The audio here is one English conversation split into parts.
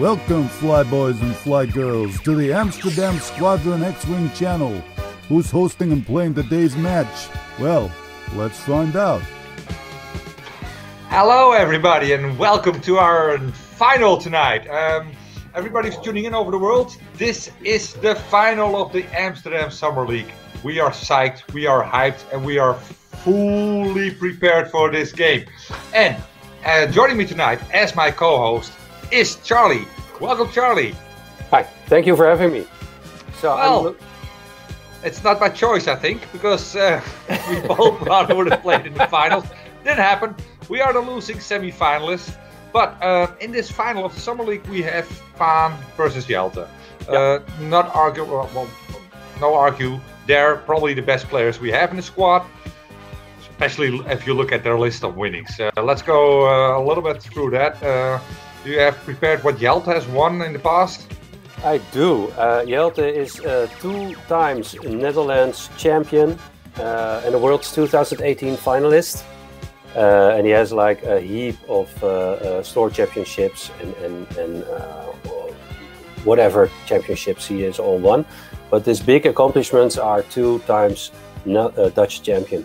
Welcome, fly boys and fly girls, to the Amsterdam Squadron X-Wing channel. Who's hosting and playing today's match? Well, let's find out. Hello, everybody, and welcome to our final tonight. Um, everybody's tuning in over the world. This is the final of the Amsterdam Summer League. We are psyched, we are hyped, and we are fully prepared for this game. And uh, joining me tonight as my co-host is Charlie. Welcome, Charlie. Hi, thank you for having me. So well, it's not by choice, I think, because uh, we both rather would have played in the finals. Didn't happen. We are the losing semi-finalists. But uh, in this final of the Summer League, we have Faan versus Jelte. Uh, not argue, well, no argue. They're probably the best players we have in the squad especially if you look at their list of winnings. Uh, let's go uh, a little bit through that. Uh, do you have prepared what Jelte has won in the past? I do. Uh, Jelte is uh, two times Netherlands champion uh, and the world's 2018 finalist. Uh, and he has like a heap of store championships and, and, and whatever championships he has all won. But his big accomplishments are two times Dutch champion.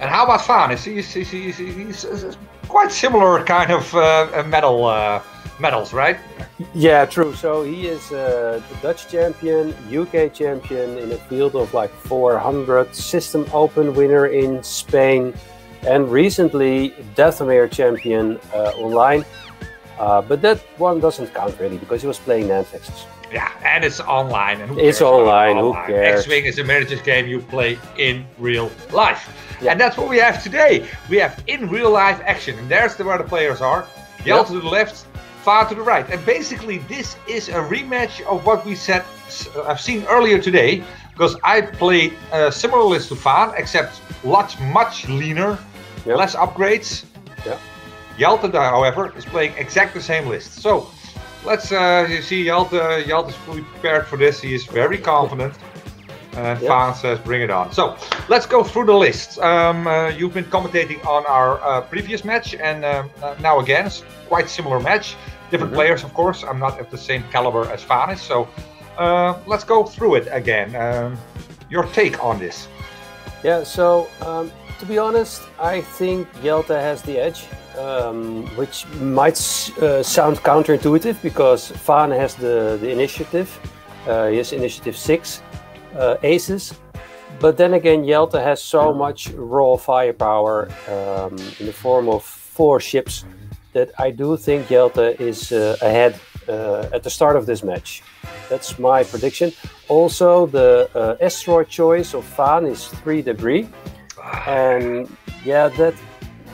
And how about Faan? Is he, is he, is he, he's, he's quite similar kind of uh, medal uh, medals, right? Yeah, true. So he is uh, the Dutch champion, UK champion in a field of like 400, System Open winner in Spain, and recently Dathomir champion uh, online. Uh, but that one doesn't count really because he was playing Nantexes. Yeah, and it's online. And it's online, online, Who cares? X-Wing is a miniatures game you play in real life. Yeah. And that's what we have today. We have in real life action. And there's the, where the players are. Yell yep. to the left, Faan to the right. And basically, this is a rematch of what we said uh, I've seen earlier today. Because I played a uh, similar list to Faan, except lots much leaner, yep. less upgrades. Yeah. Jelte, however, is playing exact the same list. So let's uh, you see Yalta. Jelte is fully prepared for this. He is very confident. And yep. Faan says, bring it on. So let's go through the list. Um, uh, you've been commentating on our uh, previous match, and um, uh, now again, it's quite similar match. Different mm-hmm. players, of course. I'm not at the same caliber as Faan is. So uh, let's go through it again. Um, your take on this? Yeah, so um, to be honest, I think Jelte has the edge. Um, which might uh, sound counterintuitive because Faan has the, the initiative. Uh, he has initiative 6 uh, aces. But then again, Jelte has so much raw firepower um, in the form of four ships that I do think Jelte is uh, ahead uh, at the start of this match. That's my prediction. Also, the uh, asteroid choice of Faan is three debris, and yeah, that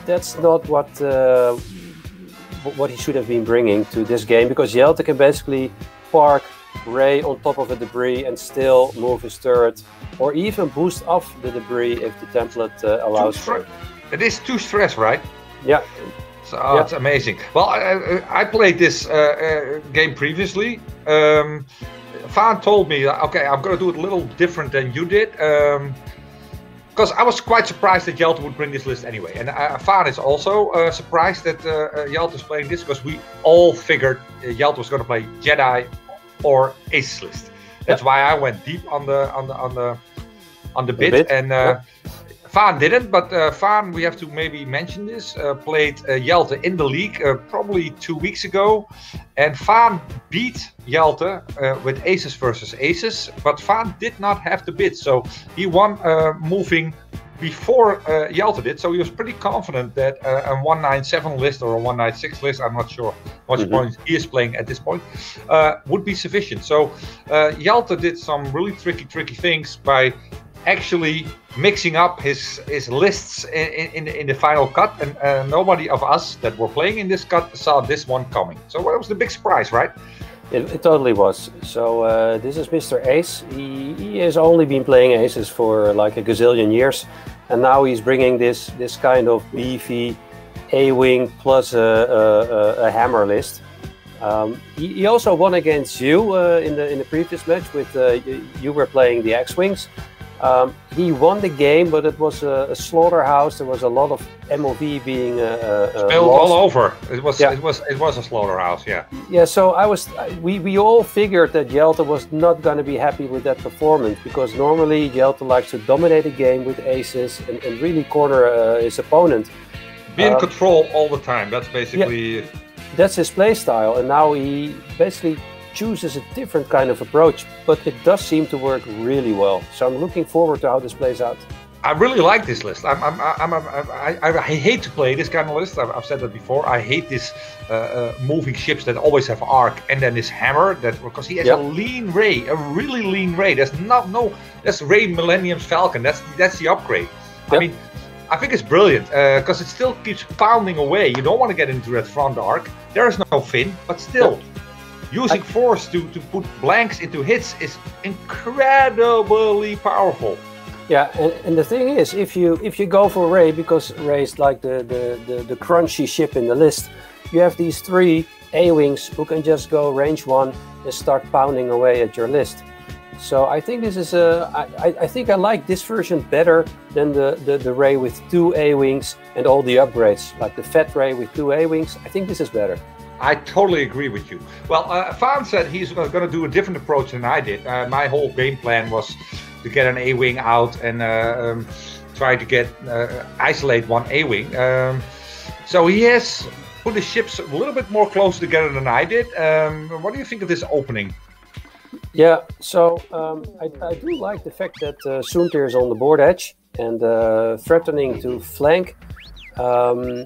that's not what uh, what he should have been bringing to this game because Jelte can basically park Rey on top of a debris and still move his turret, or even boost off the debris if the template uh, allows for it. It is two stress, right? Yeah. So oh, yeah. it's amazing. Well, I, I played this uh, uh, game previously. Um, Faan told me, okay, I'm going to do it a little different than you did. Um, because I was quite surprised that Jelte would bring this list anyway. And uh, Faan is also uh, surprised that uh, uh Jelte is playing this because we all figured uh, Jelte was going to play Jedi or Ace list. That's why I went deep on the on the on the on the bit, bit. and uh, Faan didn't. But uh, we have to maybe mention this, uh, played uh, Jelte in the league uh, probably two weeks ago, and Faan beat Jelte uh, with Aces versus Aces. But Faan did not have the bid. so he won uh, moving before uh, Jelte did, so he was pretty confident that uh, a 197 list or a 196 list, I'm not sure what mm-hmm. points he is playing at this point, uh, would be sufficient. So uh, Jelte did some really tricky, tricky things by actually mixing up his his lists in, in, in the final cut, and uh, nobody of us that were playing in this cut saw this one coming. So that was the big surprise, right? It, it, totally was. So uh, this is Mr. Ace. He, he has only been playing aces for like a gazillion years, and now he's bringing this this kind of beefy A-wing plus a, a, a hammer list. Um, he, he, also won against you uh, in the in the previous match with uh, you were playing the X-wings, Um, he won the game, but it was a, a, slaughterhouse. There was a lot of MOV being uh, uh, spilled all over. It was yeah. it was it was a slaughterhouse. Yeah. Yeah. So I was we, we all figured that Jelte was not going to be happy with that performance because normally Jelte likes to dominate a game with aces and, and really corner uh, his opponent. Be in um, control all the time. That's basically. Yeah, that's his play style, and now he basically chooses a different kind of approach, but it does seem to work really well. So I'm looking forward to how this plays out. I really like this list. I'm, I'm, I'm, I'm I, I, I, hate to play this kind of list. I've, I've said that before. I hate this uh, uh, moving ships that always have arc and then this hammer that because he has yep. a lean Rey, a really lean Rey. There's not no that's Rey Millennium Falcon. That's that's the upgrade. Yep. I mean, I think it's brilliant because uh, it still keeps pounding away. You don't want to get into that front arc. There is no fin, but still. Yep using I, force to, to put blanks into hits is incredibly powerful. Yeah, and, and the thing is, if you if you go for Rey, because Rey's like the, the, the, the crunchy ship in the list, you have these three A-wings who can just go range one and start pounding away at your list. So I think this is a. I, I think I like this version better than the, the, the Rey with two A-wings and all the upgrades, like the Fat Rey with two A-wings. I think this is better. I totally agree with you. Well, uh, Faan said he's going to do a different approach than I did. Uh, my whole game plan was to get an A-wing out and uh, um, try to get uh, isolate one A-wing. Um, so he has put the ships a little bit more close together than I did. Um, what do you think of this opening? Yeah, so um, I, I, do like the fact that uh, Soontir is on the board edge and uh, threatening to flank. Um,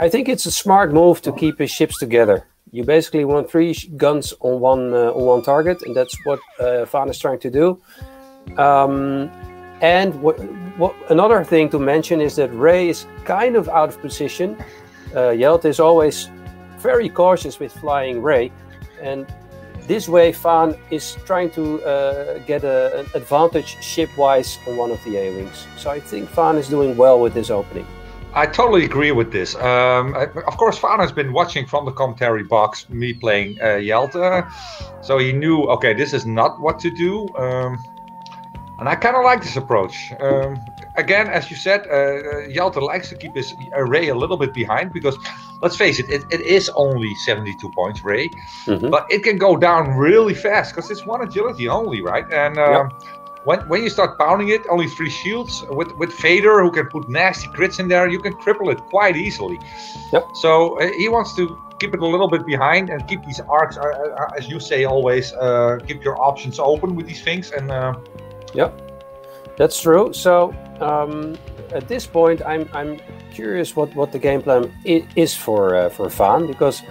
I think it's a smart move to keep his ships together. You basically want three guns on one uh, on one target, and that's what uh, Faan is trying to do. Um, and what, what, another thing to mention is that Rey is kind of out of position. Uh, is always very cautious with flying Rey, and this way Faan is trying to uh, get a, an advantage ship-wise on one of the A-wings. So I think Faan is doing well with this opening. I totally agree with this. Um, of course, Faan has been watching from the commentary box me playing uh, Jelte, so he knew okay, this is not what to do. Um, and I kind of like this approach. Um, again, as you said, uh, Jelte likes to keep his array a little bit behind because, let's face it, it, it is only 72 points Rey, mm-hmm. but it can go down really fast because it's one agility only, right? And um, yep when, when you start pounding it, only three shields with with Vader who can put nasty crits in there, you can cripple it quite easily. Yep. So uh, he wants to keep it a little bit behind and keep these arcs, uh, uh as you say always, uh, keep your options open with these things. And uh, yep, that's true. So um, at this point, I'm I'm curious what what the game plan is for uh, for Faan because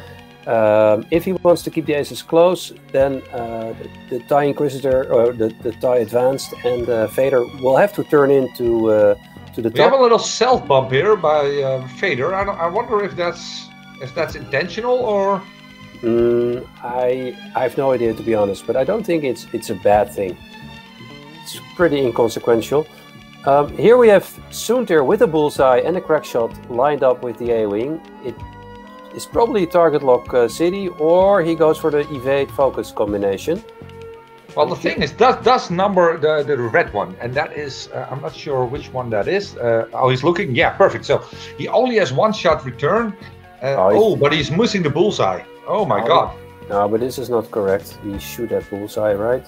um, if he wants to keep the aces close, then uh, the, the TIE Inquisitor or the, the TIE Advanced and uh, Vader will have to turn into uh, to the we top. We have a little self bump here by uh, Vader. I, I wonder if that's if that's intentional or. Mm, I I have no idea to be honest, but I don't think it's it's a bad thing. It's pretty inconsequential. Um, here we have Soontir with a bullseye and a crack shot lined up with the A-wing. It is probably target lock uh, city, or he goes for the evade focus combination. Well, the thing is, does does number the, the red one, and that is uh, I'm not sure which one that is. Uh, oh, he's looking. Yeah, perfect. So he only has one shot return. Uh, oh, oh, but he's missing the bullseye. Oh my oh, god. No, but this is not correct. He shoot at bullseye, right?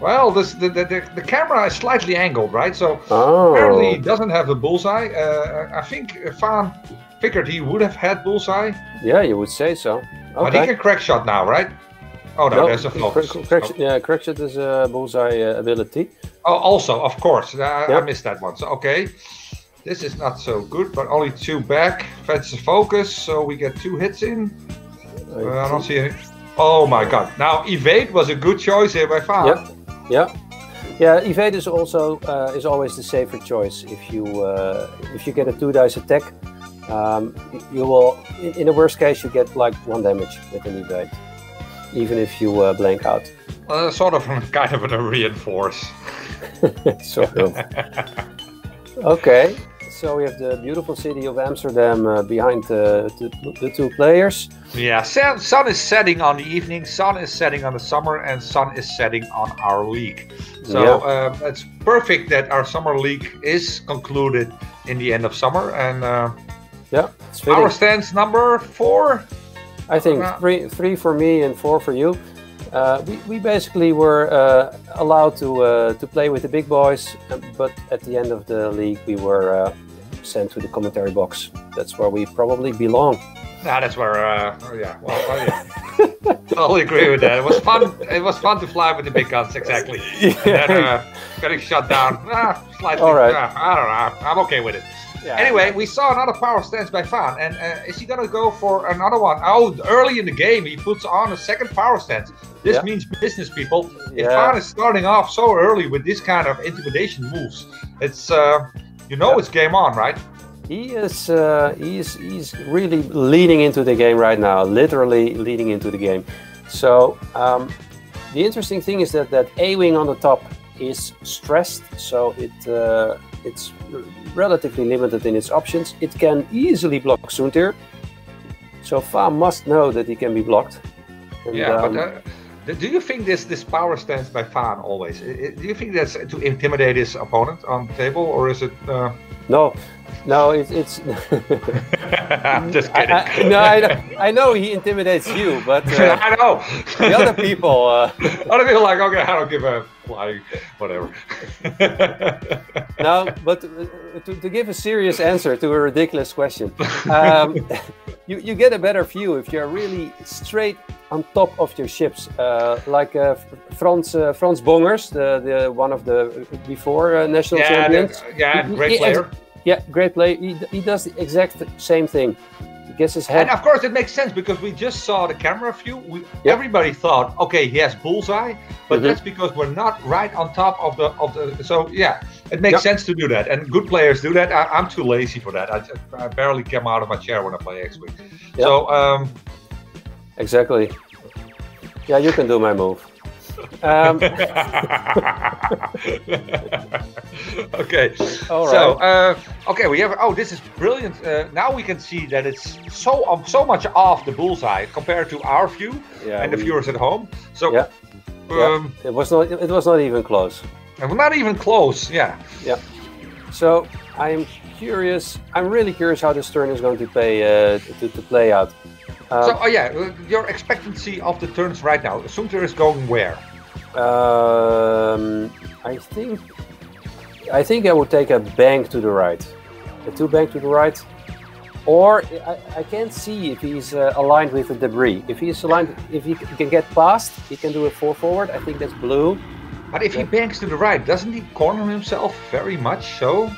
Well, this the, the, the, the, camera is slightly angled, right? So oh. apparently he doesn't have the bullseye. Uh, I think Faan figured he would have had bullseye. Yeah, you would say so. Okay. But he can crack shot now, right? Oh no, no there's a focus. Crack, crack, oh. Yeah, crack shot is a bullseye uh, ability. Oh, also, of course, I, yep. I, missed that one. So okay, this is not so good, but only two back. That's the focus, so we get two hits in. I, uh, I don't see any. Oh my god! Now evade was a good choice here by far. Yep. Yeah. Yeah, evade is also uh, is always the safer choice. If you uh, if you get a two dice attack, um, you will, in, in, the worst case, you get like one damage with an evade, even if you uh, blank out. Uh, sort of kind of a reinforce. sort of. okay, so we have the beautiful city of Amsterdam uh, behind the, the, the, two players. Yeah, sun is setting on the evening, sun is setting on the summer, and sun is setting on our league. So Yeah. um, it's perfect that our summer league is concluded in the end of summer. And uh, Yeah, it's fitting. our stands number four. I think Yeah. three, three for me and four for you. Uh, we, we basically were uh, allowed to uh, to play with the big boys, uh, but at the end of the league, we were uh, sent to the commentary box. That's where we probably belong. Nah, that's where. Uh, oh, yeah. Well, well, yeah. totally agree with that. It was fun. It was fun to fly with the big guns. Exactly. And then uh, getting shut down. Ah, slightly. All right. ah, I don't know. I'm okay with it. Yeah. Anyway, we saw another power stance by Faan, and uh, is he gonna go for another one? Oh, early in the game, he puts on a second power stance. This Yeah. means business, people. If. Faan is starting off so early with this kind of intimidation moves, it's uh, you know it's game on, right? He is uh, he's he's really leading into the game right now, literally leading into the game. So um, the interesting thing is that that A wing on the top is stressed, so it uh, it's relatively limited in its options. It can easily block Soontir. So Fa must know that he can be blocked. And, Yeah, um, but uh, do- you think this this power stance by Faan always? Do you think that's to intimidate his opponent on the table, or is it? Uh... no, no, it, it's. I'm just kidding. I, no, I, I know he intimidates you, but uh, I know. the other people. Uh, Other people are like, okay, I don't give a flying, whatever. no, but uh, to, to give a serious answer to a ridiculous question, um, you, you get a better view if you're really straight on top of your ships, uh, like uh, Frans uh, Frans Bongers, the, the one of the before uh, national yeah, champions. the- yeah, He- great he- player. Yeah, great play. He, he does the exact same thing. He gets his head. And of course, it makes sense because we just saw the camera view. We, Yeah. Everybody thought, okay, he has bullseye, but Mhm. that's because we're not right on top of the of the. So yeah, it makes Yeah. sense to do that, and good players do that. I, I'm too lazy for that. I, I barely come out of my chair when I play X Wing. Yeah. So um, Exactly. Yeah, you can do my move. Um, okay. All So uh, okay, we have. Oh, this is brilliant. Uh, now we can see that it's so um, so much off the bullseye compared to our view yeah, and the viewers at home. So. Yeah. Um, It was not. It was not even close. And we're not even close. Yeah. So I'm curious. I'm really curious how this turn is going to play uh, to, to play out. Um, so, oh yeah, uh, your expectancy of the turns right now. Soontir is going where? um, I think I think I would take a bank to the right, a two bank to the right, or I, I can't see if he's uh, aligned with the debris. If he's aligned, if he can get past, he can do a four forward. I think that's blue. But if he banks to the right, doesn't he corner himself very much? So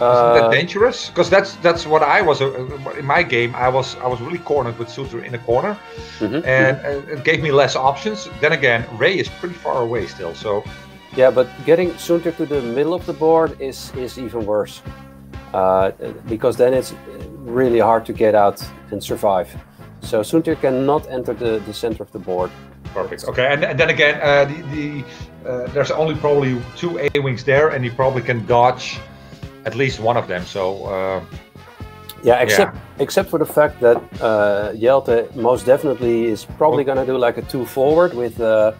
isn't Uh, that dangerous? Because that's that's what I was uh, in my game. I was I was really cornered with Soontir in a corner, mhm, and uh, it gave me less options. Then again, Ray is pretty far away still. So Yeah, but getting Soontir to the middle of the board is is even worse, uh, because then it's really hard to get out and survive. So Soontir cannot enter the, the center of the board. perfect. Okay, and, and then again, uh, the, the uh, there's only probably two A wings there, and he probably can dodge at least one of them. So. Uh, Yeah, except except for the fact that uh, Jelte most definitely is probably going to do like a two forward with uh,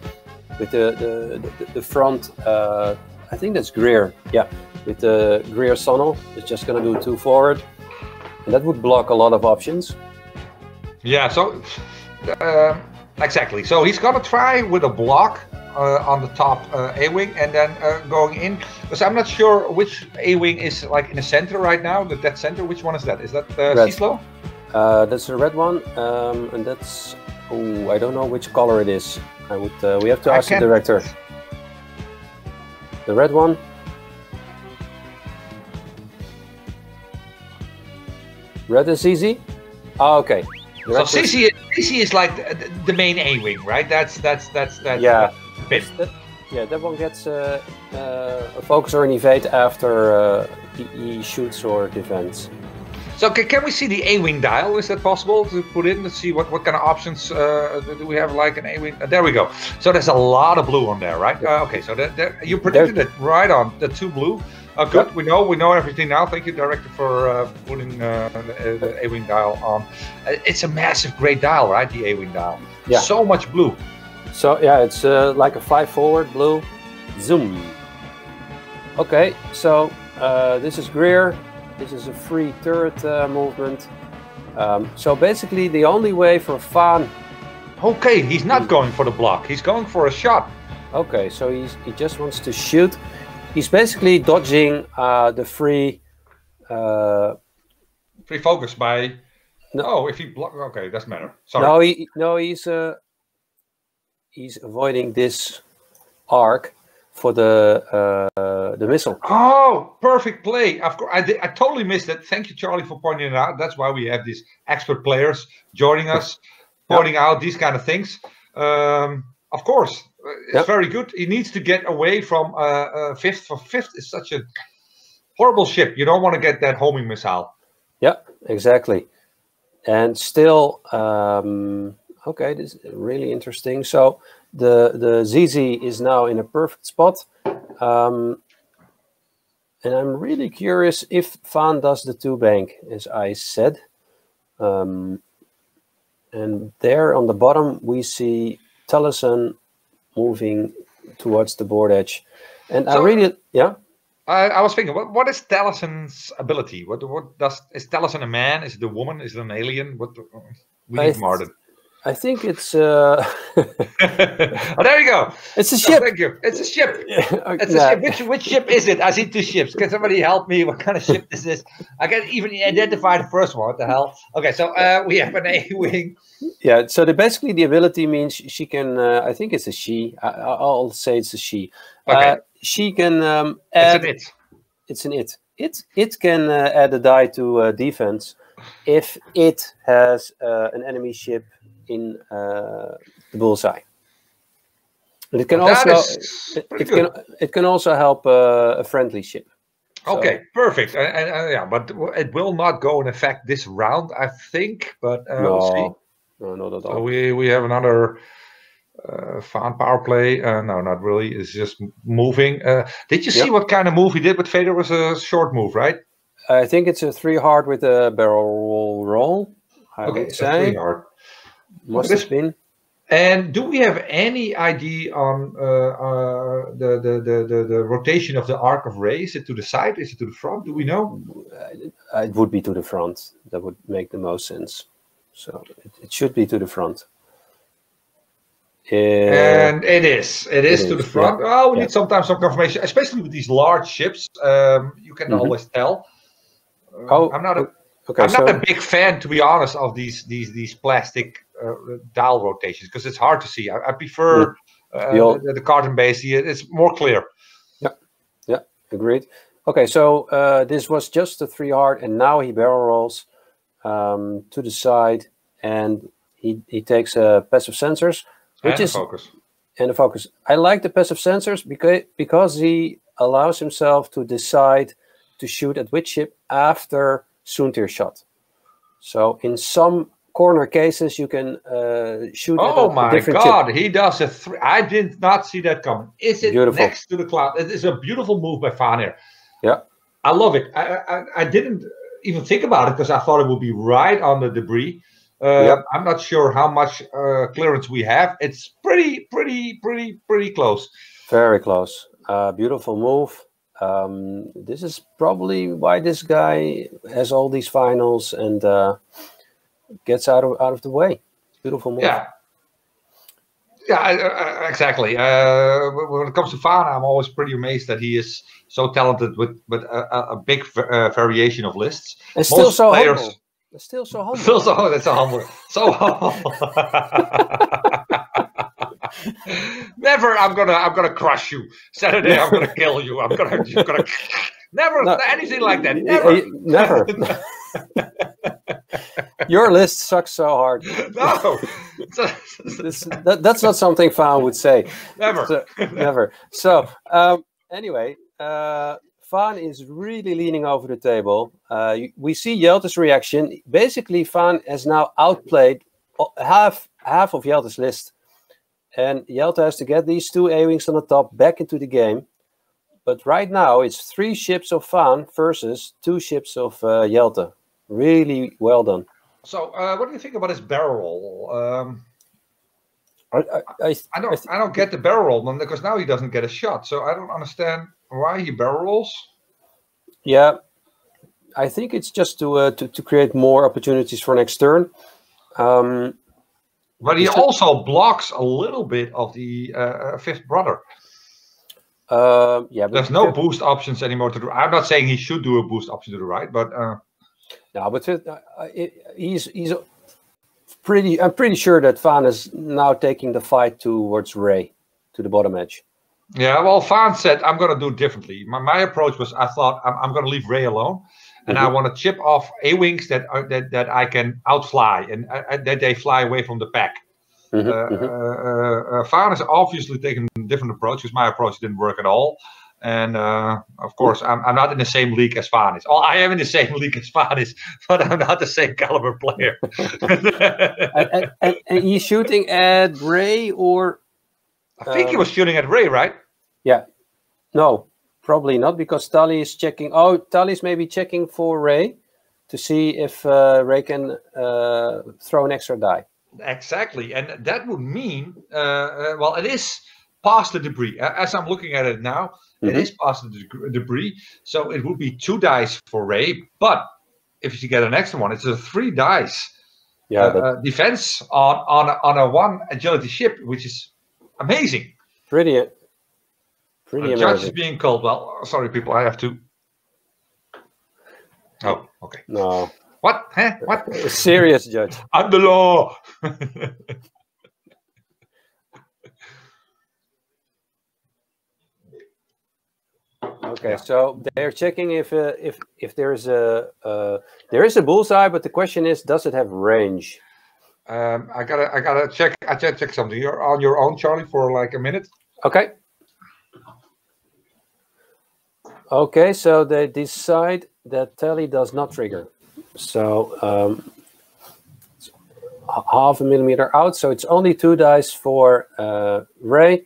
with the the, the, front. Uh, I think that's Greer. Yeah, with the Greer Sonnel, it's just going to do two forward, and that would block a lot of options. Yeah, so uh, exactly. So he's gonna try with a block uh, on the top uh, A wing and then uh, going in. Because I'm not sure which A wing is like in the center right now. The dead center. Which one is that? Is that uh. Cislo? Uh, that's the red one, um, and that's oh, I don't know which color it is. I would uh, we have to ask the director. The red one. Red is easy. Oh, okay. So CC, CC is like the, the main A wing, right? That's that's that's that's Yeah. Bit. That, yeah, that one gets uh, uh, a focus or an evade after uh, he, he shoots or defends. So can, can we see the A-wing dial? Is that possible to put in? Let's see what, what kind of options uh, do we have. Like an A-wing. Uh, there we go. So there's a lot of blue on there, right? Uh, okay. So that, that, you predicted it right on the two blue. Uh, good. Yep. We know we know everything now. Thank you, director, for uh, putting uh, the, the A-wing dial on. It's a massive, great dial, right? The A-wing dial. Yeah. So much blue. So yeah, it's uh, like a five forward blue, Zoom. Okay, so uh, this is Greer. This is a free turret uh, movement. Um, so basically, the only way for Faan. Okay, he's not going for the block. He's going for a shot. Okay, so he's, he just wants to shoot. He's basically dodging uh, the free. Uh, free focus by. No. Oh, if he block. Okay, doesn't matter. Sorry. No, he, no, he's uh, he's avoiding this arc for the uh, the missile. Oh, perfect play! Of course, I, I totally missed it. Thank you, Charlie, for pointing it out. That's why we have these expert players joining us, pointing out these kind of things. Um, of course, it's Yep. very good. He needs to get away from uh, uh, fifth. For fifth is such a horrible ship. You don't want to get that homing missile. Yeah, exactly. And still, um, okay, this is really interesting. So the the ZZ is now in a perfect spot, um, and I'm really curious if Faan does the two bank, as I said. Um, and there on the bottom we see Tallissan moving towards the board edge, and I really yeah. I, I was thinking, what, what is Tallissan's ability? What what does is Tallissan a man? Is it a woman? Is it an alien? What we need Martin. I think it's uh, oh, there you go. it's a Oh, ship. thank you. It's a ship. It's a ship. Which, which ship is it? I see two ships. Can somebody help me? What kind of ship is this is? I can't even identify the first one. What the hell? Okay, so uh, we have an A-wing. Yeah, so the, basically the ability means she can. Uh, I think it's a she. I, I- I'll say it's a she. Okay. Uh, she can um, It's add. an it. It's an it. It it can uh, add a die to uh, defense if it has uh, an enemy ship in uh, the bullseye. And it can That also it, it can it can also help uh, a friendly ship. So- Okay, perfect. And, and, and yeah, but it will not go in effect this round, I think. But uh, we'll see. no, no, not at So we we have another uh, Faan power play. Uh, no, not really. It's just moving. Uh, did you see what kind of move he did But Vader? Was a short move, right? I think it's a three hard with a barrel roll roll. I okay, would say three hard. Must have been. And do we have any idea on uh, uh, the, the, the, the, rotation of the arc of Rey? Is it to the side? Is it to the front? Do we know? Uh, it would be to the front. That would make the most sense. So it, it should be to the front. Uh, And it is. It is It to the front. yeah. Oh, we Yeah. need sometimes some confirmation, especially with these large ships. Um, you can Mhm. always tell. Oh, I'm not a okay, I'm so not a big fan, to be honest, of these these these plastic dial rotations because it's hard to see. I, I prefer uh, The old- the, the carton base. It's more clear. Yeah, yeah, agreed. Okay, so uh, this was just the three hard, and now he barrel rolls um, to the side, and he he takes uh, passive sensors, which and is focus. and the focus. I like the passive sensors because because he allows himself to decide to shoot at which ship after Soontir shot. So in some corner cases, you can uh, shoot Oh my god, ship. he does a three. I did not see that coming. Is it Beautiful. next to the cloud? It is a beautiful move by Vanir. Yeah. I love it. I, I, I didn't even think about it because I thought it would be right on the debris. Uh, Yep. I'm not sure how much uh, clearance we have. It's pretty, pretty, pretty, pretty close. Very close. Uh, beautiful move. Um, this is probably why this guy has all these finals and uh, gets out of out of the way. Beautiful move. Yeah. Yeah, exactly. Uh, when it comes to Fana, I'm always pretty amazed that he is so talented with with a, a, big uh, variation of lists. and still most so players- humble. Still so humble. So, so that's a humble. So humble. Never. I'm gonna. I'm gonna crush you. Saturday. I'm gonna kill you. I'm gonna. I'm gonna. Never No. anything like that. Never. Never. Your list sucks so hard. no. This, that, that's not something Faan would say. Never. So, never. So, um, anyway, uh, Faan is really leaning over the table. Uh, we see Jelte's reaction. Basically, Faan has now outplayed half half of Jelte's list. And Jelte has to get these two A-Wings on the top back into the game. But right now, it's three ships of Faan versus two ships of uh, Jelte. Really well done. So, uh, what do you think about his barrel roll? Um, I, I, I, I don't I don't get the barrel roll because now he doesn't get a shot. So I don't understand why he barrel rolls. Yeah, I think it's just to uh, to, to create more opportunities for next turn. Um, But he also blocks a little bit of the uh, uh, fifth brother. um, yeah, but There's no boost options anymore to the. I'm not saying he should do a boost option to the right, but uh, No, but it, uh, it, he's he's pretty. I'm pretty sure that Faan is now taking the fight towards Rey to the bottom edge. yeah. Well, Faan said I'm going to do it differently. My, my approach was I thought I'm, I'm going to leave Rey alone, and I Mhm. want to chip off a wings that are, that that I can outfly and uh, uh, that they fly away from the pack. Uh, mhm. uh, uh, Faan is obviously taking a different approach because my approach didn't work at all. And uh, of course, I'm, I'm not in the same league as Faan is. Oh, I am in the same league as Faan is, but I'm not the same caliber player. and, and, and, and he's shooting at Rey or I think he Um, was shooting at Rey, right? Yeah. No? Probably not because Tali is checking. Oh, Tali's maybe checking for Rey to see if uh, Rey can uh, throw an extra die. Exactly, and that would mean, uh, uh, well, it is past the debris. As I'm looking at it now, it Mhm. is past the debris, so it would be two dice for Rey. But if you get an extra one, it's a three dice Yeah, uh, uh, defense on on a, on a one agility ship, which is amazing. pretty, pretty The judge is being called. Well, sorry, people, I have to. Oh, okay. No, What? Huh? What? a serious judge. I'm the law. Okay, so they're checking if uh, if if there's a uh, there is a bullseye, but the question is, does it have range? Um, I gotta, I gotta check. I gotta check something. You're on your own, Charlie, for like a minute. Okay. Okay, so they decide that tally does not trigger. So um, it's half a millimeter out. So it's only two dice for uh, Rey.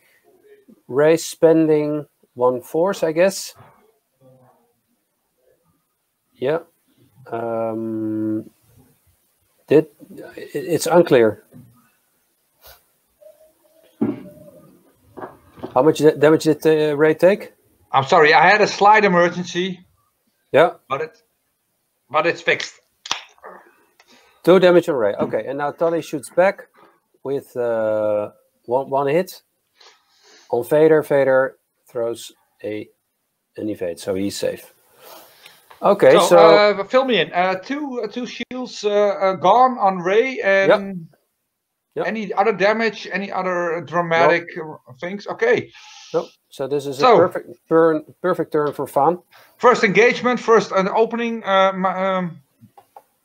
Rey spending one force, I guess. Yeah. Um, did it's unclear. How much damage did uh, Rey take? I'm sorry, I had a slight emergency, Yeah, but it, but it's fixed. two damage on Rey. Okay, and now Tully shoots back with uh, one one hit on Vader. Vader throws a an evade, so he's safe. Okay, so, so, uh, fill me in. Uh, two, uh, two shields uh, uh, gone on Rey, and Yep. any other damage? Any other dramatic uh, things? Okay. no, so this is so- a perfect turn. Perfect turn for Faan. First engagement, first an opening. Uh, my, um,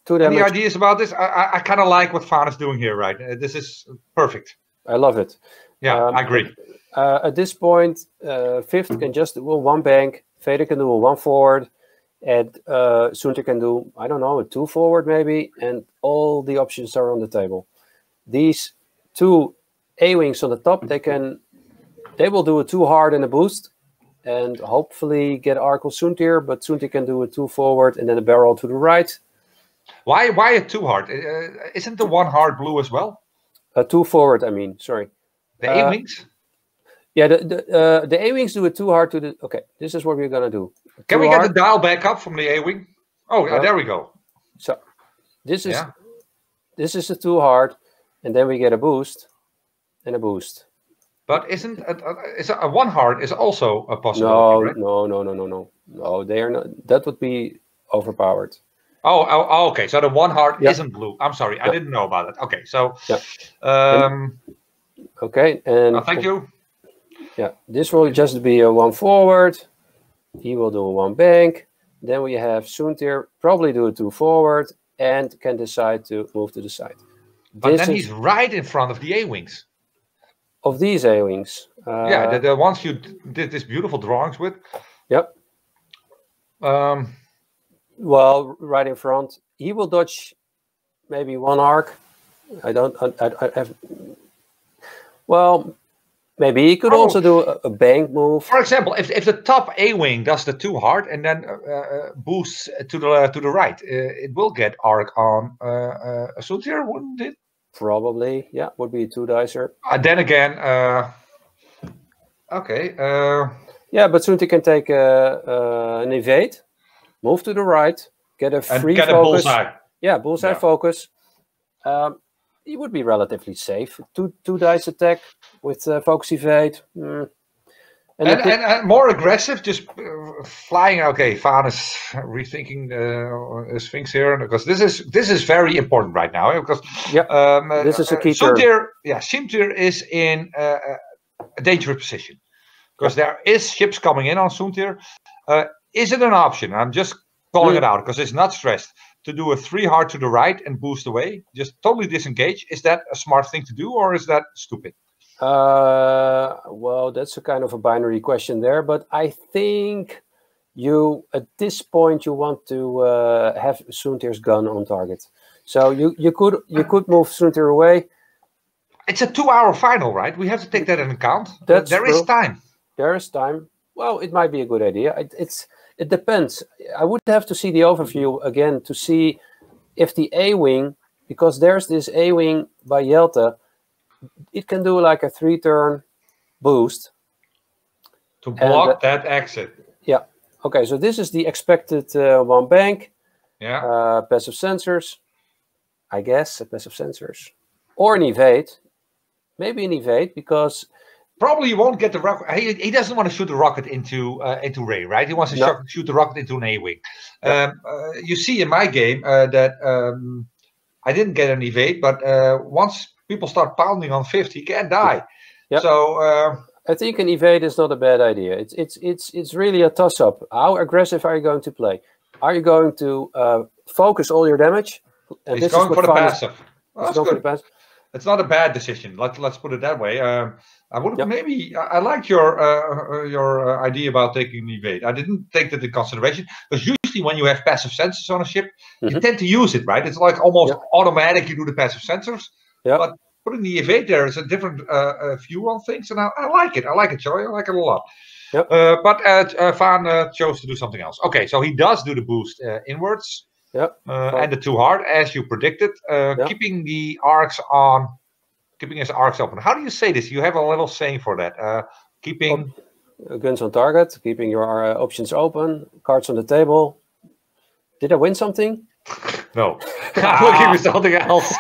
Two any ideas about this? I, I, I kind of like what Faan is doing here, right? This is perfect. I love it. Yeah, Um, I agree. Uh, at this point, uh, fifth can just do one bank. Vader can do a one forward, and uh, Soontir can do I don't know a two forward maybe, and all the options are on the table. These two A wings on the top, they can they will do a two hard and a boost, and hopefully get Arkle Soontir, but Soontir can do a two forward and then a barrel to the right. Why, why a two hard? Uh, isn't the one hard blue as well? A two forward, I mean, sorry. The Uh, A wings. Yeah, the the, uh, the A wings do it too hard to the. Okay, this is what we're gonna do. Can Too we get the dial back up from the A wing? Oh, uh, Uh, there we go. So this is Yeah. this is a too hard, and then we get a boost and a boost. But isn't a, a, is a, a one hard is also a possible? No, right? no, no, no, no, no, no. They are not. That would be overpowered. Oh, oh, oh, okay. So the one heart Yeah. isn't blue. I'm sorry, I didn't know about it. Okay, so Yeah. um, Okay, and uh, thank you. Yeah, this will just be a one forward. He will do a one bank. Then we have Soontir probably do a two forward and can decide to move to the side. But this then he's right in front of the A wings. of these A wings. Uh, yeah, the, the ones you did this beautiful drawings with. Yep. Um, Well, right in front, he will dodge maybe one arc. I don't. I, I, I have. Well, maybe he could Oh. also do a, a bank move. for example, if, if the top A wing does the two hard and then uh, uh, boosts to the to the right, uh, it will get arc on uh, uh, Soontir, wouldn't it? Probably, yeah, would be a two dicer. Uh, then again, uh, okay. Uh, Yeah, but Sunti can take uh, uh, an evade, move to the right, get a and free get a focus. bullseye. Yeah, bullseye Yeah. focus. Um, he would be relatively safe. Two two dice attack with uh, focus evade. Mm. And, And, and, and more aggressive, just uh, flying. Okay, Faan is rethinking uh, things here because this is this is very important right now. eh, Because Yep, um, uh, this is a uh, key. Soontir, yeah, Soontir is in uh, a dangerous position because there is ships coming in on Soontir. Uh, is it an option? I'm just calling Hmm. it out because it's not stressed to do a three hard to the right and boost away, just totally disengage. Is that a smart thing to do or is that stupid? Uh, well, that's a kind of a binary question there, but I think you at this point you want to uh, have Soontir's gun on target. So you, you could you could move Soontir away. It's a two-hour final, right? We have to take that into account. That's there is true. time. There is time. Well, it might be a good idea. It, it's it depends. I would have to see the overview again to see if the A wing, because there's this A wing by Jelte, it can do like a three turn boost. to And, block uh, that exit. Yeah. Okay, so this is the expected uh, one bank, Yeah. uh, passive sensors, I guess, passive sensors, or an evade. Maybe an evade because Probably you won't get the rocket. He, he doesn't want to shoot the rocket into uh, into Rey, right? He wants to No. shoot, shoot the rocket into an A wing. Um, uh, you see in my game uh, that um, I didn't get an evade, but uh, once people start pounding on 50, he can die. Yeah. So uh, I think an evade is not a bad idea. It's it's it's it's really a toss up. How aggressive are you going to play? Are you going to uh, focus all your damage? And he's this going is for the is- passive. Well, he's that's going for good. the pass. It's not a bad decision. Let's let's put it that way. Um, I would have Yep. maybe. I, I like your uh, uh, your uh, idea about taking the evade. I didn't take that into consideration because usually when you have passive sensors on a ship, you Mhm. tend to use it, right? It's like almost Yep. automatic. You do the passive sensors. Yeah. But putting the evade there is a different uh, uh, view on things, and I, I like it. I like it, Joey. I like it a lot. Yep. Uh, but uh, uh, Faan uh, chose to do something else. Okay, so he does do the boost uh, inwards. Yep. And the two hard, as you predicted, uh, keeping the arcs on, keeping his arcs open. How do you say this? You have a little saying for that. Uh, keeping. Uh, Guns on target, keeping your uh, options open, cards on the table. Did I win something? No, I'm looking for something else.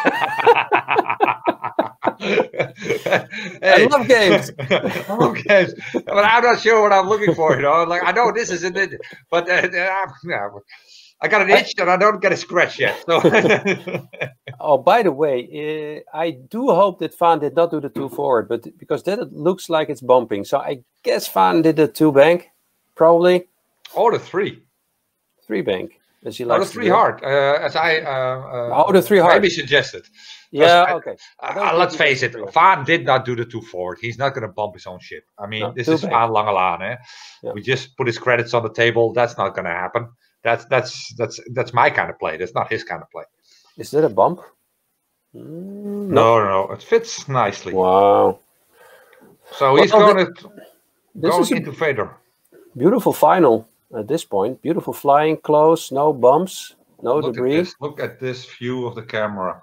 I love games. I love games, but I'm not sure what I'm looking for. You know, like I know this isn't it, but uh, uh, yeah, I got an itch and I don't get a scratch yet. So Oh, by the way, uh, I do hope that Faan did not do the two forward, but because that it looks like it's bumping. So I guess Faan did the two bank, probably Or the three. three bank, as he Oh, or the three hard, uh, as I uh, uh, Oh, the three hard. maybe suggested. Yeah, I- okay. I Uh, let's face it. Faan did not do the two forward. He's not going to bump his own ship. I mean, No, this is. Faan Langelaan. Eh? Yeah. We just put his credits on the table. That's not going to happen. That's that's that's that's my kind of play. That's not his kind of play. Is that a bump? Mm, No, no, no. It fits nicely. Wow. So he's Well, going to This going is into Vader. beautiful final at this point. Beautiful flying close, no bumps, no Look at this. Look at this view of the camera.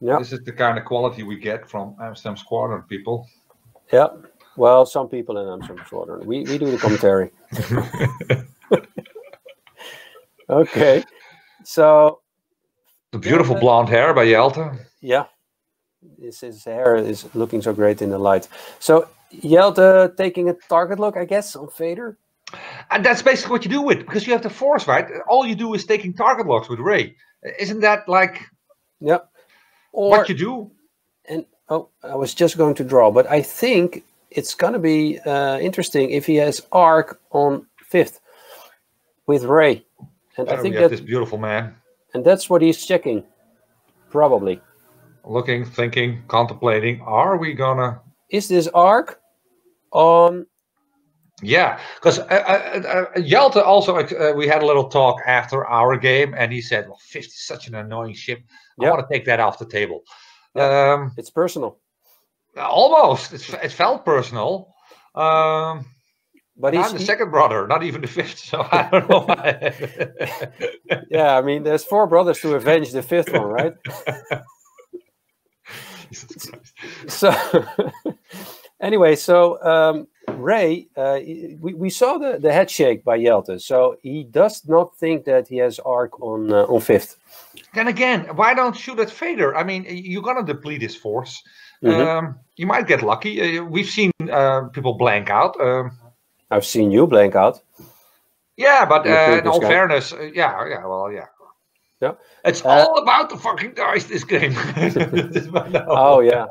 Yeah, This is the kind of quality we get from Amsterdam Squadron people. yeah. Well, some people in Amsterdam Squadron. We we do the commentary. okay. So The beautiful but- blonde hair by Jelte. yeah, his, his hair is looking so great in the light. So Jelte taking a target look, I guess, on Vader. And that's basically what you do with because you have the force, right? All you do is taking target locks with Rey. Isn't that like yeah. Or what you do? and oh, I was just going to draw, but I think it's going to be uh, interesting if he has arc on fifth with Rey, and I There we think have that this beautiful man and that's what he's checking, probably. looking, thinking, contemplating. Are we gonna? Is this arc on? Yeah, because uh, uh, uh, Jelte also uh, we had a little talk after our game, and he said, "Well, 50 is such an annoying ship. I Yeah. want to take that off the table." Um, It's personal, almost. It's, it felt personal. Um, but he's I'm the he- second brother, not even the fifth. So I don't know. Why. yeah. I mean, there's four brothers to avenge the fifth one, right? So anyway, so um, Rey, uh, we, we saw the, the head shake by Jelte, so he does not think that he has arc on uh, on fifth. Then again, why don't shoot at Vader? I mean, you're gonna deplete his force. Mhm. Um, you might get lucky. Uh, we've seen uh, people blank out. Um, I've seen you blank out. yeah, but uh, in all guy. fairness, uh, yeah, yeah, well, yeah. Yeah. It's Uh, all about the fucking dice. This game. Oh yeah,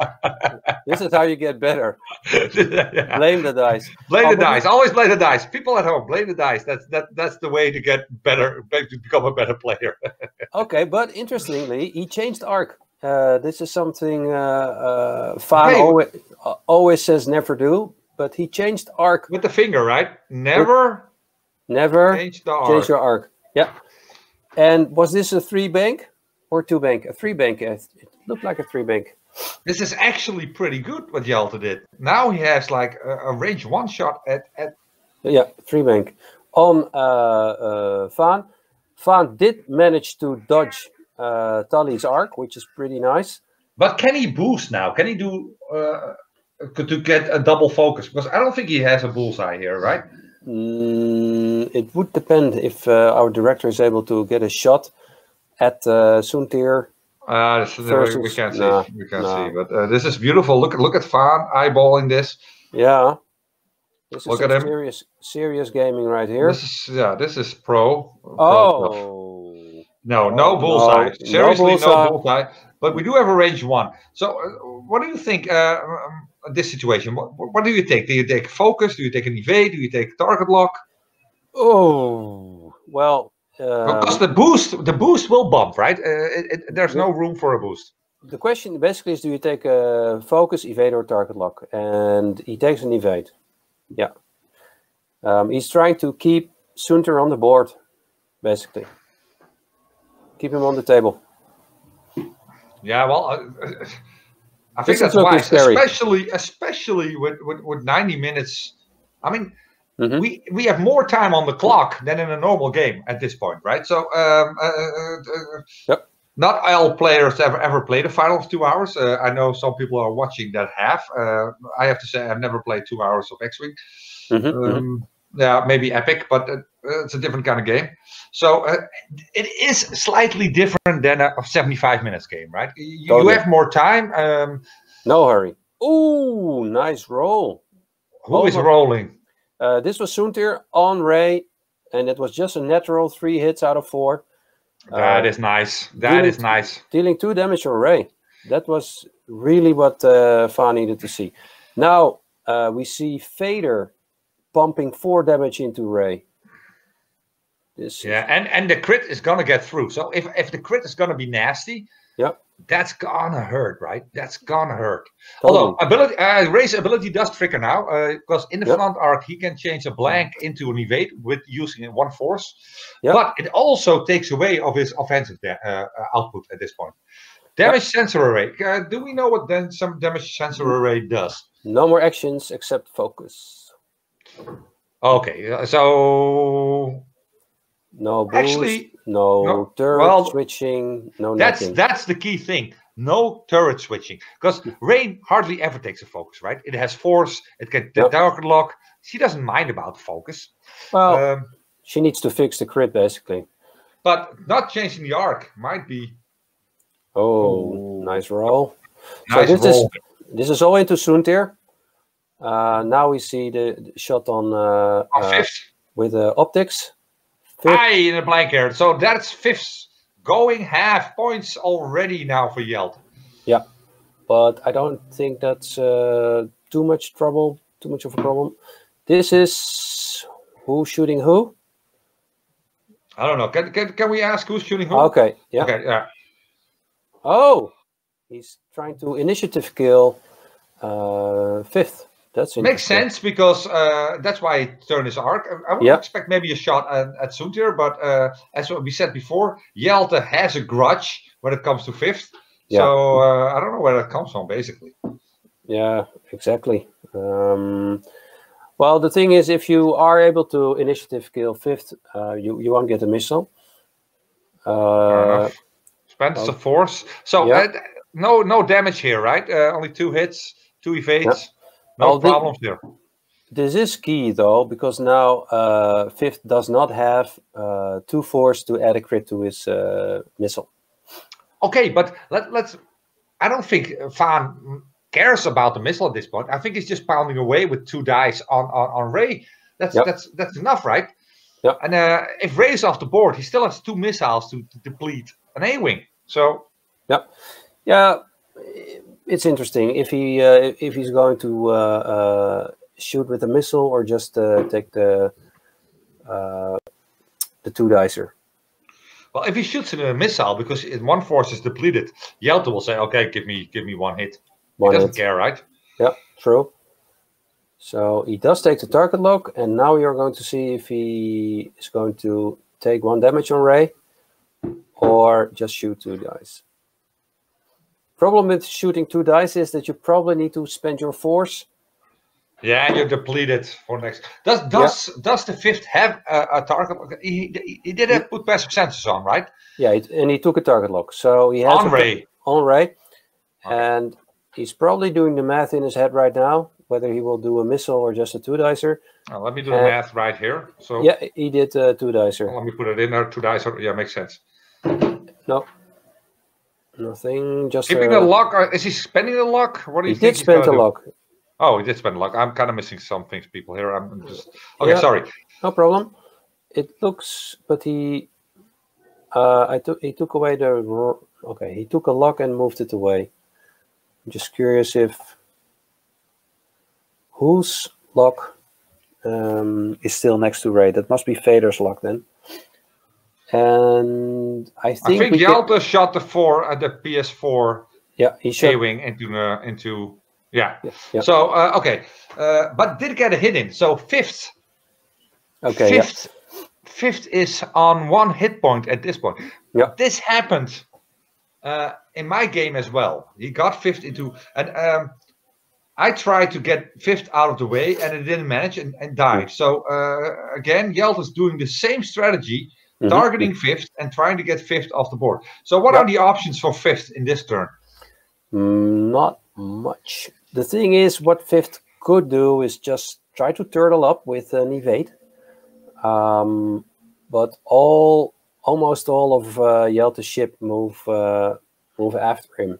this is how you get better. Yeah. Blame the dice. Blame Oh, the dice. Always blame the dice. People at home, blame the dice. That's that. That's the way to get better, to become a better player. Okay, but interestingly, he changed arc. Uh, this is something uh, uh, Faan Okay. always, always says never do, but he changed arc. With the finger, right? Never Never change the arc. change your arc. Yeah. And was this a three bank or two bank? A three bank. It looked like a three bank. This is actually pretty good what Jelte did. Now he has like a, a range one shot at, at Yeah, three bank. On uh, uh, Faan. Faan did manage to dodge uh, Tully's arc, which is pretty nice. But can he boost now? Can he do uh, to get a double focus? Because I don't think he has a bullseye here, right? Mm, it would depend if uh, our director is able to get a shot at uh, Soontir. Uh, this- we, we Versus- can't see. nah, we can't nah. see. But uh, this is beautiful. Look at look at Faan eyeballing this. Yeah. This is Look at him. serious, serious gaming right here. This is yeah. This is pro. Oh, No, no bullseye. no, no Seriously, bullseye. no bullseye. But we do have a range one. So, uh, what do you think uh, um, this situation? What, what do you take? Do you take focus? Do you take an evade? Do you take target lock? oh, well. Because Um, the boost, the boost will bump, right? Uh, it, it, there's no room for a boost. the question basically is: Do you take a focus, evade, or target lock? And he takes an evade. Yeah. Um, he's trying to keep Soontir on the board, basically. Keep him on the table. Yeah, well, uh, I think that's why, scary. especially especially with, with, with 90 minutes. I mean, Mhm. we we have more time on the clock than in a normal game at this point, right? So, um, uh, uh, uh, Yep. not all players ever ever play the finals two hours. Uh, I know some people are watching that have. Uh, I have to say, I've never played two hours of X-wing. Mhm, mhm. Um, yeah, maybe Epic, but uh, it's a different kind of game. So uh, it is slightly different than a 75 minutes game, right? You, you have more time. Um, No hurry. Ooh, nice roll. who is Over. rolling? Uh, this was Soontir on Rey, and it was just a natural three hits out of four, that Uh, is nice. That really- is nice. dealing two damage on Rey. That was really what uh, Fa needed to see. Now uh, we see Vader pumping four damage into Rey. This Yeah, and and the crit is gonna get through. So if if the crit is gonna be nasty, Yep. that's gonna hurt, right? That's gonna hurt. totally. Although ability, uh, Rey's ability does trigger now, because in the Yep. front arc he can change a blank into an evade with using one force. Yep. But it also takes away of his offensive uh, uh, output at this point. Damage sensor array. Uh, do we know what then some damage sensor Mm. array does? no more actions except focus. Okay, uh, so No boost, Actually, no, no, turret well, switching, no that's nothing. that's the key thing. No turret switching, because Rain hardly ever takes a focus, right? It has force. It can Yep. target lock. She doesn't mind about focus. well, Um, she needs to fix the crit basically. but not changing the arc might be Oh, Ooh. nice roll. nice. so this is this is all into Soontir. Uh, now we see the, the shot on uh, On uh, with uh, optics. Fifth. Aye, in a blank here. So that's fifth. Going half points already now for Jelte. but I don't think that's uh, too much trouble, too much of a problem. This is who shooting who? I don't know. Can, can, can we ask who's shooting who? Okay, yeah. Okay, yeah. Oh, he's trying to initiative kill uh, fifth. That's Makes sense because uh, that's why he turned his arc. I- I would Yeah. expect maybe a shot at, at Soontir, but uh, as we said before, Jelte has a grudge when it comes to fifth. Yeah. So uh, I don't know where that comes from, basically. Yeah, exactly. Um, well, the thing is, if you are able to initiative kill fifth, uh, you you won't get a missile. Uh, well, the force. So yeah. uh, no no damage here, right? Uh, only two hits, two evades. No the- problems here. This is key though, because now uh, Fifth does not have uh, two force to add a crit to his uh, missile. Okay, but let, let's. I don't think Faan cares about the missile at this point. I think he's just pounding away with two dice on on, on Rey. That's Yep. that's that's enough, right? Yep. And uh, if Rey is off the board, he still has two missiles to, to deplete an A-wing. So Yeah. Yeah, it's interesting if he uh, if he's going to uh, uh, shoot with a missile or just uh, take the uh, the two dicer. well, if he shoots in a missile because one force is depleted, Jelte will say, "Okay, give me give me one hit." One he doesn't hit. care, right? Yeah, true. So he does take the target lock, and now you're going to see if he is going to take one damage on Rey or just shoot two dice. Problem with shooting two dice is that you probably need to spend your force. Yeah, and you're depleted for next. Does does does the fifth have a, a target? He, he, he did have put passive sensors on, right? Yeah, it- and he took a target lock, so he has On a- Rey. on Rey, Okay. and he's probably doing the math in his head right now, whether he will do a missile or just a two dicer. Let me do the Uh, math right here. So Yeah, he did uh, two dicer. let me put it in there. Two dicer. Yeah, makes sense. No, nothing. Just Keeping uh, the lock. Or is he spending the lock? What do He you think did spend a lock. Oh, he did spend a lock. I'm kind of missing some things, people here. I'm just okay. Yeah. Sorry. No problem. It looks, but he, uh, I took he took away the okay. He took a lock and moved it away. I'm just curious if whose lock um, is still next to Rey. That must be Vader's lock then. And I I think, think we Jelte shot the four at the PS4 yeah, he should. A-wing into the into yeah. Yeah, yeah. So uh, okay, uh, but did get a hit in. So fifth, Okay, yeah. fifth, fifth is on one hit point at this point. Yeah. This happened uh, in my game as well. He got fifth into, and um, I tried to get fifth out of the way, and it didn't manage and, and died. So uh, again, Jelte's doing the same strategy, Mhm. targeting fifth and trying to get fifth off the board. So what Yeah. are the options for fifth in this turn? Not much. The thing is, what Fifth could do is just try to turtle up with an evade. Um, but all, almost all of uh, Jelte's ship move uh, move after him.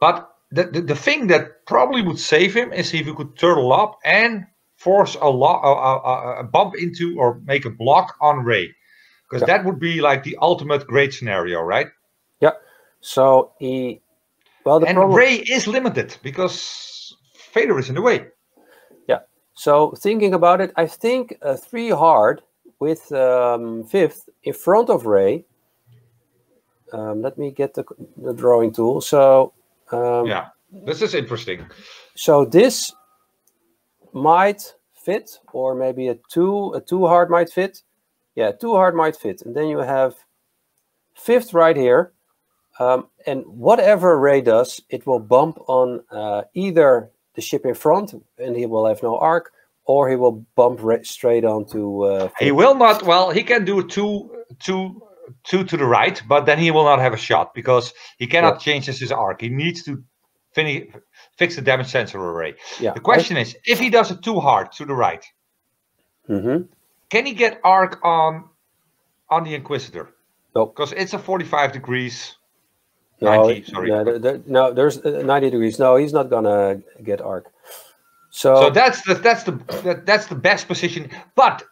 But the, the, the thing that probably would save him is if he could turtle up and force a, lo- a, a- a bump into or make a block on Rey. Because Yeah. that would be like the ultimate great scenario, right? Yeah. So he, well, the and problem. Rey is limited because Vader is in the way. Yeah. So thinking about it, I think a three hard with um, fifth in front of Rey. Um, let me get the, the drawing tool. So um, Yeah, this is interesting. So this might fit, or maybe a two a two hard might fit. Yeah, two hard might fit, and then you have fifth right here, um, and whatever Rey does, it will bump on uh, either the ship in front, and he will have no arc, or he will bump right straight onto. Uh, He will not. Well, he can do two, two, two to the right, but then he will not have a shot because he cannot change his, his arc. He needs to finish, fix the damage sensor array. yeah. The question is, if he does it too hard to the right, hmm can he get arc on on the Inquisitor? Nope. Because it's a 45 degrees. No, 90, sorry. no, there- there- no, there's uh, 90 degrees. No, he's not gonna get arc. So, So that's the that's the that, that's the best position. But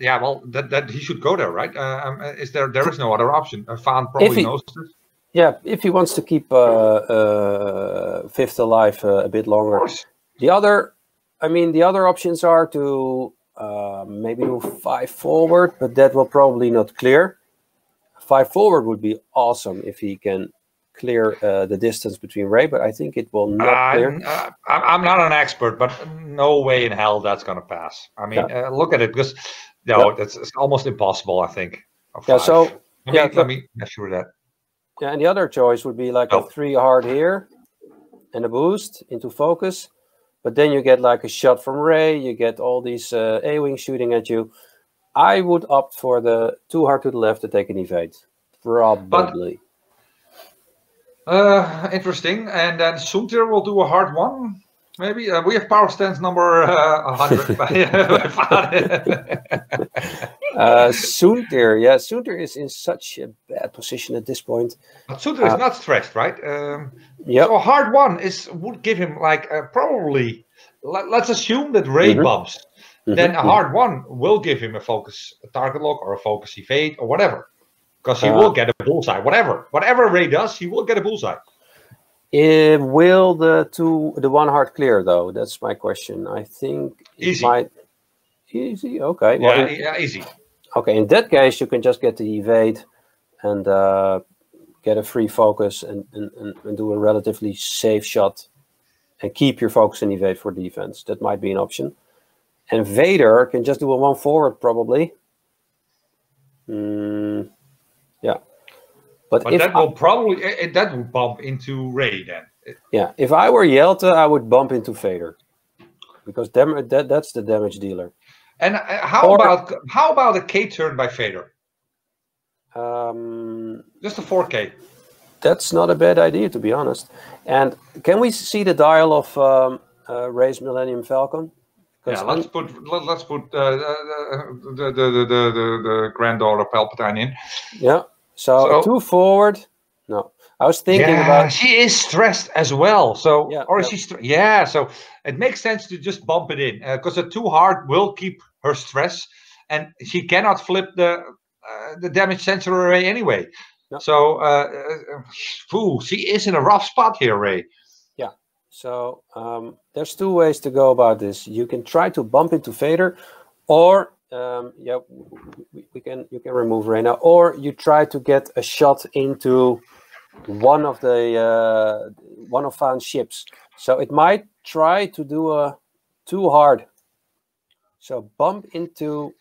yeah, well, that, that he should go there, right? Uh, um, is there there is no other option? Uh, Faan probably he- knows this. Yeah, if he wants to keep uh, uh, Fifth alive uh, a bit Of longer. course. The other, I mean, the other options are to uh, maybe move five forward, but that will probably not clear. Five forward would be awesome if he can clear uh, the distance between Rey, but I think it will not clear. I'm, uh, I'm not an expert, but no way in hell that's gonna pass. I mean, uh, look at it because no, Yeah. that's it's almost impossible. I think. Yeah, so let me, yeah, let me measure that. Yeah, and the other choice would be like Oh. a three hard here and a boost into focus. But then you get like a shot from Rey, you get all these uh, A wings shooting at you. I would opt for the two hard to the left to take an evade. Probably. Uh, interesting. And then Soontir will do a hard one. Maybe uh, we have power stance number uh, 100. uh, yeah, Soontir is in such a bad position at this point. But is Uh, not stressed, right? Um, Yep. So hard one is would give him like uh, probably. Let, let's assume that Rey Mhm. bumps. Then a Mhm. hard one will give him a focus a target lock or a focus evade or whatever, because he Uh, will get a bullseye. Whatever, whatever Rey does, he will get a bullseye. Eh, will the two, the one hard clear though? That's my question. I think it Easy. might. Easy. Okay. Yeah, in- yeah, easy. Okay. In that case, you can just get the evade and uh, get a free focus and, and, and, do a relatively safe shot and keep your focus and evade for defense. That might be an option. And Vader can just do a one forward probably. Mm, yeah. But, But that I- will probably eh, eh, that will bump into Rey then. Yeah, if I were Jelte, I would bump into Vader because that that's the damage dealer. And uh, how Or- about how about a K turn by Vader? Um, Just a 4K. that's not a bad idea, to be honest. And can we see the dial of um, uh, Rey's Millennium Falcon? Yeah, let's put let, let's put uh, the, the, the, the, the, the, the granddaughter Palpatine in. yeah. So, So- two forward. No, I was thinking yeah, about. she is stressed as well. So, Yeah, or is yeah. she? Yeah, so it makes sense to just bump it in because a too hard will keep her stress, and she cannot flip the uh, the damage sensor array anyway. Yeah. So, uh, uh, she is in a rough spot here, Rey. Yeah. So um, there's two ways to go about this. You can try to bump into Vader, or um, yeah, we, we can you can remove Reyna, or you try to get a shot into one of the uh, one of Faan's ships. So it might try to do a too hard. So bump into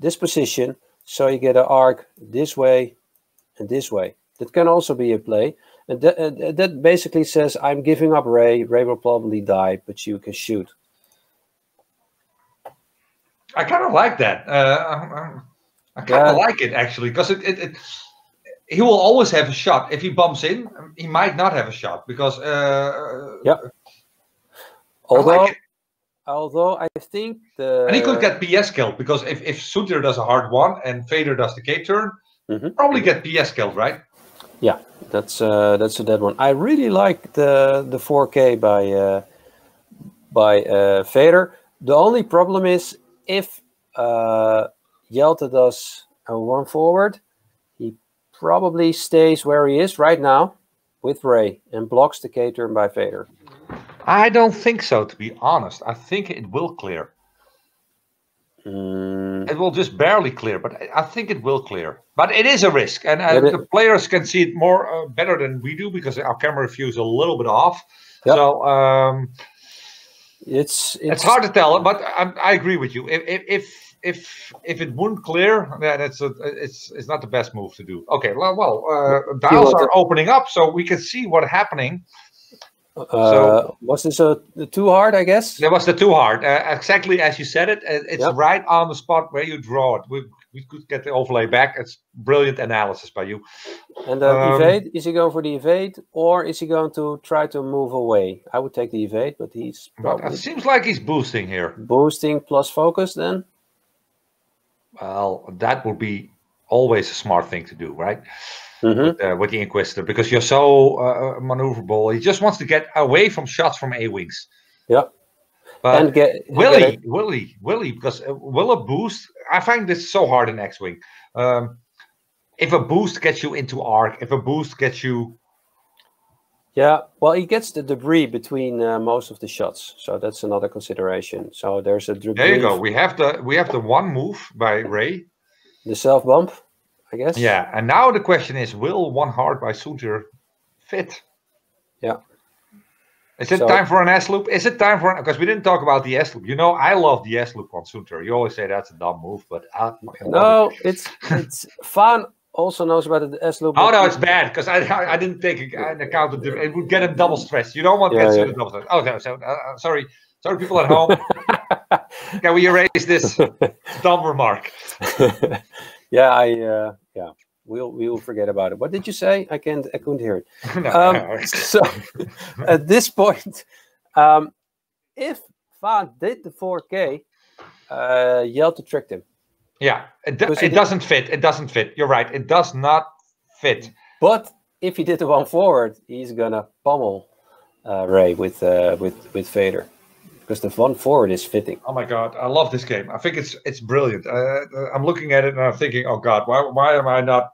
this position, so you get an arc this way and this way. That can also be a play. And that, uh, that basically says, I'm giving up Rey. Rey will probably die, but you can shoot. I kind of like that. Uh, I kind Yeah. of like it actually because it, it, it he will always have a shot. If he bumps in, he might not have a shot because uh, Yep. Although, like although I think the And he could get PS killed because if if Soontir does a hard one and Vader does the K turn, Mhm. probably get PS killed, right? yeah, that's uh, that's a dead one. I really like the the 4K by uh, by uh, Vader. The only problem is if uh, Jelte does a one forward, he probably stays where he is right now with Rey and blocks the K turn by Vader. I don't think so, to be honest. I think it will clear. Mm, It will just barely clear, but I- think it will clear. But it is a risk, and uh, the players can see it more uh, better than we do because our camera view is a little bit off. Yep. So um, it's, it's it's hard to tell. But I, I agree with you. If if if if, if it wouldn't clear, then it's a, it's it's not the best move to do. Okay, well, well uh, dials are opening up, so we can see what's happening. Uh, was this a too hard? I guess. That was the too hard. Uh, exactly as you said it. uh, It's Yep. right on the spot where you draw it. We, we could get the overlay back. It's brilliant analysis by you. And the Um, evade, is he going for the evade or is he going to try to move away? I would take the evade, but he's But it seems like he's boosting here. boosting plus focus then. Well, that would be always a smart thing to do, right? Mhm. Uh, with the Inquisitor, because you're so uh, maneuverable. He just wants to get away from shots from A wings. Yeah. But and get will get he? Will he? Will he? Because uh, will a boost? I find this so hard in X-wing. Um, if a boost gets you into arc, if a boost gets you Yeah, well, he gets the debris between uh, most of the shots, so that's another consideration. So there's a debris. There you go. We have the we have the one move by Rey. The self bump, I guess. Yeah, and now the question is, will one heart by Soontir fit? Yeah. Is it So- time for an S loop? Is it time for an? Because we didn't talk about the S loop. You know, I love the S loop on Soontir. You always say that's a dumb move, but I No, it. it's it's fun. also knows about the S loop. Oh no, it's bad because I, I didn't take an account of the, it would get him double stress. You don't want Yeah, yeah. double stress. Oh no, so uh, uh, sorry, sorry, people at home. Can we erase this dumb remark? Yeah, I uh, yeah. we'll we will forget about it. What did you say? I can't. I couldn't hear it. No, Um, no, so at this point, um, if Faan did the 4K, uh, Jelte tricked him. yeah, it, it doesn't fit. It doesn't fit. You're right. It does not fit. But if he did the one forward, he's gonna pummel uh, Rey with uh, with with Vader because the one forward is fitting. Oh my god, I love this game. I think it's it's brilliant. Uh, I'm looking at it and I'm thinking, oh god, why why am I not?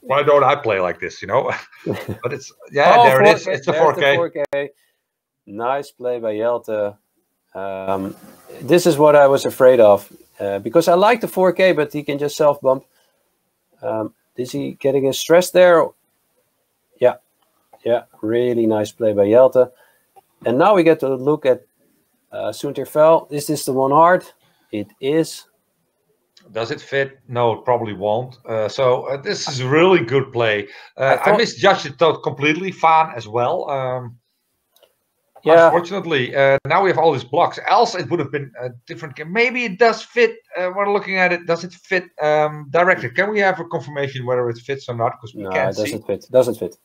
Why don't I play like this? You know? but it's yeah, Oh, there it is. 4K, It's the 4K. 4K. Nice play by Jelte. Um, this is what I was afraid of uh, because I like the 4K, but he can just self bump. Um, is he getting his stress there? Yeah, yeah, really nice play by Jelte. And now we get to look at uh, Soontir Fel. Is this the one hard? It is. Does it fit? No, it probably won't. Uh, so uh, this is really good play. Uh, I I, misjudged it completely. Faan as well. Um, Yeah, Unfortunately, uh, now we have all these blocks. Else, it would have been a different game. Maybe it does fit. Uh, we're looking at it. Does it fit um, directly? Can we have a confirmation whether it fits or not? Because we no, can't it doesn't see. fit. Doesn't fit.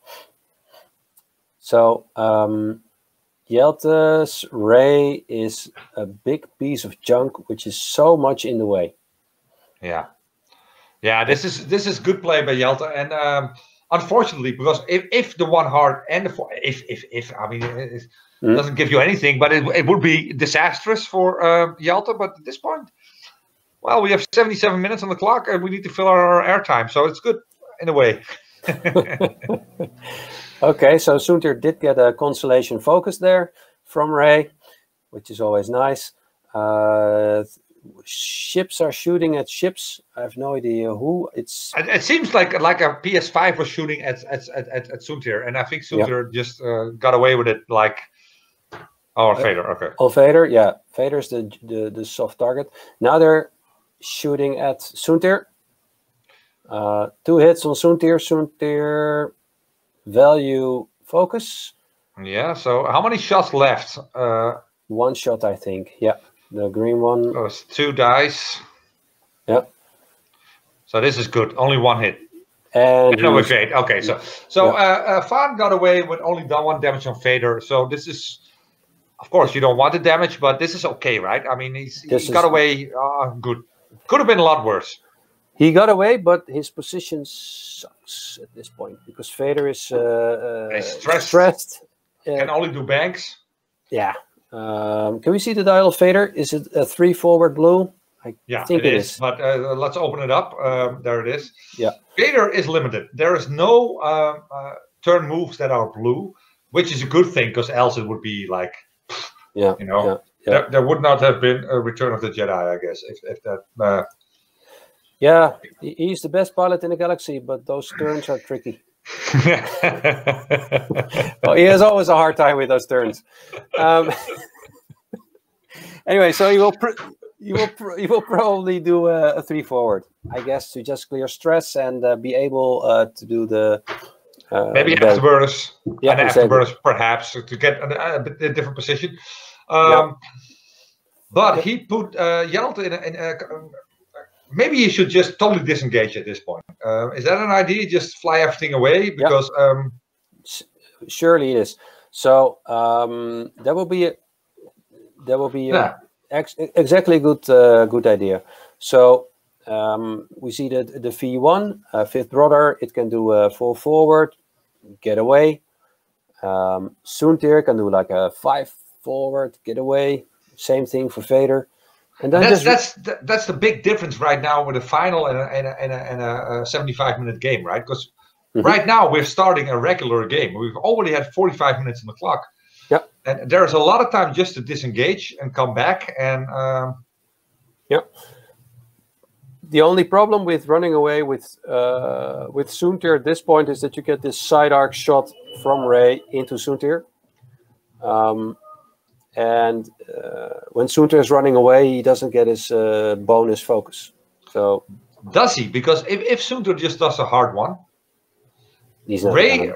So um, Jelte's Rey is a big piece of junk, which is so much in the way. Yeah, yeah. This is this is good play by Jelte, and um, unfortunately, because if, if the one hard and the four, if if if I mean it, it Mm. doesn't give you anything, but it, it would be disastrous for uh, Jelte. But at this point, well, we have 77 minutes on the clock, and we need to fill our airtime, so it's good in a way. Okay, so Soontir did get a consolation focus there from Rey, which is always nice. Uh, ships are shooting at ships. I have no idea who. It's It, it seems like like a PS5 was shooting at at at, at, at Soontir, and I think. Soontir just uh, got away with it. Like, oh, Vader. Okay. Oh, Vader, yeah. Vader's the, the the soft target. Now they're shooting at Soontir. Uh, two hits on Soontir. Soontir value focus. Yeah. So how many shots left? Uh, One shot, I think. Yeah, the green one. oh, it's two dice. Yeah, So this is good. Only one hit. and No, was-. Okay. So so uh, uh, Faan got away with only done one damage on Vader. So this is. Of course, you don't want the damage, but this is okay, right? I mean, he's, This got away uh, good. Could have been a lot worse. He got away, but his position sucks at this point because Vader is uh, uh, stressed. stressed. Can only do banks. yeah. Um, can we see the dial of Vader? Is it a three forward blue? I Yeah, think it it is. is. But uh, let's open it up. Um, there it is. Yeah. Vader is limited. There is no um, uh, turn moves that are blue, which is a good thing because else it would be like, Yeah. you know, yeah, yeah. There, there would not have been a Return of the Jedi, I guess, if, if that. Uh, Yeah, he's the best pilot in the galaxy, but those turns are tricky. Well, he has always a hard time with those turns. Um, anyway, so you will you will you will probably do a, a three forward, I guess, to just clear stress and uh, be able uh, to do the uh, Maybe the- afterburners. Yeah, and exactly. afterburners, perhaps, to get a, a bit a different position. Um, But he put uh, in a, in a. Maybe you should just totally disengage at this point. Uh, is that an idea? Just fly everything away? Because. Um, surely it is. So um, that will be a, that will be a, ex- exactly a good uh, good idea. So um, we see that the V1 uh, fifth brother it can do a full forward, get away. Um, Soontir can do like a five forward, get away. Same thing for Vader. And that's just that's that- that's the big difference right now with a final and a, and a, and a, and a, uh 75 minute game, right? Because Mhm. right now we're starting a regular game. We've already had 45 minutes on the clock. Yep. And there's a lot of time just to disengage and come back. And um, the only problem with running away with uh, with Soontir at this point is that you get this side arc shot from Rey into Soontir. Um, and uh, when Soontir is running away, he doesn't get his uh, bonus focus. So does he? Because if, if Soontir just does a hard one, he's not. Rey gonna,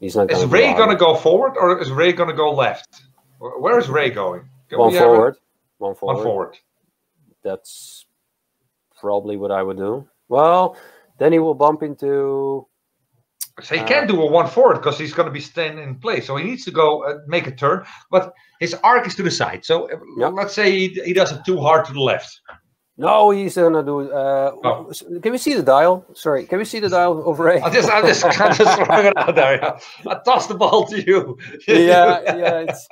he's not is Rey going to go forward or is Rey going to go left? Where is Rey going? Can one have a- forward, one forward. One forward. That's probably what I would do. Well, then he will bump into. So he Uh, can't do a one forward because he's going to be staying in place. So he needs to go uh, make a turn, but his arc is to the side. So uh, Yeah. let's say he, he does it too hard to the left. No, he's gonna do. Uh, Oh. Can we see the dial? Sorry, can we see the dial over A? I just, I just, I just throwing it out there. Yeah. I toss the ball to you. yeah, yeah. It's,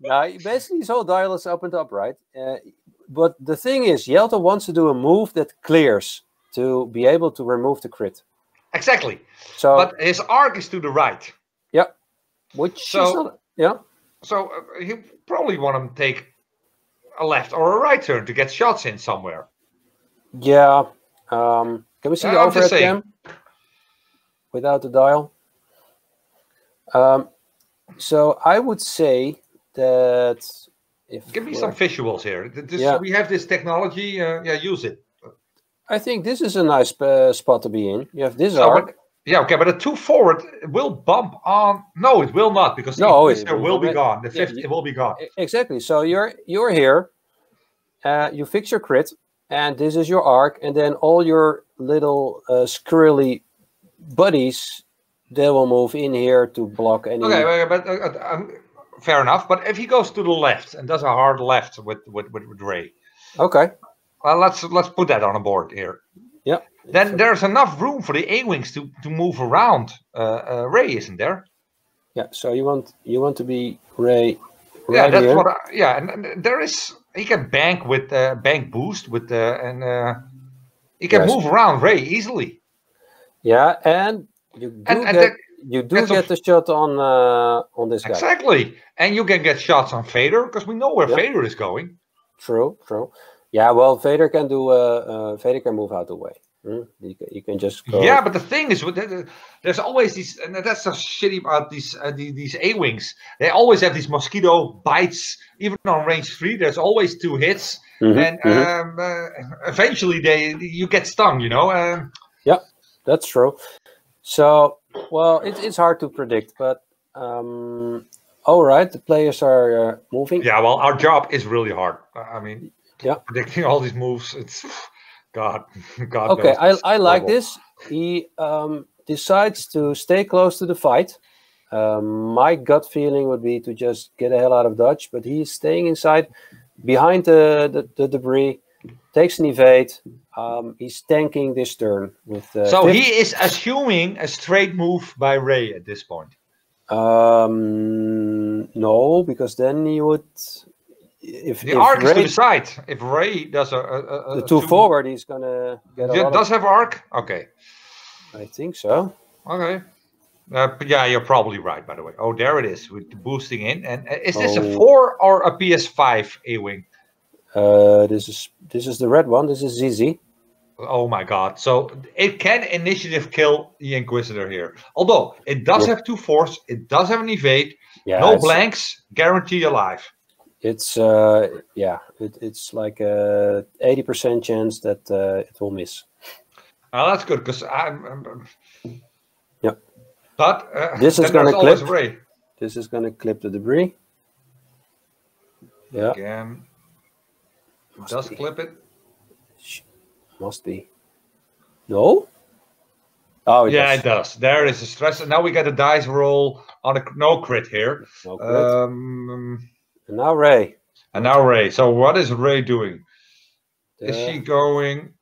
yeah, basically, his whole dial is opened up, right? Uh, but the thing is, Jelte wants to do a move that clears to be able to remove the crit. Exactly. So, But his arc is to the right. yeah, which So- is not, yeah, So uh, he probably want to take a left or a right turn to get shots in somewhere. yeah. Um, can we see Uh, the overhead cam without the dial? Um, so I would say that if Give me some visuals here. This, Yeah. We have this technology. Uh, yeah, use it. I think this is a nice uh, spot to be in. You have this So, arc. yeah, okay, but a two forward will bump on. No, it will not because No, it will will be gone. The fifth you- it will be gone. Exactly. So you're you're here. Uh, you fix your crit, and this is your arc, and then all your little uh, squirrely buddies they will move in here to block any. Okay, okay, but uh, uh, um, fair enough. But if he goes to the left and does a hard left with with with, with Rey, Okay. Well, let's let's put that on a board here. Yeah. Then there's enough room for the A wings to to move around. Uh, uh, Rey isn't there? Yeah. So you want you want to be Rey. yeah, that's here. what. I, yeah, and, and there is he can bank with uh, bank boost with the and uh, he can Yes. move around Rey easily. Yeah, and you do And- and get the- you do get of- the shot on uh, on this guy. Exactly, and you can get shots on Vader because we know where Yeah. Vader is going. True. True. Yeah. Well, Vader can do. Uh, uh, Vader can move out the way. Hmm? You, can, you can just go. Yeah, but the thing is, with the- the- there's always these, and that's so shitty about these uh, the, these A wings. They always have these mosquito bites, even on range three. There's always two hits, Mhm, and mhm. um, uh, eventually they you get stung. You know, um, That's true. So, well, it, it's hard to predict, but um, all right, the players are uh, moving. yeah. Well, our job is really hard. I mean, Yeah. predicting all these moves. It's God, God. Okay, knows, I, I like horrible. this. He um, decides to stay close to the fight. Um, my gut feeling would be to just get the hell out of dodge, but he's staying inside behind the, the, the debris, takes an evade. Um, he's tanking this turn with. Uh, So he is assuming a straight move by Rey at this point. Um, no, because then he would. If, The if arc is to Rey- the side. If Rey does a, a, a the two two- forward, he's gonna get Yeah, does of, have arc? Okay. I think so. Okay. Uh, but yeah, you're probably right, by the way. Oh, there it is with the boosting in. And uh, is this a Oh. 4 or a PS5 A Wing? Uh, this is this is the red one. This is ZZ. Oh my god. So it can initiative kill the Inquisitor here. Although it does Yeah. have two force, it does have an evade, Yeah, no blanks, guarantee alive. It's uh, yeah, it, it's like a eighty percent chance that uh, it will miss. Oh, that's good because I'm. I'm- Yep. But uh, This is gonna clip. Rey. This is gonna clip the debris. Yeah, Again. Must does be. clip it. Must be. No. Oh, it yeah, does. it does. There is a stress. And now we get a dice roll on a no crit here. No crit. Um, and now Rey. and now Rey. So what is Rey doing? Is she going?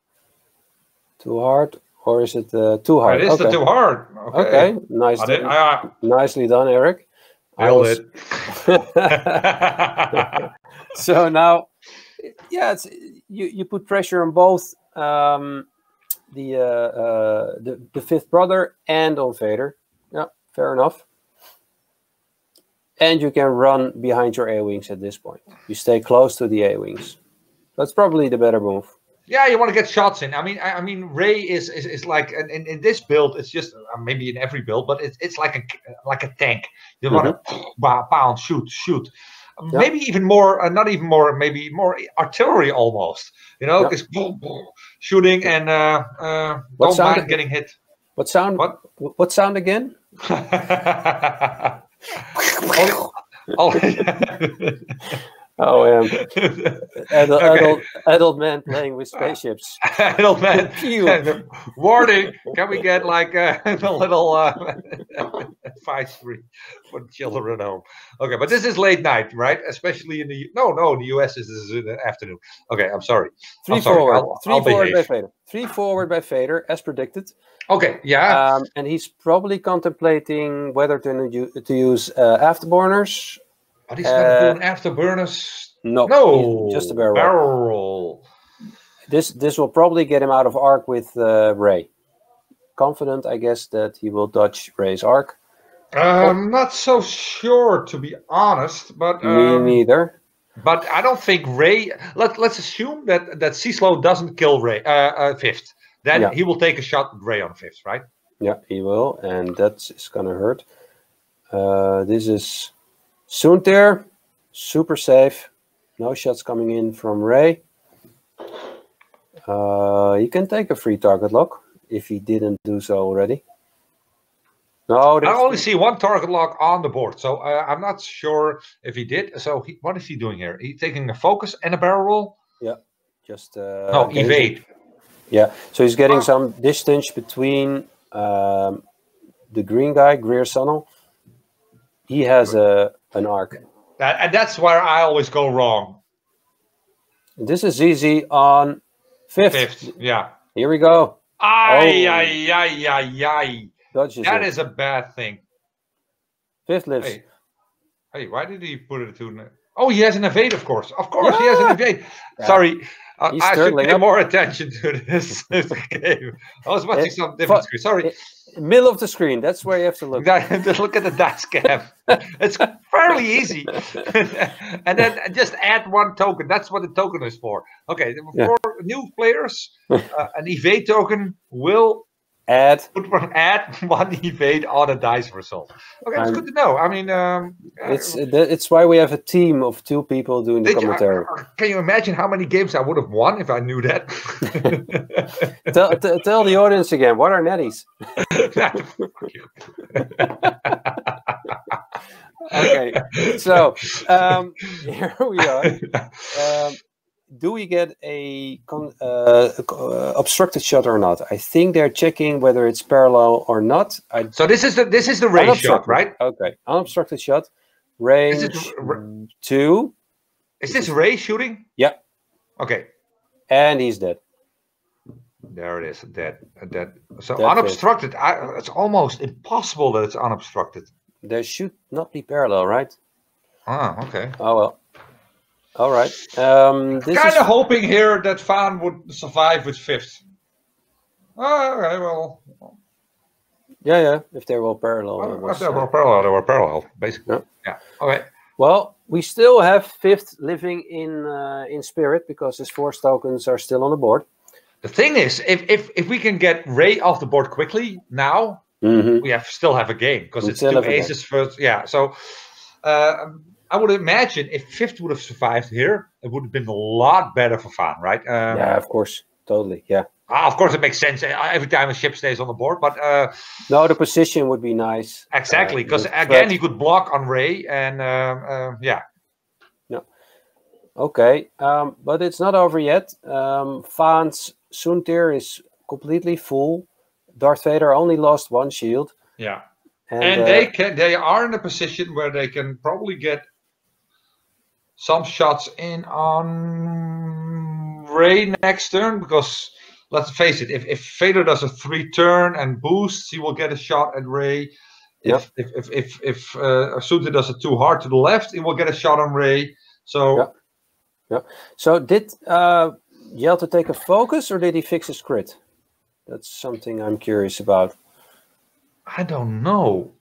too hard or is it uh, too hard? It is the okay. too hard. Okay. okay, nice. Did. I, Nicely done, Erik. I nailed was- it. so now, yeah, it's you. You put pressure on both um, the, uh, uh, the the fifth brother and on Vader. Yeah, fair enough. And you can run behind your A wings at this point. You stay close to the A wings. That's probably the better move. yeah, you want to get shots in. I mean, I, I mean, Rey is is, is like in, in, this build. It's just uh, maybe in every build, but it's it's like a like a tank. You want to pound, shoot, shoot. Yeah. Maybe even more, uh, not even more, maybe more artillery almost. You know, Yeah. just shooting and uh, uh, don't mind getting hit. What sound? What? What sound again? oh, Oh, um, adult, Okay. adult, adult man playing with spaceships. Adult man. Warning! Can we get like a, a little uh, advisory for children at home? Okay, but this is late night, right? Especially in the no, no, in the US this is in the afternoon. Okay, I'm sorry. Three I'm sorry, forward, I'll- three I'll forward by. Vader. Three forward by Vader, as predicted. Okay, yeah. Um, and he's probably contemplating whether to, to use uh, afterburners. But he's gonna do uh, an afterburners. No, No, just a barrel. roll. barrel. This this will probably get him out of arc with uh, Rey. Confident, I guess, that he will dodge Rey's arc. I'm not so sure, to be honest, but Me um, neither. but I don't think Rey. Let Let's assume that that Cecilo doesn't kill Rey uh, uh, fifth. Then Yeah. he will take a shot at Rey on fifth, right? Yeah, he will, and that's gonna hurt. Uh, this is Soontir, super safe. No shots coming in from Rey. Uh, he can take a free target lock if he didn't do so already. No, I only see one target lock on the board, so uh, I'm not sure if he did. So he, what is he doing here? He's taking a focus and a barrel roll. Yeah, just uh, no, evade. Yeah, so he's getting Ah. some distance between um, the green guy, Greer Sonnel. He has a an arc. That, and that's where I always go wrong. This is easy on fifth. Fifth, yeah. Here we go. Ay, Oh. ay, ay, ay, ay. Dodges That it. is a bad thing. Fifth lives. Hey, hey, why did he put it to? Oh, he has an evade, of course. Of course, he has an ah! evade. Yeah. Sorry, He's I should pay up. more attention to this, game. I was watching Eh, some different screen. Sorry, Middle of the screen. That's where you have to look. Just look at the dice cam. it's fairly easy. and then just add one token. That's what the token is for. Okay, Yeah. for new players, uh, an evade token will Add. put one, add one evade on a dice result. Okay, that's I'm- good to know. I mean, um, It's it's why we have a team of two people doing the you- commentary. uh, can you imagine how many games I would have won if I knew that? tell, t- tell the audience again. What are netties? Okay, so um, here we are. Um, do we get a con- uh, uh, obstructed shot or not? I think they're checking whether it's parallel or not. I so this is the this is the Rey shot, right? Okay, unobstructed shot, range it mm, two, Is this Rey shooting? Yeah. Okay. and he's dead. There it is, dead, dead. So unobstructed. I, it's almost impossible that it's unobstructed. There should not be parallel, right? Ah, okay. Oh well. All right. Um, this Kind of hoping here that Faan would survive with fifth. Oh, okay, well, yeah, yeah. If they were parallel, well, was, if they uh, were parallel. They were parallel, basically. Yeah. Yeah. Okay. Well, we still have fifth living in uh, in spirit because his force tokens are still on the board. The thing is, if if if we can get Rey off the board quickly now, Mm-hmm. we have still have a game because it's two aces first. Yeah. So. Uh, I would imagine if fifth would have survived here, it would have been a lot better for Faan, right? Um, yeah, of course, totally. Yeah. Ah, of course, it makes sense uh, every time a ship stays on the board, but uh, No, the position would be nice. exactly Uh, because with again, he could block on Rey, and um, uh, yeah, Okay, um, but it's not over yet. Um, Faan's Soontir is completely full. Darth Vader only lost one shield, yeah, and, and uh, they can they are in a position where they can probably get some shots in on Rey next turn because let's face it, if if Vader does a three turn and boosts, he will get a shot at Rey. If if if if, if uh, Soontir does it too hard to the left, he will get a shot on Ray. So. Yeah. So did uh, Jelte take a focus or did he fix his crit? That's something I'm curious about. I don't know.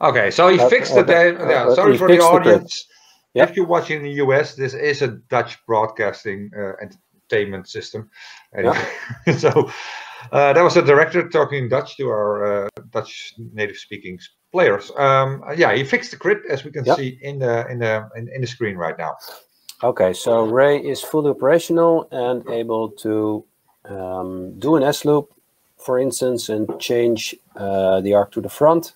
Okay, so he Uh, fixed uh, it. then. uh, yeah, uh, sorry for the fixed the crit. audience. If you're watching in the US, this is a Dutch broadcasting uh, entertainment system. Anyway, so uh, that was the director talking Dutch to our uh, Dutch native-speaking players. Um, yeah, he fixed the crit as we can see in the in the in, in the screen right now. Okay, so Rey is fully operational and able to um, do an S loop, for instance, and change uh, the arc to the front.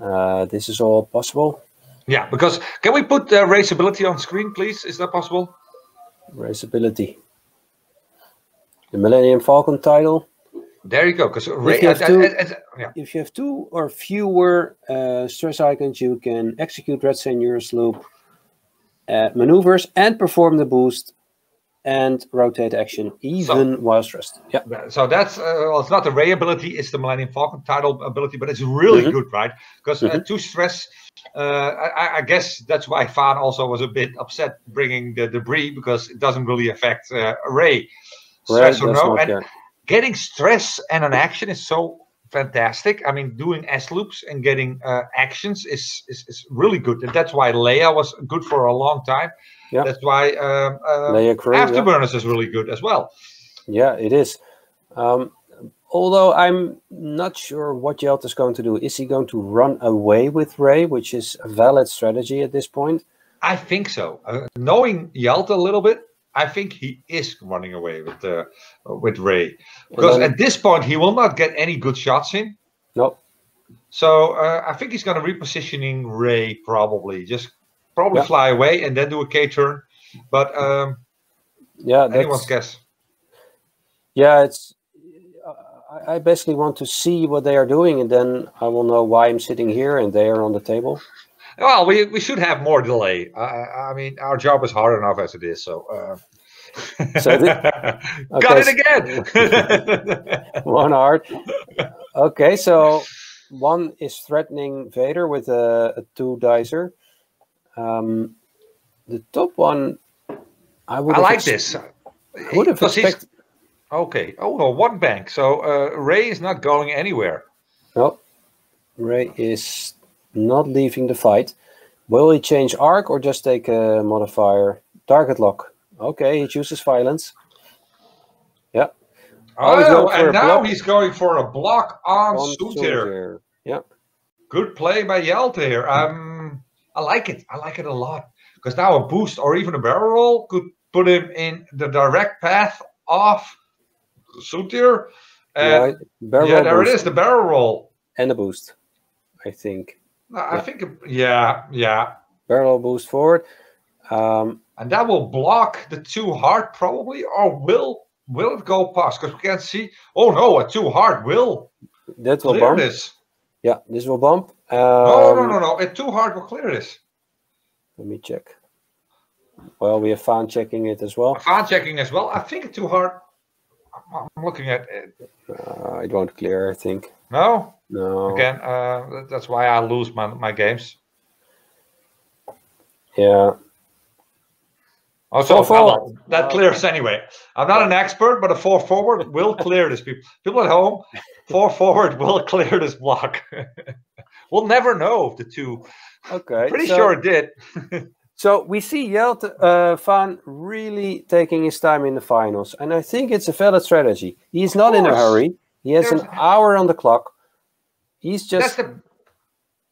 Uh, this is all possible. Yeah, because can we put uh, Rey's ability on screen, please? Is that possible? Rey's ability. The Millennium Falcon title. There you go. Because If you have two- yeah. If you have two or fewer uh, stress icons, you can execute Red Segnor's loop uh, maneuvers and perform the boost and rotate action even while stressed. Yeah. So that's uh, well, it's not the Rey ability, it's the Millennium Falcon title ability, but it's really Mhm. good, right? Because uh, Mhm. to stress, uh, I, I guess that's why Faan also was a bit upset bringing the debris because it doesn't really affect uh, Rey. Stress or no, and care. getting stress and an action is so fantastic. I mean, doing S loops and getting uh, actions is, is is really good, and that's why Leia was good for a long time. Yeah. That's why um, uh, Leia Crew, yeah. Afterburners is really good as well. Yeah, it is. Um, although I'm not sure what Jelte is going to do. Is he going to run away with Rey, which is a valid strategy at this point? I think so. Uh, knowing Jelte a little bit, I think he is running away with uh, with Rey because then- at this point he will not get any good shots in. Nope. So uh, I think he's going to repositioning Rey probably just probably Yeah. fly away and then do a K turn. But um, Yeah, anyone's that's, guess. yeah. It's. I- I basically want to see what they are doing, and then I will know why I'm sitting here and they are on the table. Well, we, we should have more delay. I, I mean, our job is hard enough as it is. So. Uh, So thi- Got it again. One heart. Okay, so one is threatening Vader with a, a two dicer. Um, the top one, I would. I like this. I would have expected. Okay. Oh, well, one bank. So uh, Rey is not going anywhere. No, Rey is not leaving the fight. Will he change arc or just take a modifier? Target lock. Okay, he chooses violence. Yeah. Oh, and now block. he's going for a block on, on. Soontir. Yeah. Good play by Jelte here. Um, I like it. I like it a lot because now a boost or even a barrel roll could put him in the direct path of Soontir. And right. Barrel yeah, there it boost is, the barrel roll. And a boost, I think. No, I Yeah. think, yeah, yeah. Barrel boost forward. Um, And that will block the two hard probably, or will will it go past? Because we can't see. Oh no, a two hard will that will bump. this. Yeah, this will bump. Um, No, no, no, no. A two hard will clear this. Let me check. Well, we are Faan checking it as well. Faan checking as well. I think it's too hard. I'm looking at it. Uh, it won't clear, I think. No, No. again, uh, that's why I lose my, my games. Yeah. Also, Four well, that clears anyway. I'm not an expert, but a four forward will clear this. People, people at home, four forward will clear this block. we'll never know if the two. Okay. Pretty so, sure it did. So we see Jelte uh, Faan really taking his time in the finals, and I think it's a valid strategy. He's not in a hurry. He has an hour on the clock. He's just the.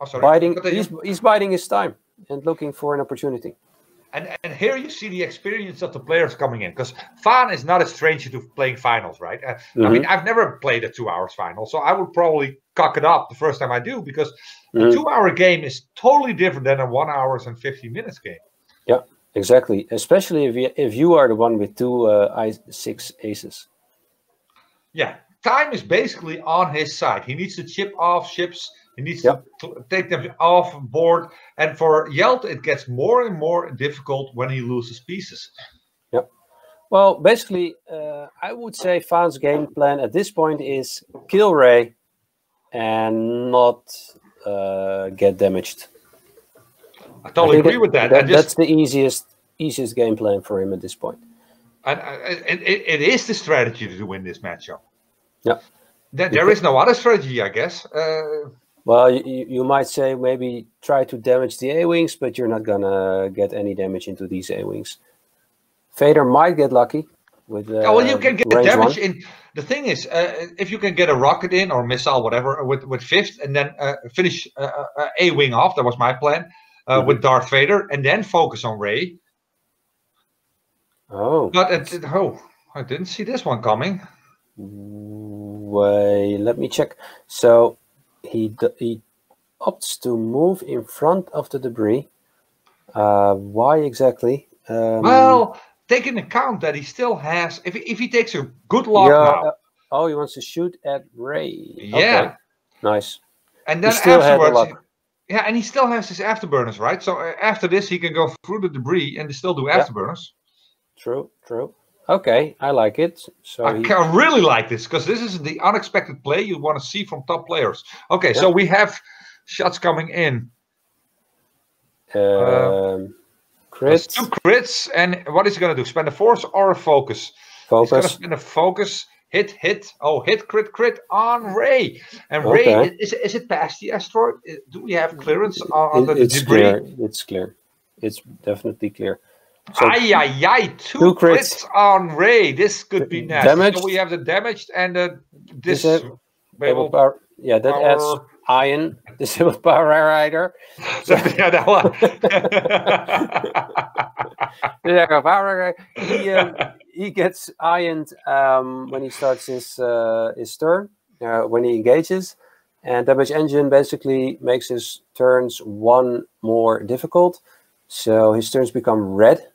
Oh, biding. He's, he's biding his time and looking for an opportunity. And and here you see the experience of the players coming in because Faan is not a stranger to playing finals, right? Uh, I mean, I've never played a two hours final, so I would probably cock it up the first time I do because a Mhm. two hour game is totally different than a one hours and fifty minutes game. Yeah, exactly, especially if you, if you are the one with two uh, I six aces. Yeah, time is basically on his side. He needs to chip off ships. He needs Yep. to take them off board. And for Jelte, it gets more and more difficult when he loses pieces. Yep. Well, basically, uh, I would say Faan's game plan at this point is kill Rey and not uh, get damaged. I totally think agree it- with that. that- just, That's the easiest easiest game plan for him at this point. and, and, and it, it is the strategy to win this matchup. Yeah. There, there is no other strategy, I guess. Uh, Well, you, you might say maybe try to damage the A wings, but you're not gonna get any damage into these A wings. Vader might get lucky with. Uh, oh, well, you can get damage one. in. The thing is, uh, if you can get a rocket in or missile, whatever, with, with fifth, and then uh, finish uh, uh, a wing off, that was my plan, uh, Mhm. with Darth Vader, and then focus on Rey. Oh, But it, it- oh, I didn't see this one coming. wait, let me check. So he he opts to move in front of the debris. Uh, why exactly? Um, well, take into account that he still has. If he, if he takes a good lock yeah, now, uh, oh, he wants to shoot at Rey. Yeah. Okay, Nice. and then still had the afterwards, yeah, and he still has his afterburners, right? So uh, after this, he can go through the debris and still do Yeah. afterburners. True, true. Okay, I like it. So I he, can really like this because this is the unexpected play you want to see from top players. Okay, so we have shots coming in. um, There's crit, two crits, and what is he going to do? Spend a force or a focus? He's going to focus. spend a focus. Hit, hit. Oh, hit, crit, crit on Rey. And Rey, is, is it past the asteroid? Uh, Do we have clearance on, on It- the it's debris? clear. It's clear. It's definitely clear. So Ay, ay, ay. Two, Two crits. crits. on Rey. This could be nasty. Damaged. So we have the damaged and the this. Is it- Rey Double will- power. Yeah, that adds power- iron. Disabled power rider. So yeah, that one. Yeah, power rider. He um, he gets ironed um, when he starts his uh, his turn. Uh, when he engages, and damage engine basically makes his turns one more difficult. So his turns become red.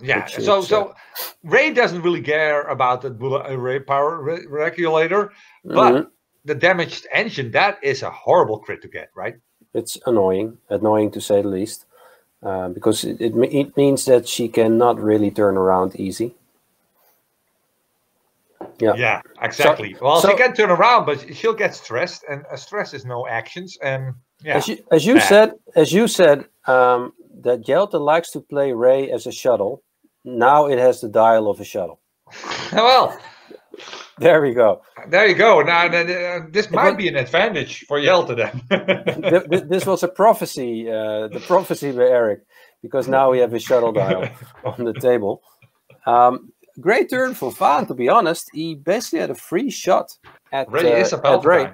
Yeah. So is, uh, so Rey doesn't really care about the bullet uh, Ray power re- regulator, but Mhm. the damaged engine that is a horrible crit to get, right? it's annoying, annoying to say the least, uh, because it, it, it means that she cannot really turn around easy. Yeah. Yeah, exactly. well, so- she can turn around, but she'll get stressed, and uh, stress is no actions. And yeah, As you, as you said, as you said, um, that Jelte likes to play Rey as a shuttle. Now it has the dial of a shuttle. well, There we go. there you go. Now uh, this might be an advantage for Jelte then. Th- th- this was a prophecy, uh, the prophecy by Erik, because now we have a shuttle dial on the table. Um, great turn for Faan, to be honest. He basically had a free shot at, Rey uh, is at Rey.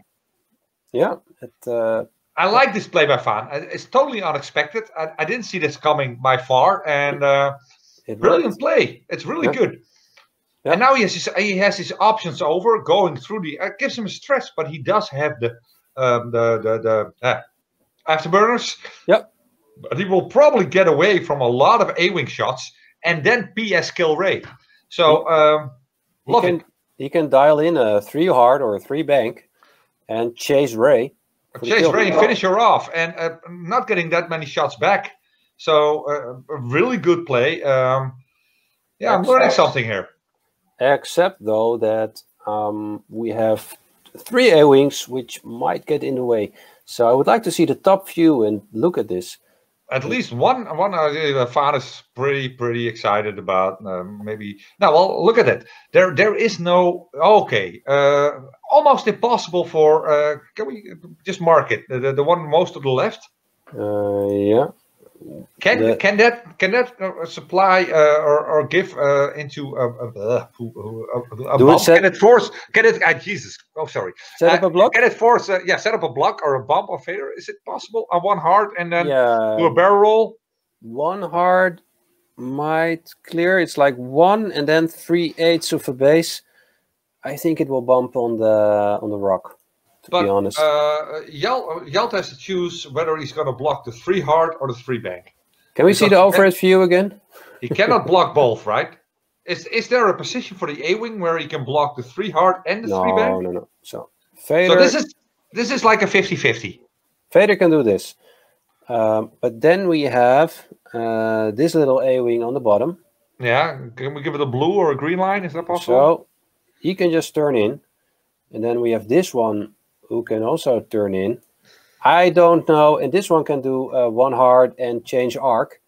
Yeah, at, uh, I like this play by Faan. Uh, It's totally unexpected. I, I didn't see this coming by far, and uh, brilliant play. It's really Yeah. good. Yeah. And now he has his he has his options over going through the. It gives him stress, but he does have the um, the the the uh, afterburners. Yep. But he will probably get away from a lot of A-wing shots and then PS kill Rey. So um, He love can, it. he can dial in a three hard or a three bank and chase Rey. For the Chase kill. Rey, finish her off, and uh, not getting that many shots back. So uh, a really good play. Um, yeah, I'm learning something here. Except though that um, we have three A wings which might get in the way. So I would like to see the top view and look at this. At least one, one uh, fan is pretty, pretty excited about. Um, maybe now, well, look at it. There, there is no. Okay, uh, almost impossible for. Uh, can we just mark it? The, the, one most to the left. Uh, yeah. Can The- can that can that uh, supply uh, or, or give uh, into a, a, a, a, a Do bomb? Can it force? Can it? Uh, Jesus! Oh, sorry. Set up Uh, a block. Can it force? Uh, yeah, set up a block or a bomb or Vader. Is it possible on one heart and then yeah. do a barrel roll? One hard might clear. It's like one and then three eighths of a base. I think it will bump on the on the rock. To But be honest. uh, Yel, Jelte has to choose whether he's going to block the three hard or the three bank. Can we see the overhead view again? He cannot block both, right? Is is there a position for the A wing where he can block the three hard and the three bank? no, no. no. So Vader, so this is this is like a 50-50. Vader can do this. Um, but then we have uh, this little A-wing on the bottom. Yeah, can we give it a blue or a green line? Is that possible? So he can just turn in. And then we have this one who can also turn in. I don't know. And this one can do uh, one hard and change arc.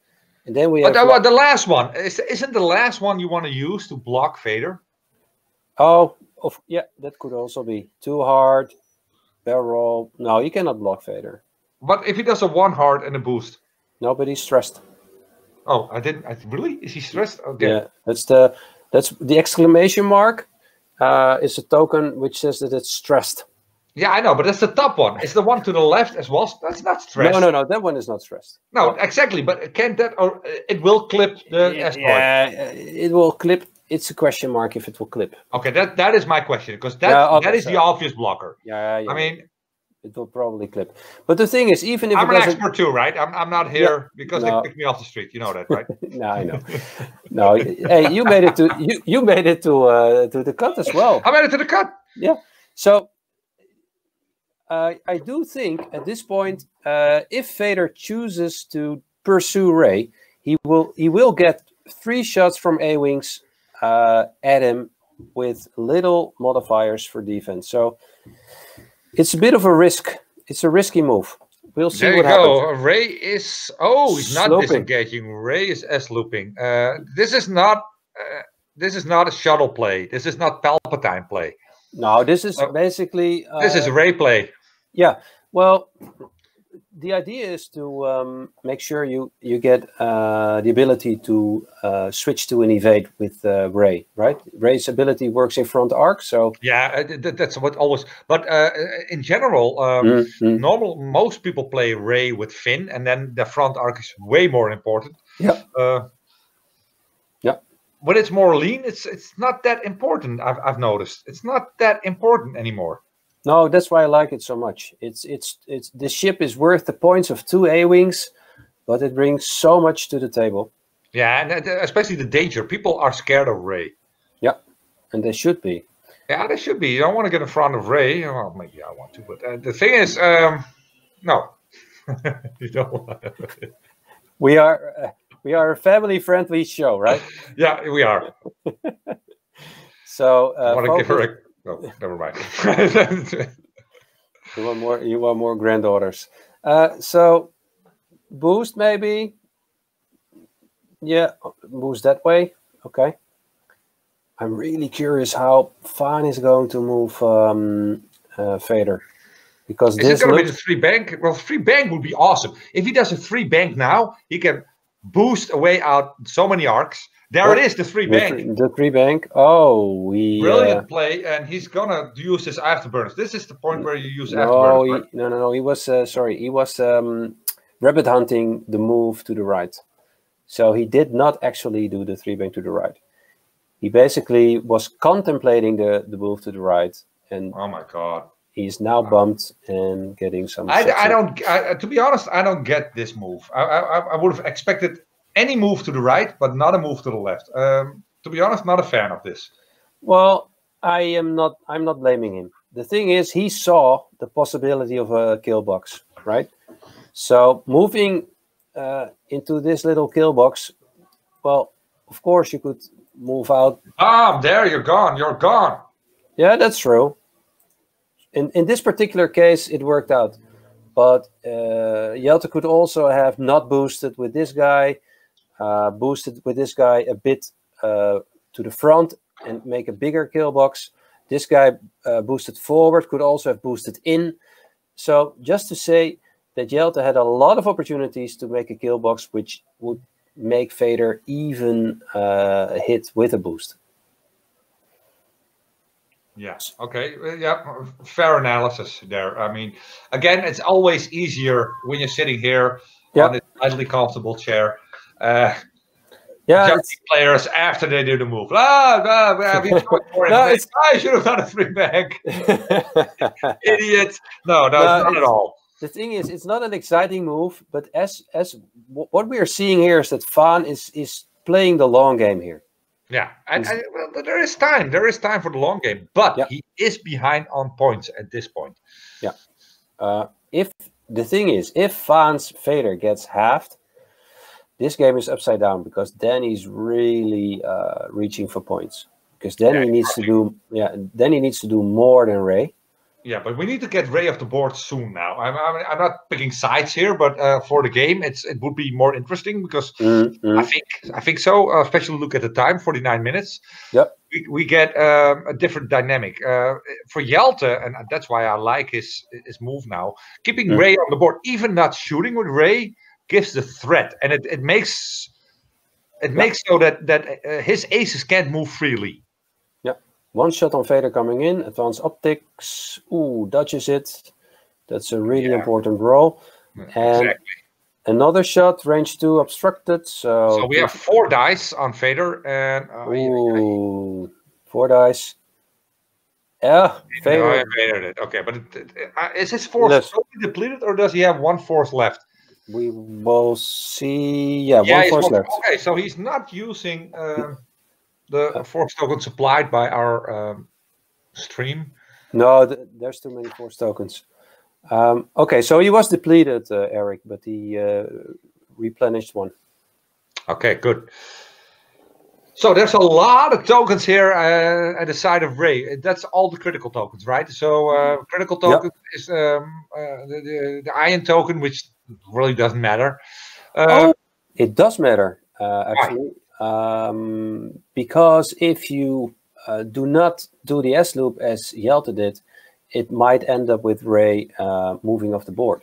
And then we have. But uh, the last one is, isn't the last one you want to use to block Vader? oh, of, yeah, that could also be too hard. Barrel roll. No, you cannot block Vader. But if he does a one hard and a boost, Nobody's stressed. oh, I didn't. I, really? Is he stressed? Okay. Yeah, that's the that's the exclamation mark. Uh, is a token which says that it's stressed. Yeah, I know, but that's the top one. It's the one to the left as well. That's not stressed. No, no, no. That one is not stressed. No, exactly. But can that or uh, it will clip the yeah, asteroid? yeah, uh, it will clip. It's a question mark if it will clip. Okay, that that is my question because that Yeah, okay, that is so- the obvious blocker. Yeah, yeah. I mean, it will probably clip. But the thing is, even if I'm it an doesn't, expert too, right? I'm, I'm not here because No. they picked me off the street. You know that, right? no, I know. no, hey, you made it to you, you made it to uh, to the cut as well. I made it to the cut. Yeah. So uh, I do think at this point, uh, if Vader chooses to pursue Rey, he will he will get three shots from A wings uh, at him with little modifiers for defense. So it's a bit of a risk. It's a risky move. We'll see There you what happens. go. Rey is. Oh, he's not Sloping. disengaging. Rey is S looping. Uh, this is not. Uh, this is not a shuttle play. This is not Palpatine play. No, this is Oh. basically uh, This is Rey play. Yeah, well, the idea is to um, make sure you you get uh, the ability to uh, switch to an evade with uh, Rey, right? Rey's ability works in front arc, so Yeah, uh, th- th- that's what always. But uh, in general, um, Mm, mm. normal most people play Rey with Finn, and then the front arc is way more important. Yeah. Uh, Yeah. When it's more lean, it's it's not that important. I've I've noticed it's not that important anymore. No, that's why I like it so much. It's it's it's the ship is worth the points of two A wings, but it brings so much to the table, Yeah, and uh, especially the danger. People are scared of Rey. Yeah, and they should be. Yeah, they should be. You don't want to get in front of Rey. Well, maybe I want to, but uh, the thing is, um, no, you don't. Want to. We are uh, we are a family friendly show, right? yeah, we are. So I uh, want to give her a. Oh, never mind. You want more? You want more granddaughters? Uh, so boost maybe. Yeah, boost that way. Okay. I'm really curious how Faan is going to move um, uh, Vader, because Is it this going to be the three bank? Well, three bank would be awesome. If he does a three bank now, he can boost away out so many arcs. There it Oh, is, the three the, bank. the three bank. Oh, we. Brilliant Uh, play, and he's gonna use his afterburners. This is the point where you use no, afterburners. he, right? no, no, no. He was uh, sorry. He was um, rabbit hunting the move to the right, so he did not actually do the three bank to the right. He basically was contemplating the the move to the right, and Oh my god! he's now bumped and getting some. I, I don't. I, to be honest, I don't get this move. I, I, I would have expected any move to the right, but not a move to the left. Um, to be honest, not a fan of this. Well, I am not. I'm not blaming him. The thing is, he saw the possibility of a kill box, right? So moving uh, into this little kill box, well, of course you could move out. Ah, there you're gone. You're gone. Yeah, that's true. In in this particular case, it worked out, but uh, Jelte could also have not boosted with this guy, uh, boosted with this guy a bit uh, to the front and make a bigger kill box. This guy uh, boosted forward, could also have boosted in. So just to say that Jelte had a lot of opportunities to make a kill box, which would make Vader even uh, hit with a boost. Yes. Okay. uh, Yeah. Fair analysis there. I mean, again, it's always easier when you're sitting here Yeah. on a slightly comfortable chair. Uh, Yeah, players after they do the move. Ah, ah, ah, we No, it's- I should have done a three back. Idiot. No, no, No, not at all. the thing is, it's not an exciting move, but as as wh- what we are seeing here is that Faan is is playing the long game here. Yeah, and, and, well, there is time. There is time for the long game, but Yeah. he is behind on points at this point. Uh, if the thing is, if Faan's Vader gets halved, this game is upside down because then he's really uh, reaching for points. Because then Yeah, he needs to do yeah, then he needs to do more than Rey. Yeah, but we need to get Rey off the board soon. Now, I'm I'm, I'm not picking sides here, but uh, for the game, it's it would be more interesting because Mm, mm. I think I think so. Uh, especially look at the time, 49 minutes. Yep. We, we get um, a different dynamic uh, for Jelte, and that's why I like his his move now. Keeping Mm. Rey on the board, even not shooting with Rey, gives the threat, and it, it makes it makes so that that uh, his aces can't move freely. Yeah, one shot on Vader coming in, advanced optics. Ooh, dodges it. That's a really Yeah. important roll. And exactly. another shot, range two obstructed. So, So we have four dice on Vader, and uh, Ooh, four dice. Yeah, No, favorite. it. Okay, but it, it- uh, is his force totally depleted, or does he have one force left? We will see. Yeah, yeah, one force left. Okay, so he's not using um, the force token supplied by our um, stream. No, th- there's too many force tokens. Um, okay, so he was depleted, uh, Erik, but he uh, replenished one. Okay, good. So there's a lot of tokens here uh, at the side of Rey. That's all the critical tokens, right? So uh, critical token is um, uh, the, the, the iron token, which really doesn't matter. Uh, oh, it does matter, uh, actually, um, because if you uh, do not do the S loop as Jelte did, it might end up with Rey uh, moving off the board.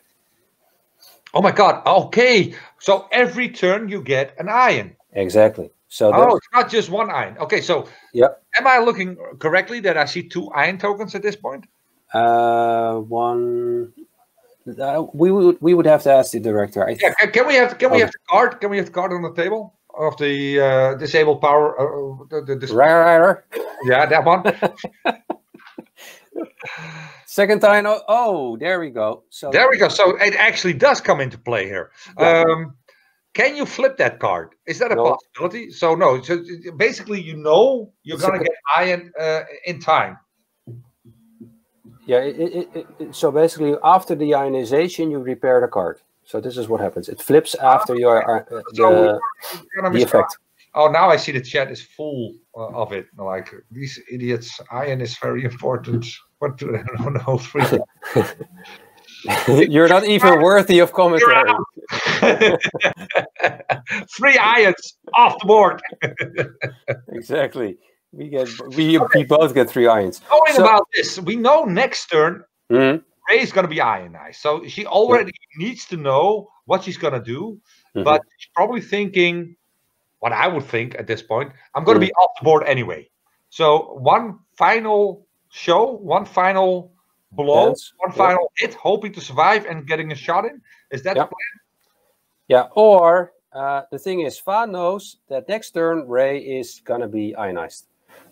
Oh my god. Okay. So every turn you get an iron. Exactly. So Oh, it's not just one iron. Okay, so Yep. am I looking correctly that I see two iron tokens at this point? uh, one. Uh, we would we would have to ask the director. I Yeah. Can, we have can we Oh. have the card? Can we have the card on the table of the uh, disabled power? Uh, the, the, the, Rare. yeah, that one. Second time. Oh, oh, there we go. So there we go. So it actually does come into play here. Yeah. Um, can you flip that card? Is that a No. possibility? So no. So basically, you know you're gonna co- get iron uh, in time. Yeah, it, it, it, it- so basically after the ionization, you repair the card. So this is what happens. It flips after your uh, So the, the effect. Oh, now I see the chat is full uh, of it. Like these idiots, iron is very important. What do they don't know? You're not even worthy of commentary. Three irons off the board. Exactly. We get we, we both get three irons. Knowing So- about this, we know next turn Mhm, Rey is going to be ionized. So she already needs to know what she's going to do. mhm. But she's probably thinking what I would think at this point. I'm going to be off the board anyway. So one final show, one final blow, Dance, one yeah. final hit, hoping to survive and getting a shot in. Is that Yeah. the plan? Yeah, or uh, the thing is, Fa knows that next turn Rey is gonna be ionized.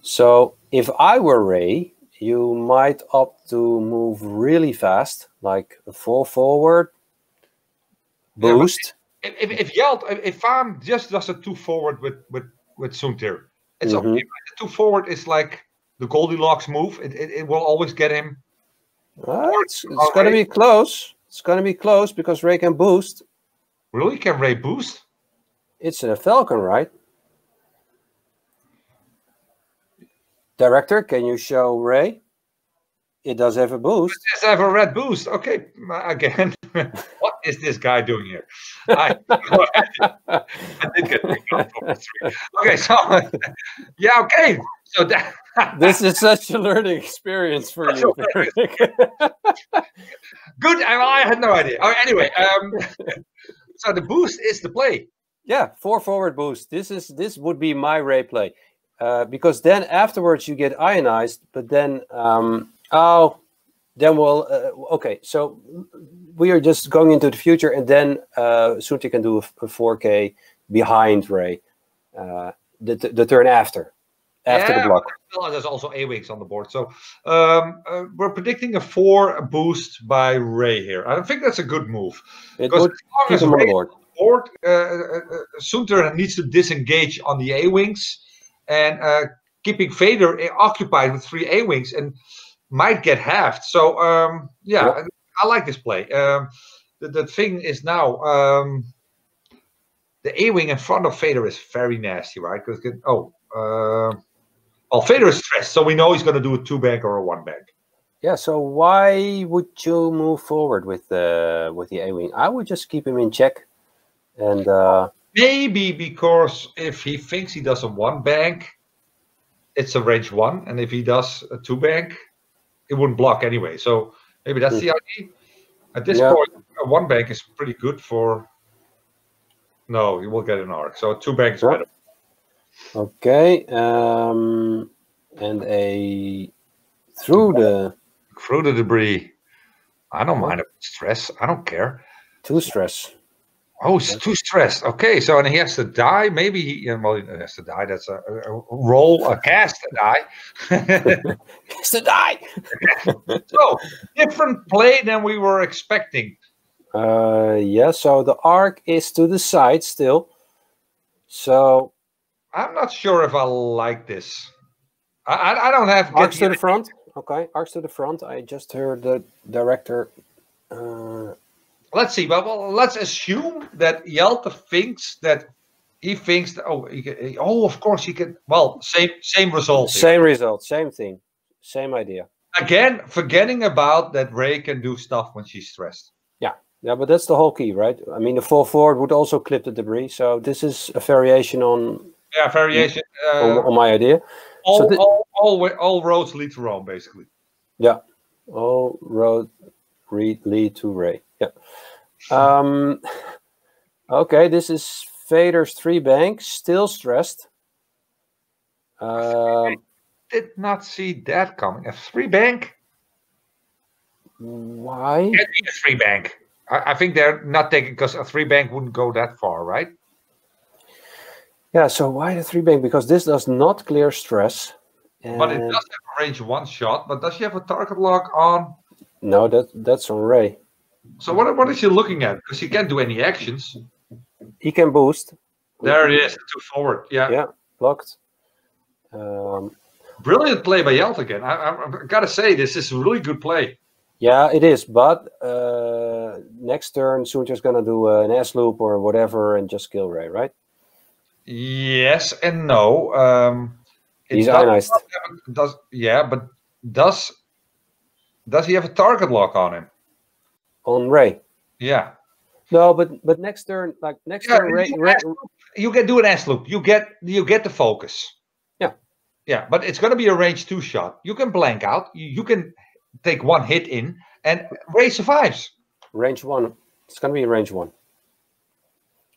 So if I were Rey, you might opt to move really fast, like a four forward Yeah, boost. If if, if Jelte, if, Faan just does a two forward with with with Soontir, it's Mhm. okay. The two forward is like the Goldilocks move. It, it, it will always get him. Uh, it's it's gonna be close. It's gonna be close because Rey can boost. Really, can Rey boost? It's a Falcon, right? Director, can you show Rey? It does have a boost. Just have a red boost. Okay, again, what is this guy doing here? I, I did get picked up for three. Okay, so yeah, okay. So that This is such a learning experience for you. Good. I, I had no idea. Oh, anyway, um, so the boost is the play. yeah, four forward boost. This is this would be my Rey play, uh, because then afterwards you get ionized, but then um, oh, then we'll uh, okay. So we are just going into the future, and then uh, Soontir can do a, a 4K behind Rey, uh, the the turn after, after Yeah, the block. Well, there's also A wings on the board. So um, uh, we're predicting a four boost by Rey here. I think that's a good move. It Because would as long as him on the Rey board. board, uh, uh, uh, Soontir needs to disengage on the A wings and uh, keeping Vader uh, occupied with three A wings and might get halved. So um, yeah. I like this play. Um, the, the thing is now um, the A wing in front of Vader is very nasty, right? Because oh, uh, well, Vader is stressed, so we know he's going to do a two bank or a one bank. Yeah. So why would you move forward with the with the A wing? I would just keep him in check, and uh, Maybe because if he thinks he does a one bank, it's a range one, and if he does a two bank, it wouldn't block anyway. So maybe that's the idea. At this Yeah. point, a one bank is pretty good for. No, you will get an arc. So two banks Yeah. better. Okay, um, and a through the Through the debris. I don't mind if stress. I don't care. two stress. Oh, he's too stressed. Okay, so and he has to die. Maybe he well, he has to die. That's a, a, a roll, a cast to die. Has to die. so different play than we were expecting. Uh, yeah. So the arc is to the side still. So I'm not sure if I like this. I I, I don't have arcs to the front. Okay, arcs to the front. I just heard the director. Uh, let's see. But well, let's assume that Jelte thinks that he thinks that oh, he can, oh, of course he can. Well, same same result. here. same result, same thing, same idea. Again, forgetting about that Rey can do stuff when she's stressed. Yeah, yeah, but that's the whole key, right? I mean, the fall forward would also clip the debris. So this is a variation on Yeah, variation. on, Uh, on my idea. all, thi- all, all, all roads lead to Rome, basically. Yeah, all roads read lead to Rey. Yeah. Um. Okay, this is Vader's three bank, still stressed. Um, Did not see that coming. A three bank? why? Can a three bank. I, I think they're not taking because a three bank wouldn't go that far, right? Yeah. So why the three bank? Because this does not clear stress. But it does have a range one shot. But does she have a target lock on? no, that that's on Rey. So what, what is he looking at? Because he can't do any actions. He can boost. There it is, two forward. Yeah, Yeah. Blocked. Um, brilliant play by Jelte again. I, I, I gotta say, this is a really good play. Yeah, it is. But uh, next turn, Soontir's gonna do uh, an S loop or whatever and just kill Rey, right? Yes and no. Um, He's does ionized. Does yeah, but does does he have a target lock on him? On Rey. Yeah. No, but but next turn, like next Yeah, turn, Rey, you Rey, can- You can do an S loop. You get you get the focus. Yeah. Yeah, but it's gonna be a range two shot. You can blank out. You, you can take one hit in, and Rey survives. range one. It's gonna be range one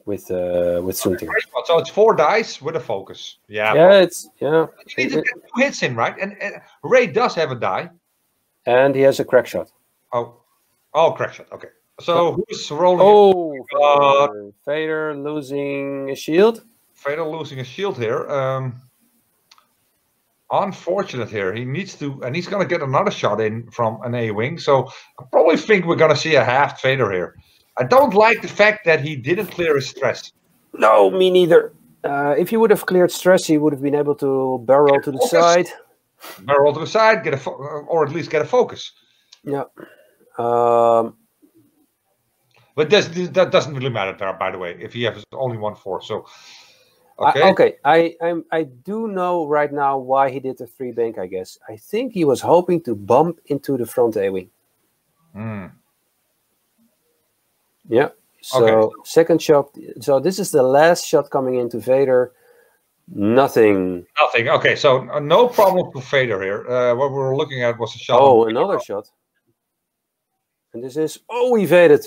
with uh with Soontir. So it's four dice with a focus. Yeah. Yeah, it's yeah, You need to get two hits in, right? And, and Rey does have a die. and he has a crack shot. Oh, oh, crack shot. Okay. So who's rolling? Oh, God. Vader, Vader losing a shield. Vader losing a shield here. Um, unfortunate here. He needs to, and he's going to get another shot in from an A wing. So I probably think we're going to see a half Vader here. I don't like the fact that he didn't clear his stress. No, me neither. Uh, if he would have cleared stress, he would have been able to barrel to the Focus. side. Barrel to the side, get a, fo- or at least get a focus. Yeah. Um, But this, this that doesn't really matter, there, by the way, if he has only one four. So, I- okay. okay, I I'm, I do know right now why he did the three bank. I guess I think he was hoping to bump into the front A wing. Hmm. Yeah. So Okay. second shot. So this is the last shot coming into Vader. Nothing. Nothing. Okay, so uh, no problem for Vader here. Uh, what we were looking at was a shot. Oh, another shot. And this is oh, evaded.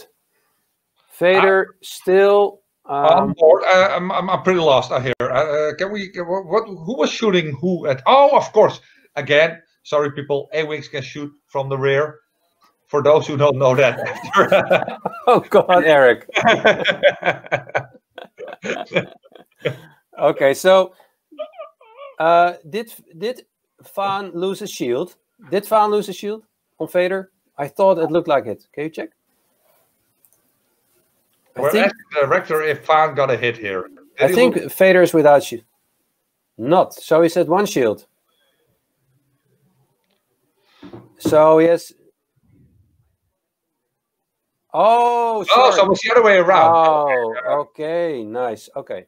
Vader still. on Um, board. Uh, I'm, I'm, I'm pretty lost. I hear. Uh, uh, can we? What, what? Who was shooting who at? Oh, of course. Again, sorry, people. A wings can shoot from the rear. For those who don't know that. oh God, Erik. Okay, so uh, did did Faan lose a shield? Did Faan lose a shield on Vader? I thought it looked like it. Can you check? I We're think asking the director if Faan got a hit here. Did I think look- Vader is without shield. Not. So he said one shield. So yes. Oh, Oh, so sorry. it was the other way around. Oh, okay, nice. Okay.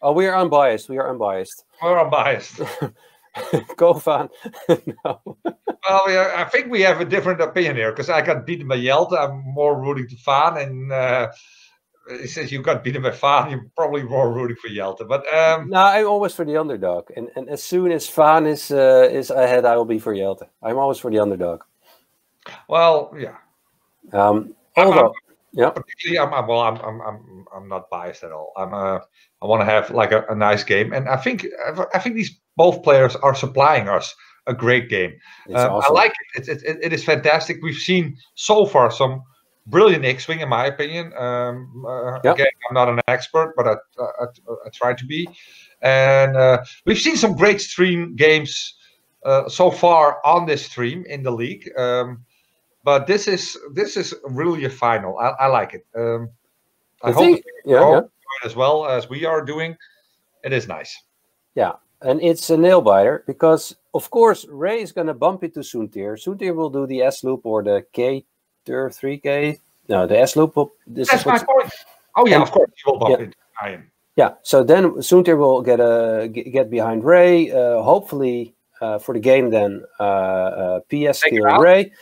Oh, we are unbiased. We are unbiased. We're unbiased. Go Faan. no. Well, we are, I think we have a different opinion here because I got beaten by Jelte. I'm more rooting to Faan, and uh, since you got beaten by Faan, you're probably more rooting for Jelte. But um, No, I'm always for the underdog, and and as soon as Faan is uh, is ahead, I will be for Jelte. I'm always for the underdog. well, yeah. Um, I'm- although, yeah, particularly I'm, I'm well I'm, I'm I'm I'm not biased at all. I'm uh I want to have like a, a nice game, and I think I think these both players are supplying us a great game. Um, awesome. I like it. It, it. it is fantastic. We've seen so far some brilliant X-wing in my opinion. Um, uh, Yeah. Again, I'm not an expert, but I, I, I try to be. And uh, we've seen some great stream games uh, so far on this stream in the league. Um, but this is this is really a final. I, I like it. Um, I I hope think, yeah, yeah. as well as we are doing. It is nice. And it's a nail biter because of course Rey is gonna bump into Soontir. Soontir will do the S loop or the K tur three K. No, the S loop. will- This That's is my point. Oh yeah, And- of course you will bump Yeah. into Iron. yeah. So then Soontir will get a get behind Rey. Uh, hopefully uh, for the game then uh, uh, PS kill. Ray,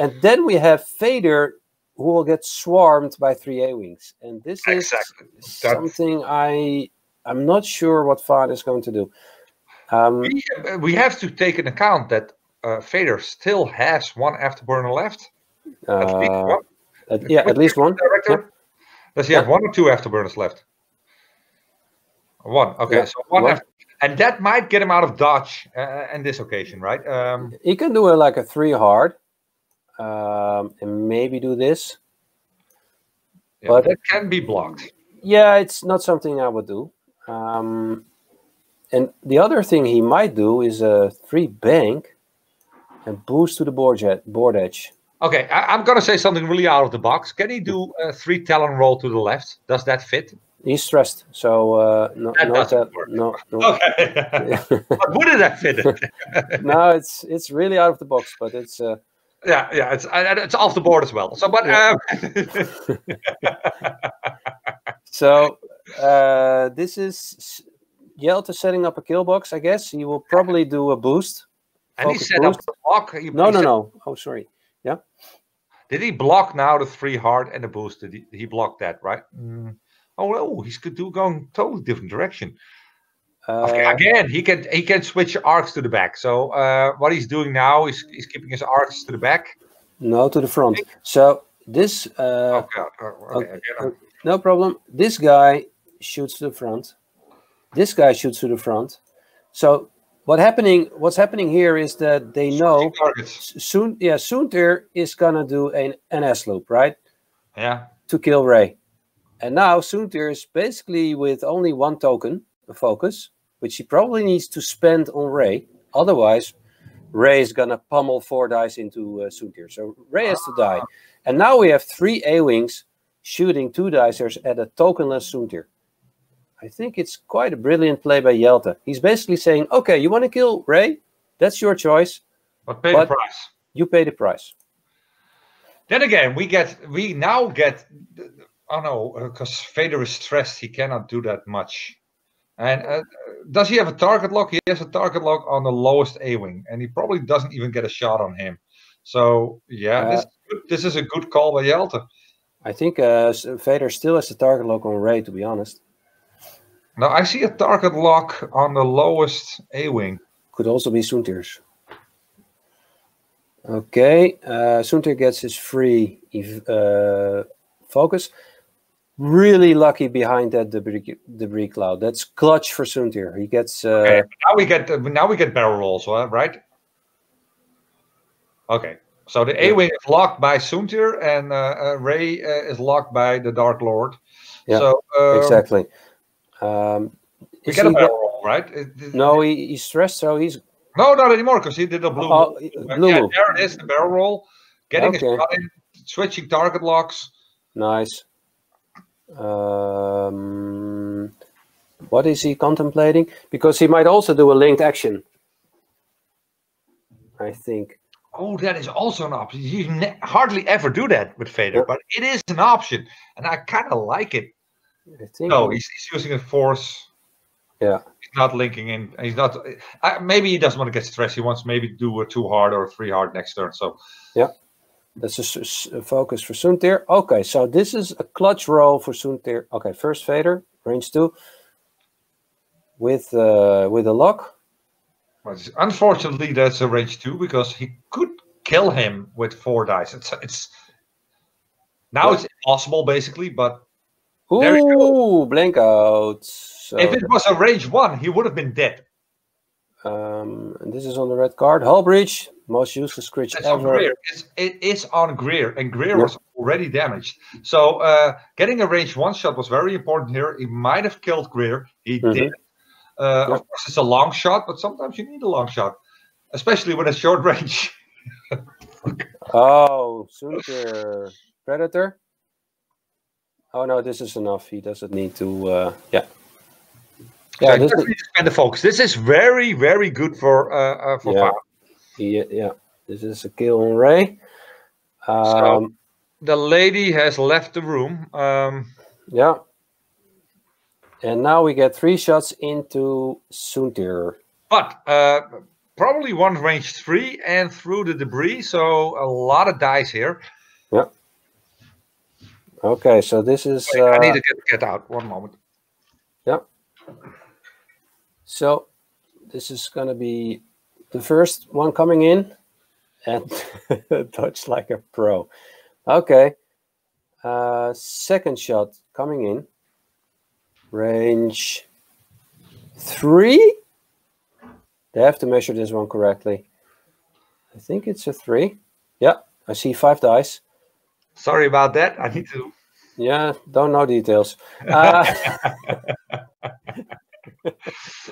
and then we have Vader who will get swarmed by three A wings, and this is Exactly. Something I I'm not sure what Faan is going to do. Um, We, uh, we have to take into account that uh, Vader still has one afterburner left. At least uh, one. at- yeah, at least one. Director, does he have one or two afterburners left? One. Okay, Yeah, so one, one. after, and that might get him out of dodge uh, in this occasion, right? Um, He can do it like a three hard, um, and maybe do this. yeah, But- it can be blocked. Yeah, it's not something I would do. Um, and the other thing he might do is a three bank and boost to the board, jet, board edge. Okay, I, I'm gonna say something really out of the box. Can he do a three talon roll to the left? Does that fit? He's stressed, so uh, no, That no, that- work. no, no. Okay, but would it have fitted? no, it's it's really out of the box, but it's uh, yeah, yeah, it's uh, it's off the board as well. So, but Yeah. um, So uh, this is Jelte setting up a kill box, I guess. He will probably do a boost. and he set up the block. He- No, he no, set- no. Oh, sorry. Yeah. Did he block now the three hard and the boost? Did he, he blocked that, right? Mm. Oh no, he's could do going totally different direction. Uh, Again, he can he can switch arcs to the back. So uh, what he's doing now is he's keeping his arcs to the back. no, to the front. So this, uh, Oh god. Oh, okay, okay. no problem. This guy shoots to the front. This guy shoots to the front. So what happening? What's happening here is that they know s- soon. Yeah, Soontir is gonna do an NS loop, right? Yeah. to kill Rey. And now Soontir is basically with only one token, a focus, which he probably needs to spend on Rey. Otherwise, Rey is gonna pummel four dice into uh, Soontir. So Rey has to die. And now we have three A-wings shooting two dicers at a tokenless Soontir. I think it's quite a brilliant play by Jelte. He's basically saying, okay, you want to kill Rey? That's your choice. But pay But- the price. You pay the price. Then again, we get we now get oh no, because Vader is stressed, he cannot do that much. And uh, does he have a target lock? He has a target lock on the lowest A wing, and he probably doesn't even get a shot on him. So yeah, this, Uh, this is a good call by Jelte. I think uh, Vader still has a target lock on Rey, to be honest. Now I see a target lock on the lowest A wing. Could also be Soontir's. Okay, uh, Soontir gets his free uh, focus. Really lucky behind that debris, debris cloud. That's clutch for Soontir. He gets. Uh, Okay, now we get now we get barrel rolls, uh, right? Okay, so the A wing is locked by Soontir, and uh, uh, Rey uh, is locked by the Dark Lord. Yeah, so um, exactly. Um, We get a barrel roll, right? It- no, he, he's stressed, so he's no, not anymore because he did a blue. Oh, blue yeah, there it is, the barrel roll. Getting Okay. shot in, switching target locks. nice. Um, what is he contemplating? Because he might also do a linked action. I think. Oh, that is also an option. You hardly ever do that with Vader, Yeah. but it is an option, and I kind of like it. I think. No, he's, he's using a force. Yeah. He's not linking in. He's not. I, maybe he doesn't want to get stressed. He wants maybe to do a two hard or a three hard next turn. So Yeah. That's a, a focus for Soontir. Okay, so this is a clutch roll for Soontir. Okay, first Vader, range two, with uh, with a lock. but unfortunately, that's a range two because he could kill him with four dice. It's it's now Yeah. it's impossible basically. But Ooh, blank out. So, if it was a range one, he would have been dead. um, and this is on the red card. Hull breach, most useless creature It's on ever. Greer. It's, it is on Greer, and Greer Yeah. was already damaged. So uh, getting a range one shot was very important here. He might have killed Greer. He Mhm. did. Uh, Yeah. Of course, it's a long shot, but sometimes you need a long shot, especially when it's short range. Oh, Soontir Predator. Oh no, this is enough. He doesn't need to. Uh, yeah. Yeah, this is, to the focus. This is very, very good for uh, uh, for Yeah. Faan. yeah, yeah. This is a kill on Rey. Um, The lady has left the room. Um, yeah. And now we get three shots into Soontir. but uh, probably one range three and through the debris, so a lot of dice here. Okay, so this is. Wait, I Uh, need to get, get out. One moment. Yeah. So this is going to be the first one coming in and dodge like a pro. Okay. Uh, second shot coming in. Range three. They have to measure this one correctly. I think it's a three. Yeah, I see five dice. Sorry about that. I need to. Yeah, don't know details. Uh,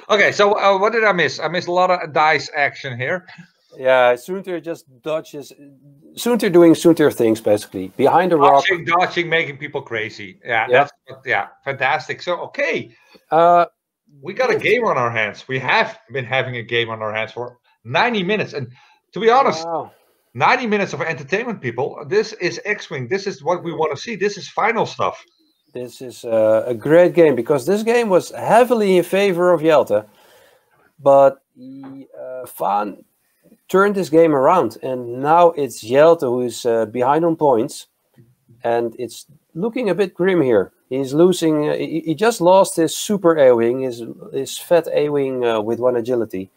Okay, so uh, what did I miss? I missed a lot of dice action here. yeah, Soontir just dodges. Soontir doing Soontir things basically. Behind the rock. Dodging, dodging, making people crazy. Yeah, Yeah. that's yeah, fantastic. So okay, Uh, we got a game on our hands. We have been having a game on our hands for 90 minutes, and to be honest, wow. 90 minutes of entertainment, people. This is X-wing. This is what we want to see. This is final stuff. This is uh, a great game because this game was heavily in favor of Jelte, but uh, Faan turned this game around, and now it's Jelte who is uh, behind on points, and it's looking a bit grim here. He's losing. Uh, he, he just lost his super A-wing, his his fat A-wing uh, with one agility.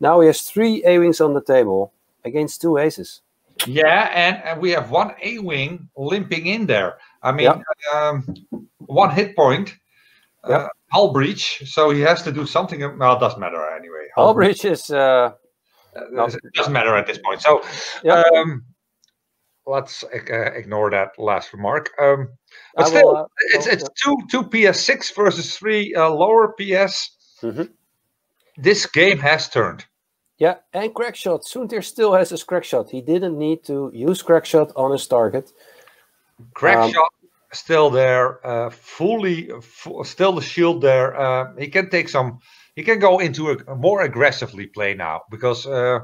Now he has three A-wings on the table against two aces. Yeah, and, and we have one A-wing limping in there. I mean, Yeah. um, one hit point, Yeah. uh, hull breach. So he has to do something. Well, it doesn't matter anyway. Hull breach, is. Uh, uh, no. it doesn't matter at this point. So Yeah. um, let's uh, ignore that last remark. Um, but I still, will, uh, it's it's two two PS six versus three uh, lower PS. Mhm. This game has turned. Yeah, and crack shot. Soontir still has his crack shot. He didn't need to use crack shot on his target. Crack Um, shot still there, uh, fully fu- still the shield there. Uh, he can take some. He can go into a, a more aggressively play now because uh,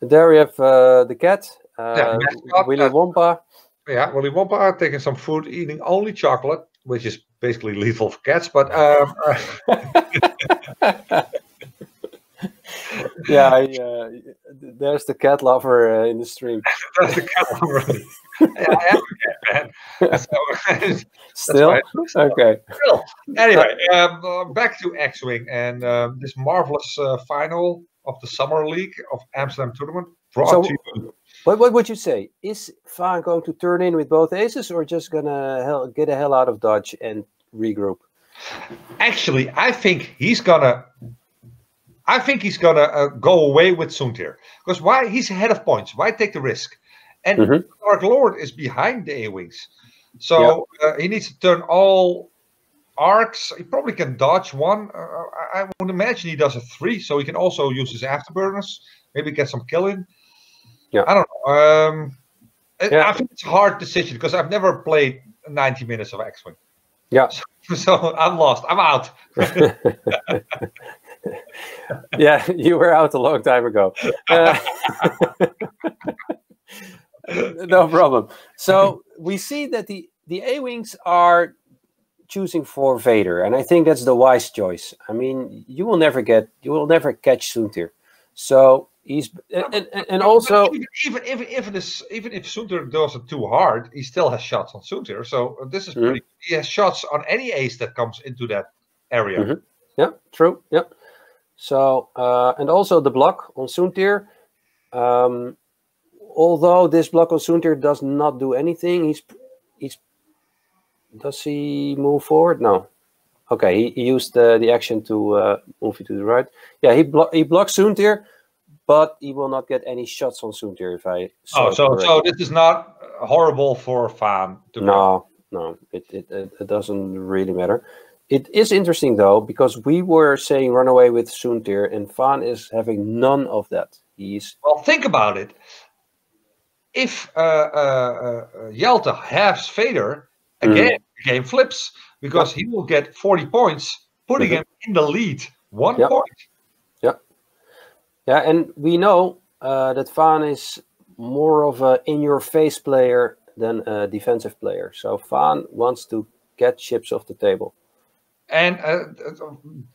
And there we have uh, the cat, uh, Yeah, mascot, Willy uh, Wonka. yeah, Willy taking some food, eating only chocolate, which is basically lethal for cats. But um, Yeah, I, uh, there's the cat lover uh, in the stream. that's the cat already. I am a cat man. So, Still, okay. Still. Anyway, um, uh, back to X-wing and um, this marvelous uh, final of the summer league of Amsterdam tournament brought So- to you. What what would you say? Is Faan going to turn in with both aces, or just gonna get a hell out of dodge and regroup? Actually, I think he's gonna. I think he's gonna uh, go away with Soontir because why? He's ahead of points. Why take the risk? And Mhm. Dark Lord is behind the A-wings, so uh, he needs to turn all arcs. He probably can dodge one. Uh, I, would imagine he does a three, so he can also use his afterburners. Maybe get some killing. Yeah. I don't know. Um, I- Yeah. I think it's a hard decision because I've never played 90 minutes of X-wing. Yeah. So I'm lost. I'm out. yeah, you were out a long time ago. Uh, no problem. So we see that the the A wings are choosing for Vader, and I think that's the wise choice. I mean, you will never get, you will never catch Soontir. So he's and and, and also even, even if if it is even if Soontir does it too hard, he still has shots on Soontir. So this is Mhm. He has shots on any ace that comes into that area. Mhm. yeah, true, yeah. So uh, and also the block on Soontir. Um, although this block on Soontir does not do anything, he's he's does he move forward? No. Okay, he, he used the, the action to uh, move it to the right. Yeah, he blo- he blocks Soontir, but he will not get any shots on Soontir if I. Oh, so so this is not horrible for. To. No, no, it, it, it doesn't really matter. It is interesting though, because we were saying run away with Soontir, and Faan is having none of that. He's Well, think about it. If uh, uh, uh, Jelte halves Vader, again, the game flips because he will get 40 points, putting Mhm. him in the lead. One point. yeah, yeah, and we know uh, that Faan is more of a in-your-face player than a defensive player. So Faan wants to get chips off the table. And uh,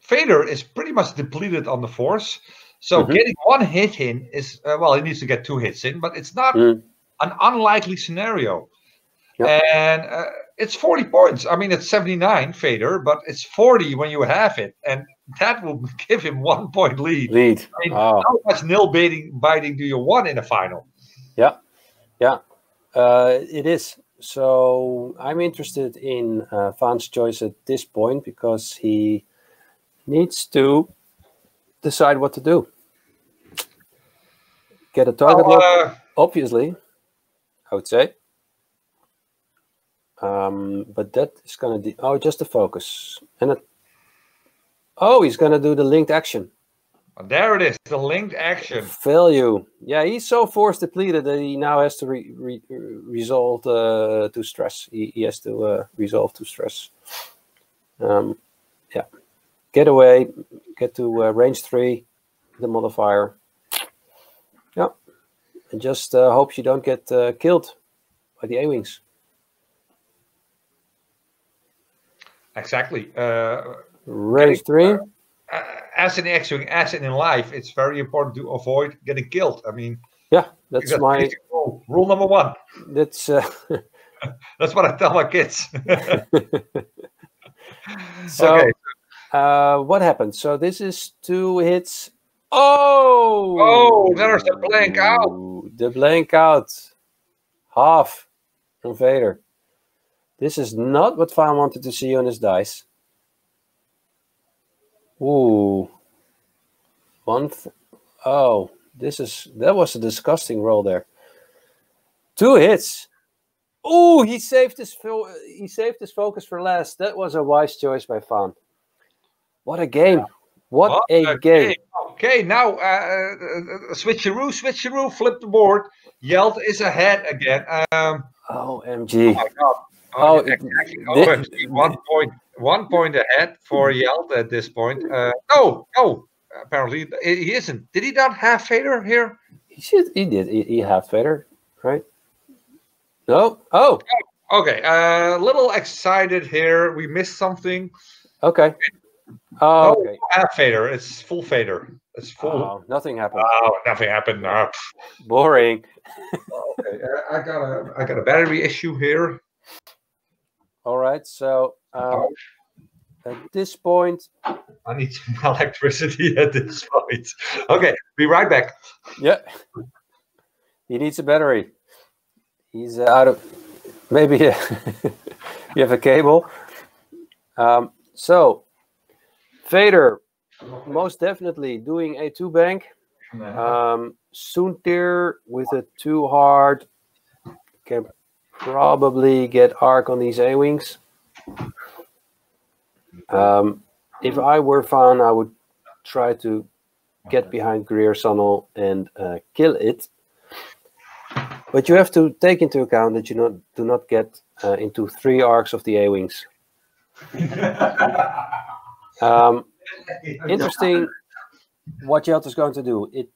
Vader is pretty much depleted on the force. So Mhm. getting one hit in is, uh, well, he needs to get two hits in, but it's not Mm. an unlikely scenario. Yeah. And uh, it's 40 points. I mean, it's 79 Vader, but it's 40 when you have it. And that will give him one point lead. Lead. I mean, Oh. how much nil biting, biting do you want in a final? Yeah. Yeah. Uh, it is. So I'm interested in uh, Faan's choice at this point because he needs to decide what to do. Get a target Well, lock, uh, obviously, I would say. Um, but that is going to. Oh, just the focus. And it, oh, he's going to do the linked action. There it is, the linked action. Value. Yeah, he's so force depleted that he now has to re- re- resolve uh, to stress. He, he has to uh, resolve to stress. Um, yeah. Get away. Get to uh, range three, the modifier. Yeah. And just uh, hope you don't get uh, killed by the A-Wings. Exactly. Uh, Range three. uh, as in X-Wing, as in in life, it's very important to avoid getting killed. I mean, Yeah, that's my. rule. Rule number one. That's uh, That's what I tell my kids. so. Okay. Uh, what happened? So this is two hits. Oh! Oh, there's the blank out. The blank out. Half from Vader. This is not what Faan wanted to see on his dice. Ooh. One. F- oh, this is that was a disgusting roll there. Two hits. Ooh, he saved his he saved his focus for last. That was a wise choice by Faan. What a game! What, What a, game! Okay, now uh, uh, switcheroo, switcheroo, flip the board. Yelt is ahead again. Um, OMG! oh my god. Oh, Oh, exactly. thi- OMG, one point, one point ahead for Yelt at this point. Uh, no, no, apparently he isn't. Did he not have Vader here? He should. He did. He, he had Vader, right? No. Oh. Okay, a little excited here. We missed something. Okay. Oh, No, okay. half Vader. It's full Vader. It's full. Oh, nothing happened. Oh, nothing happened. No. Boring. Okay, uh, I got a I got a battery issue here. All right. So um, at this point, I need some electricity at this point. Okay, be right back. yeah, he needs a battery. He's out of. Maybe you have a cable. Um, so Vader, most definitely doing a two bank. Um, Soontir with a two hard can probably get arc on these A wings. Um, if I were Faan, I would try to get behind Greer Sonnel and uh, kill it. But you have to take into account that you not do not get uh, into three arcs of the A wings. Um, interesting what Jelte is going to do. It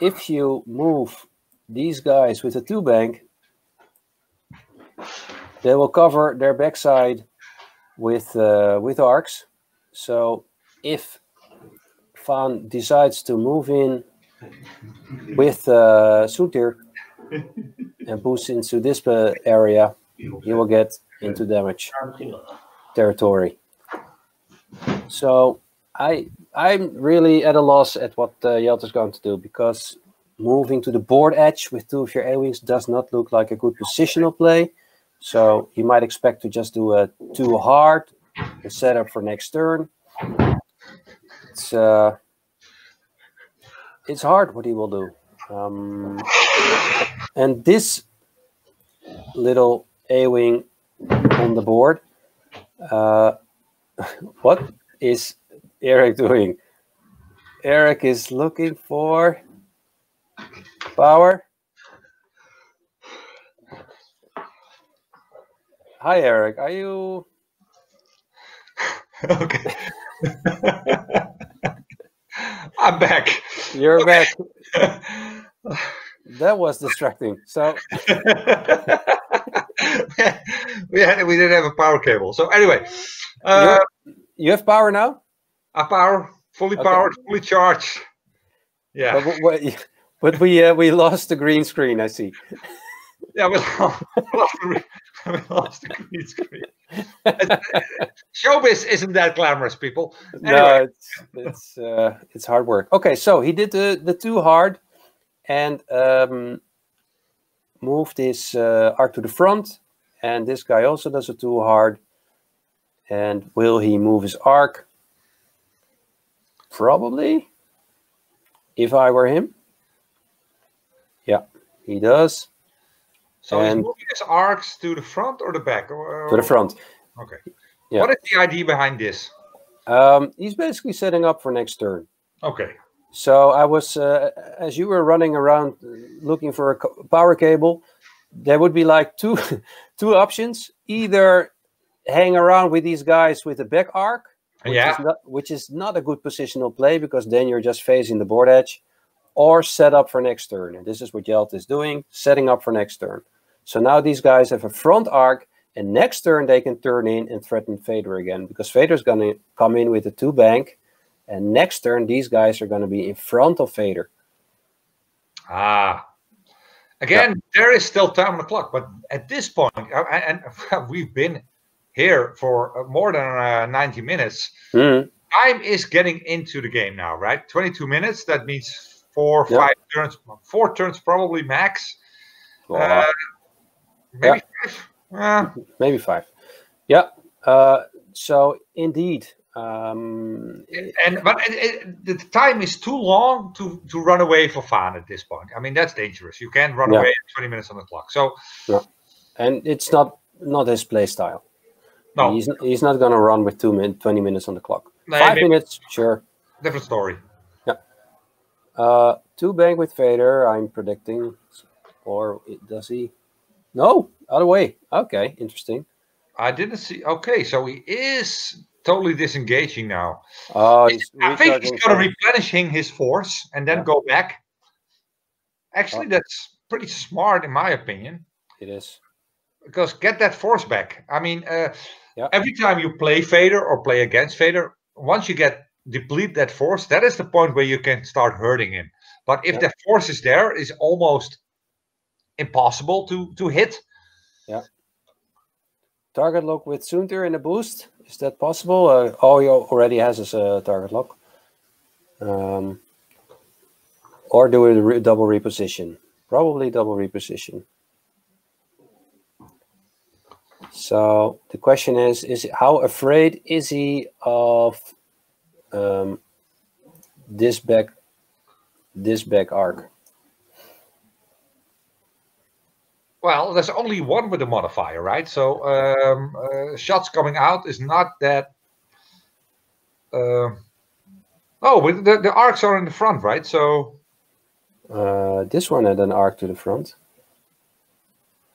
if you move these guys with a two bank, they will cover their backside with uh, with arcs. So if Faan decides to move in with uh, Soontir and boost into this uh, area, he will get into damage territory. So I I'm really at a loss at what uh, Jelte is going to do because moving to the board edge with two of your A-wings does not look like a good positional play. So you might expect to just do a too hard the setup for next turn. It's uh, it's hard what he will do. Um, and this little A-wing on the board. Uh, what is Erik doing? Erik is looking for power. Hi, Erik. Are you? okay. I'm back. You're Okay. back. That was distracting. So we had we didn't have a power cable. So anyway, uh, you have power now. our power fully Okay. powered, fully charged. Yeah, But, but we uh, we lost the green screen. I see. Yeah, we lost, the, re- we lost the green screen. Showbiz isn't that glamorous, people. No, it's it's uh, it's hard work. Okay, so he did the the two hard, and um, moved his uh, arc to the front, and this guy also does a two hard. And will he move his arc? Probably. If I were him. Yeah, he does So he's And- moving his arcs to the front or the back? Or, to the front. Okay. Yeah. What is the idea behind this? Um, he's basically setting up for next turn. Okay. So I was, uh, as you were running around uh, looking for a power cable, there would be like two, two options: either hang around with these guys with the back arc, which Yeah. is not, which is not a good positional play because then you're just facing the board edge, or set up for next turn. And this is what Yelt is doing, setting up for next turn. So now these guys have a front arc, and next turn they can turn in and threaten Vader again because Vader's gonna come in with a two bank. And next turn, these guys are going to be in front of Vader. Ah. Again, there is still time on the clock, but at this uh, and we've been here for uh, more than uh, 90 minutes. Mhm. Time is getting into the game now, right? 22 minutes. That means four, Yeah. five turns, four turns probably max. Uh, maybe five. Uh, maybe five. Yeah. Uh, so indeed, um, and but it, it, the time is too long to to run away for fun at this point. I mean, that's dangerous. You can't run Yeah. away 20 minutes on the clock. So Yeah. and it's not not his play style. no, He's he's not going to run with two min, twenty minutes on the clock. No, Five minutes, sure. different story. Uh, two bank with Vader. I'm predicting, or it- does he? No, other way. Okay, interesting. I didn't see. Okay, so he is totally disengaging now. Oh, I think he's going to replenishing his force and then Yeah. go back. Actually, that's pretty smart in my opinion. It is. Because get that force back. I mean, uh, Yeah. every time you play Vader or play against Vader, once you get deplete that force, that is the point where you can start hurting him. But if Yeah. the force is there, it's almost impossible to to hit. Yeah. Target lock with Soontir in a boost. Is that possible? Uh, oh, he already has his uh, target lock. Um, or do a re- double reposition? Probably double reposition. So the question is: Is how afraid is he of um, this back, this back arc? Well, there's only one with a modifier, right? So um, uh, shots coming out is not that. Uh, oh, but the, the arcs are in the front, right? So Uh, this one had an arc to the front.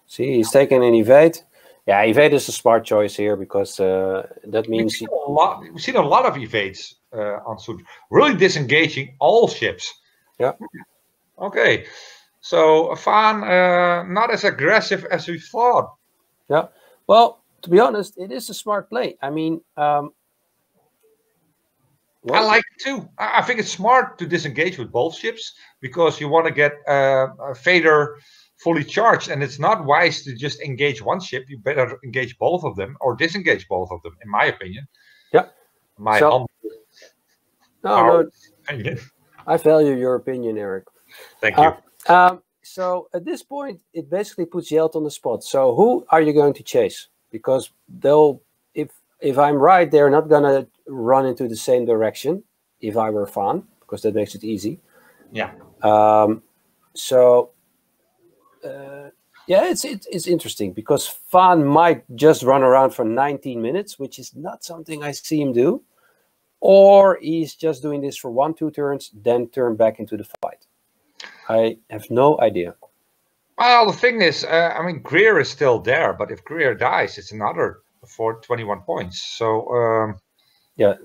See, he's taking an evade. Yeah, evade is a smart choice here because uh, that we've means seen a lot. We've seen a lot of evades uh, on Sun, really disengaging all ships. Yeah. Okay, so a Faan uh, not as aggressive as we thought. Yeah. Well, to be honest, it is a smart play. I mean, um, I like it too. I think it's smart to disengage with both ships because you want to get uh, a Vader fully charged, and it's not wise to just engage one ship. You better engage both of them or disengage both of them, in my opinion. Yeah. My So- humble no, our- no. I value your opinion, Erik. Thank you. Uh, Um, so at this point, it basically puts Yelt on the spot. So who are you going to chase? Because they'll, if if I'm right, they're not gonna run into the same direction. If I were Faan, because that makes it easy. yeah. Um, so uh, Yeah, it's it, it's interesting because Faan might just run around for 19 minutes, which is not something I see him do, or he's just doing this for one two turns, then turn back into the fight. I have no idea. Well, the thing is, uh, I mean, Greer is still there, but if Greer dies, it's another for 21 points. So um, Yeah,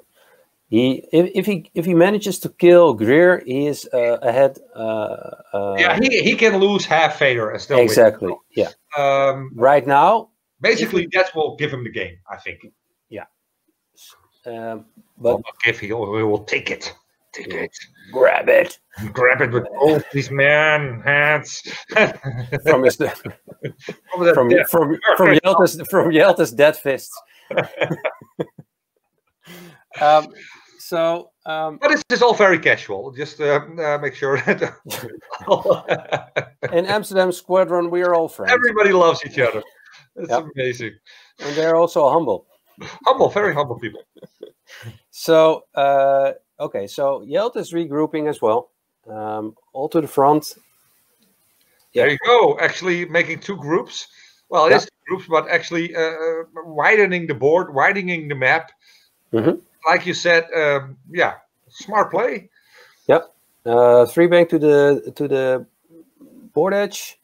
he if, if he if he manages to kill Greer, he is uh, ahead. Uh, uh, yeah, he, he can lose half Vader and still exactly. Yeah, Um, right now, basically, that will give him the game, I think. Um, but not give, he will, will take it. Take it. grab it Grab it with both these man hands. from his that from death. from from Jelte's from Jelte's dead fists. um, so um, But this is all very casual. Just uh, uh, make sure that in Amsterdam Squadron, we are all friends, everybody loves each other. It's Yep. amazing. and they're also humble. Humble, very humble people. So uh, okay, so Jelte is regrouping as well. Um, all to the front. There you go. Actually, making two groups. Well, it Yeah. is two groups, but actually uh, widening the board, widening the map. Mhm. Like you said, um, yeah, smart play. Uh, three bank to the to the board edge.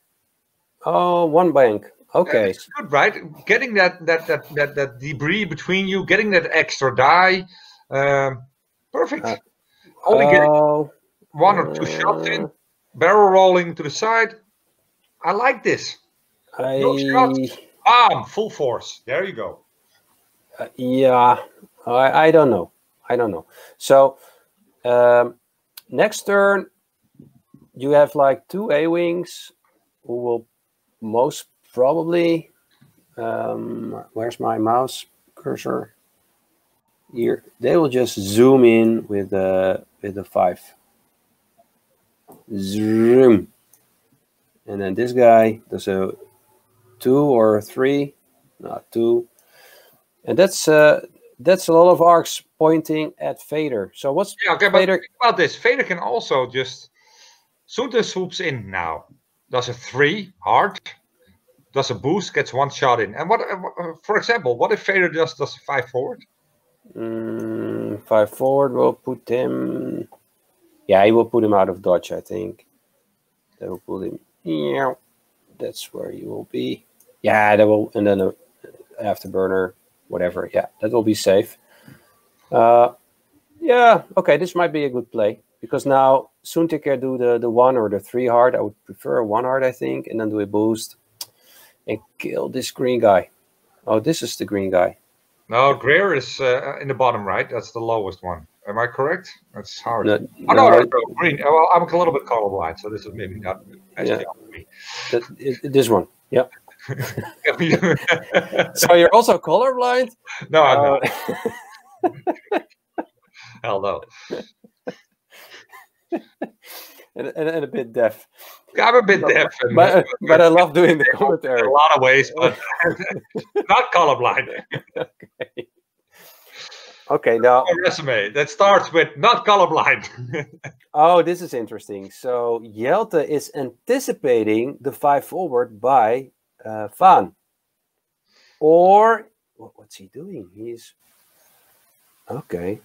Oh, one bank. Uh, Okay. it's good, right? Getting that that that that, that debris between you, getting that extra die. Um, perfect. Uh, Only getting Oh, one or two shots in, uh, barrel rolling to the side. I like this. No shots. I Bam, full force. There you go. uh, yeah. I I don't know. I don't know. So um, next turn, you have like two A wings who will most probably. Um, where's my mouse cursor? Here, they will just zoom in with the with the five. Zoom, and then this guy does a two or three, not two, and that's uh, that's a lot of arcs pointing at Vader. So what's Yeah, okay, but think about this. Vader can also just Soontir swoops in now. Does a three hard, does a boost, gets one shot in. And what, uh, for example, what if Vader just does five forward? Mm, five forward will put him. Yeah, he will put him out of dodge. I think that will put him. Yeah, that's where you will be. Yeah, that will, and then a afterburner, whatever. Yeah, that will be safe. Uh, yeah, okay, this might be a good play because now soon take Suntiker do the the one or the three hard. I would prefer a one hard, I think, and then do a boost and kill this green guy. Oh, this is the green guy. No, Greer is uh, in the bottom right. That's the lowest one. Am I correct? That's hard. No, oh, no, no, no, no, green. Oh, Well, I'm a little bit colorblind, so this is maybe not actually Yeah. me. that, it- this one. Yeah. So you're also colorblind? no, I'm not. Uh, Hell no. and, and, and a bit deaf. I'm a bit deaf. But, but I love doing the in commentary. a lot of ways, but not colorblind. Okay, now, A resume that starts with not colorblind. oh, this is interesting. So Jelte is anticipating the five forward by uh, Faan. Or, what, what's he doing? He's, okay,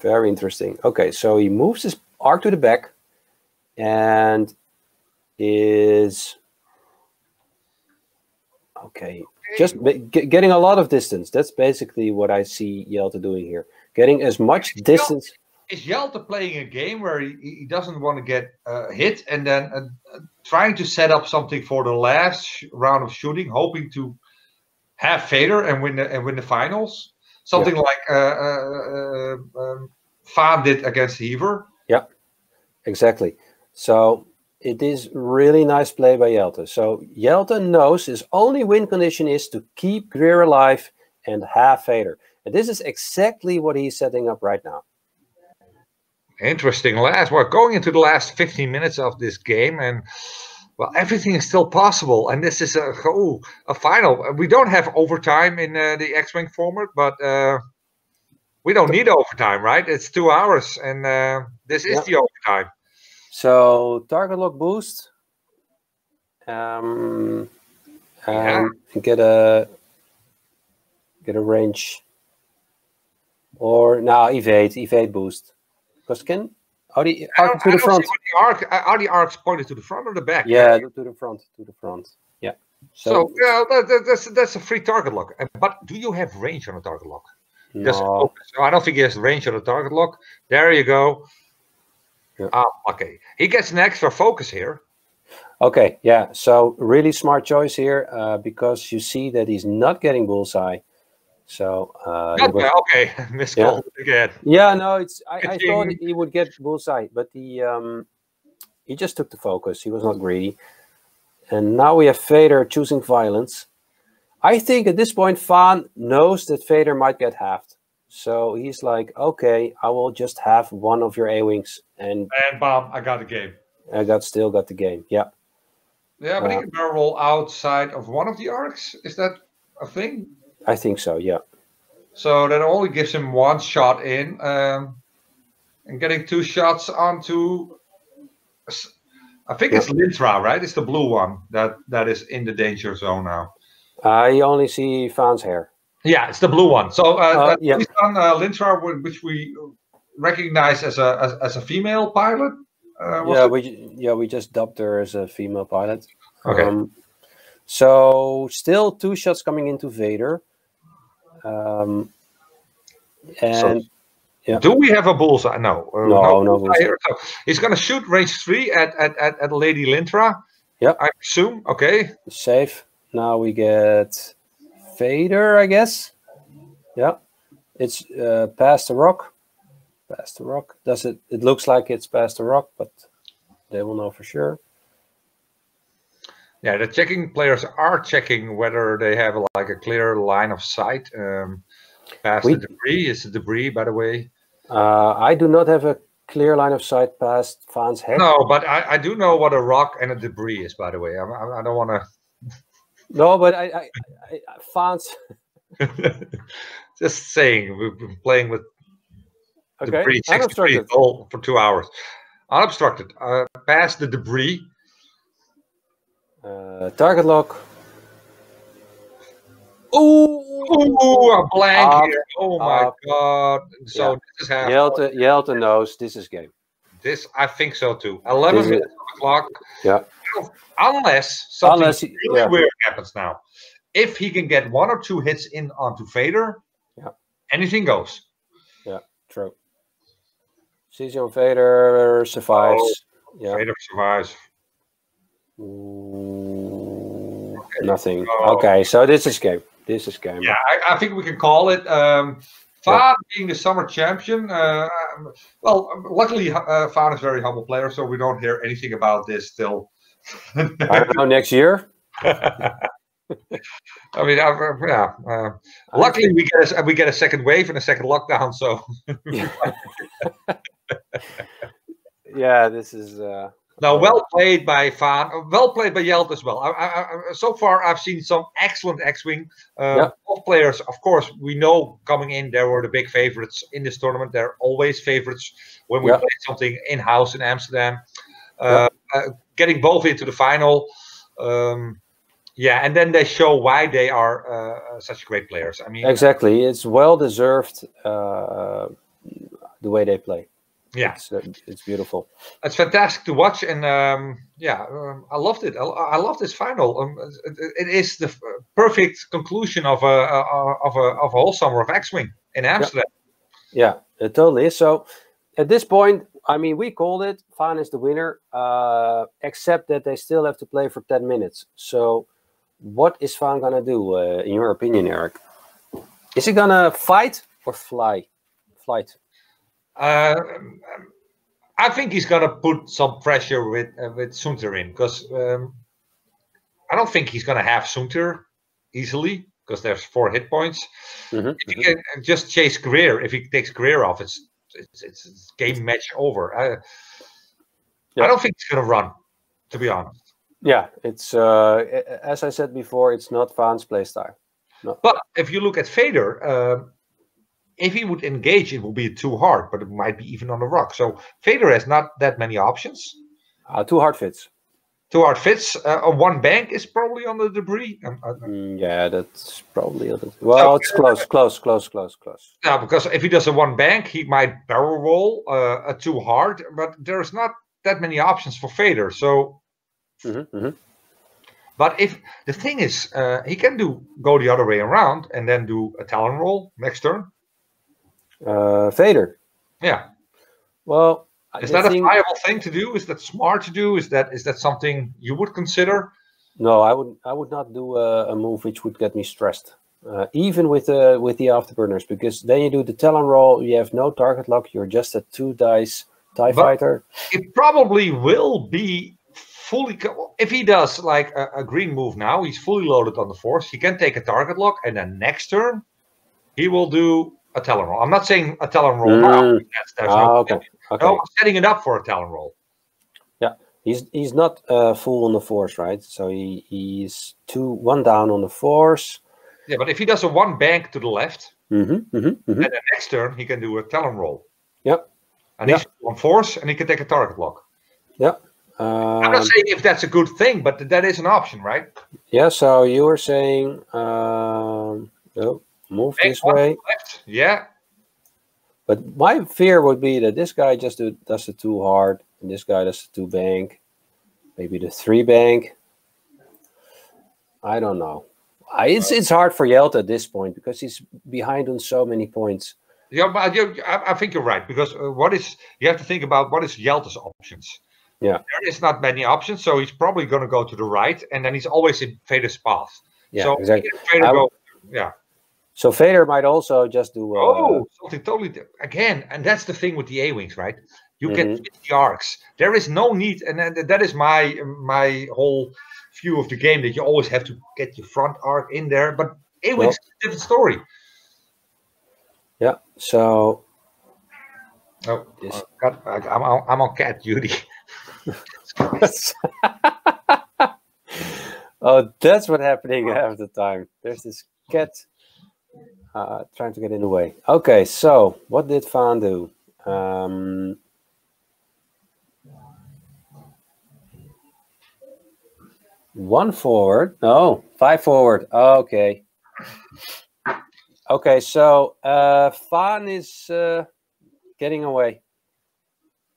very interesting. Okay, so he moves his arc to the back and is, okay, just getting a lot of distance. That's basically what I see Jelte doing here. Getting as much distance. Is Jelte playing a game where he, he doesn't want to get uh, hit and then uh, trying to set up something for the last sh- round of shooting, hoping to have Vader and win the and win the finals? Something like uh, uh, uh, um, did against Heaver. Yeah, exactly. So it is really nice play by Jelte. So Jelte knows his only win condition is to keep Greer alive and have Vader. And this is exactly what he's setting up right now. Interesting. Last, we're going into the last 15 minutes of this game, and well, everything is still possible. And this is a oh, a final. We don't have overtime in uh, the X-wing format, but uh, we don't need overtime, right? It's two hours, and uh, this is Yeah. the overtime. So target lock boost. Um, and get a get a range. Or now evade, evade boost. Because can are the arc to the front? the arc, are the arcs pointed to the front or the back? Yeah, to the front, to the front. Yeah. So, yeah, that, that- that's that's a free target lock. But do you have range on a target lock? Just no, focus. No, I don't think he has range on a target lock. There you go. Yeah. Ah, okay. He gets an extra focus here. Okay, yeah. So really smart choice here uh, because you see that he's not getting bullseye. So uh, Not was-. Okay, miscalled again. yeah, no, it's I, I thought he would get bullseye, but he um, he just took the focus. He was not greedy. And now we have Vader choosing violence. I think at this point, Faan knows that Vader might get halved. So he's like, okay, I will just have one of your A wings, and And bam, I got the game. I got still got the game. Yeah, Yeah, but he Uh, can barrel roll outside of one of the arcs. Is that a thing? I think so. Yeah. So that only gives him one shot in, um, and getting two shots onto. I think it's Lintra, right? It's the blue one that that is in the danger zone now. I only see Faan's hair. Yeah, it's the blue one. So uh, Uh, yeah. uh, Lintra, which we recognize as a as, as a female pilot. Uh, yeah, it? we yeah we just dubbed her as a female pilot. Okay. Um, so still two shots coming into Vader. Um, and yeah. Do we have a bullseye? No. uh, No, no bullseye here. So he's going to shoot range three at at, at, at Lady Lintra. Yeah, I assume. Okay. safe. Now we get Vader, I guess. Yeah, it's uh, past the rock. Past the rock. Does it? It looks like it's past the rock, but they will know for sure. Yeah, the checking players are checking whether they have like a clear line of sight um, past We- the debris. Is the debris, by the way? Uh, I do not have a clear line of sight past Faan's head. No, but I, I do know what a rock and a debris is. By the way, I, I, I don't want No, but I, I, I, Faan's. Just saying, we've been playing with Okay, debris six debris unobstructed. all for two hours, unobstructed. Uh, past the debris. Uh, target lock. Ooh, Ooh, a blank Up, here. Oh my up. god. So Yeah. this is half. Jelte, Jelte knows this is game. This I think so too. Eleven This is- on the clock. Yeah. Unless something Unless he- really yeah. weird happens now. If he can get one or two hits in onto Vader, Yeah. anything goes. Yeah, true. Cesium Vader survives. Oh, yeah. Vader survives. Ooh, nothing. Oh. Okay, so this is game. This is game. Yeah, I, I think we can call it. Um, Faan being the summer champion. Uh, um, well, luckily, uh, Faan is a very humble player, so we don't hear anything about this till. I don't know next year. I mean, I, uh, yeah. Uh, luckily, we get a, we get a second wave and a second lockdown. So Yeah, this is. Uh, now, well played by Faan. uh, Well played by Yelt as well. I, I, so far, I've seen some excellent X-wing. Uh, Yeah. Players, of course, we know coming in they were the big favorites in this tournament. They're always favorites when we Yeah. play something in house in Amsterdam. Uh, uh, getting both into the final. Um, yeah, and then they show why they are uh, such great players. I mean, exactly. It's well deserved uh, the way they play. yeah, It's, uh, it's beautiful. it's fantastic to watch, and um, yeah, um, I loved it. I, I love this final. Um, it, it is the perfect conclusion of a of a of a whole summer of X-wing in Amsterdam. Yeah, it totally is. So at this point, I mean, we called it. Is the winner, uh, except that they still have to play for 10 minutes. So what is Faan going to do, uh, in your opinion, Erik? Is he going to fight or fly? Flight. Uh, I think he's gonna put some pressure with uh, with Soontir in because um, I don't think he's gonna have Soontir easily because there's four hit points. Mhm, If he can just chase Greer, if he takes Greer off, it's it's, it's, it's game match over. I, Yeah. I don't think it's gonna run, to be honest. Yeah, it's, uh, as I said before, it's not Faan's playstyle. No. But if you look at Vader, um, if he would engage, it will be too hard, but it might be even on the rock. So Vader has not that many options. Uh, two hard fits. Too hard fits. Uh, one bank is probably on the debris. Um, uh, Mm, yeah, that's probably the. Well, it's close, close, close, close, close. yeah, because if he does a one bank, he might barrel roll uh, a too hard, but there's not that many options for Vader. So, hmm hmm but if the thing is, uh, he can do go the other way around and then do a Talon roll next turn. Uh, Vader. Yeah, Well, is the that a viable thing to do? Is that smart to do? Is that is that something you would consider? No, I would. I would not do a, a move which would get me stressed, uh, even with the with the afterburners, because then you do the talon roll. You have no target lock. You're just a two dice Tie But- Fighter. It probably will be fully. co- If he does like a, a green move now, he's fully loaded on the force. He can take a target lock, and then next turn, he will do a Talon roll. I'm not saying a Talon roll now. Mm. That's, that's Ah, no, okay. Okay. no, I'm setting it up for a Talon roll. He's he's not uh, full on the force, right? So he he's two one down on the force. Yeah, but if he does a one bank to the left, Mm-hmm, mm-hmm, mm-hmm. and then next turn he can do a Talon roll. Yep. And he's on force, and he can take a target block. Yep. I'm Um, not saying if that's a good thing, but that is an option, right? yeah. So you were saying, um, no, move Bank this way. left. Yeah. But my fear would be that this guy just do, does the two hard, and this guy does the two bank, maybe the three bank. I don't know. I, it's it's hard for Jelte at this point because he's behind on so many points. Yeah, but you, I, I think you're right because uh, what is you have to think about what is Jelte's options. Yeah. there is not many options, so he's probably going to go to the right, and then he's always in Vader's path. Yeah, so exactly. if Vader I go, yeah. So Vader might also just do. Uh, oh, something totally again, and that's the thing with the A wings, right? You Mhm. switch the arcs. There is no need, and that is my my whole view of the game that you always have to get your front arc in there. But A wings a different story. yeah. So Oh, Yes. God, I'm, on- I'm on cat duty. oh, that's what happening half the time. There's this cat uh, trying to get in the way. Okay, so what did Faan do? Um, one forward. No, five forward. Okay. Okay, so uh, Faan is uh, getting away.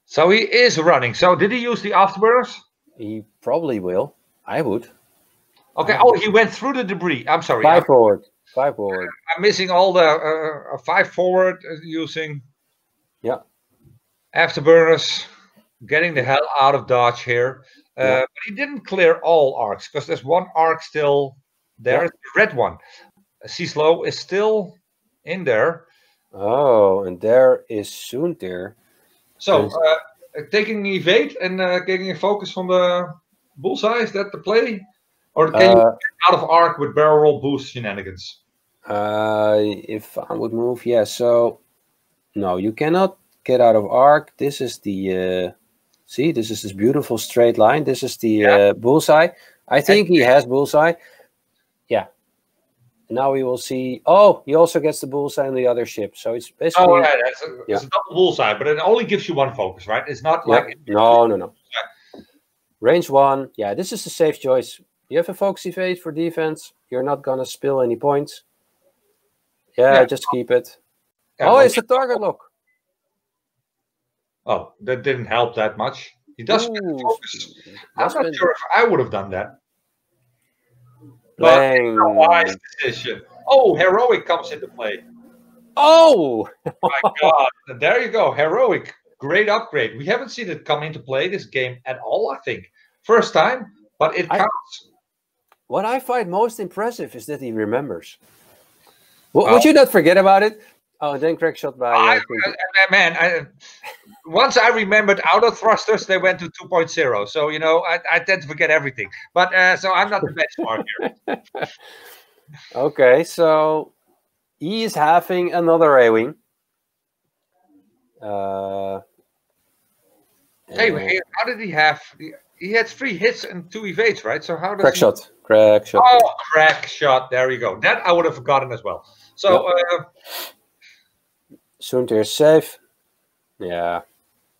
So he is running. So did he use the afterburners? He probably will. I would. Okay. Oh, he went through the debris. I'm sorry. Five forward. Five forward. I'm missing all the uh, uh, five forward uh, using. Yeah. Afterburners, getting the hell out of dodge here. Uh, Yeah. But he didn't clear all arcs because there's one arc still there. Yeah. The red one. C slow is still in there. Oh, and there is Soontir. So Yes. uh, taking evade and uh, getting a focus from the bullseye. Is that the play? Or can you Uh, get out of arc with barrel roll boost shenanigans? Uh, if I would move, yeah. So, no, you cannot get out of arc. This is the, uh, see, this is this beautiful straight line. This is the Yeah. uh, bullseye. I think he has bullseye. Yeah. Now we will see. Oh, he also gets the bullseye on the other ship. So it's basically. Oh, yeah, that's a, Yeah. it's a double bullseye, but it only gives you one focus, right? It's not Yeah. like No, no, no. Range one. Yeah, this is a safe choice. You have a focus evade for defense. You're not gonna spill any points. Yeah, Yeah. just keep it. Yeah, oh, it's a target lock. Oh, that didn't help that much. He does get the Ooh, focus. I'm not been sure if I would have done that. But a wise decision. Oh, heroic comes into play. Oh, oh My God, there you go. Heroic, great upgrade. We haven't seen it come into play this game at all. I think first time, but it I- counts. what I find most impressive is that he remembers. W- Well- would you not forget about it? Oh, then crack shot by. I, Uh, I- I- man, I, once I remembered auto thrusters, they went to 2.0. So you know, I, I tend to forget everything. But uh, so I'm not the benchmark here. okay, so he is having another A wing. Uh, Hey, and- hey, how did he have? He, he had three hits and two evades, right? So how does crack he? shot, crack shot. Oh, crack shot. There you go. That I would have forgotten as well. So uh, Soontir is safe. Yeah.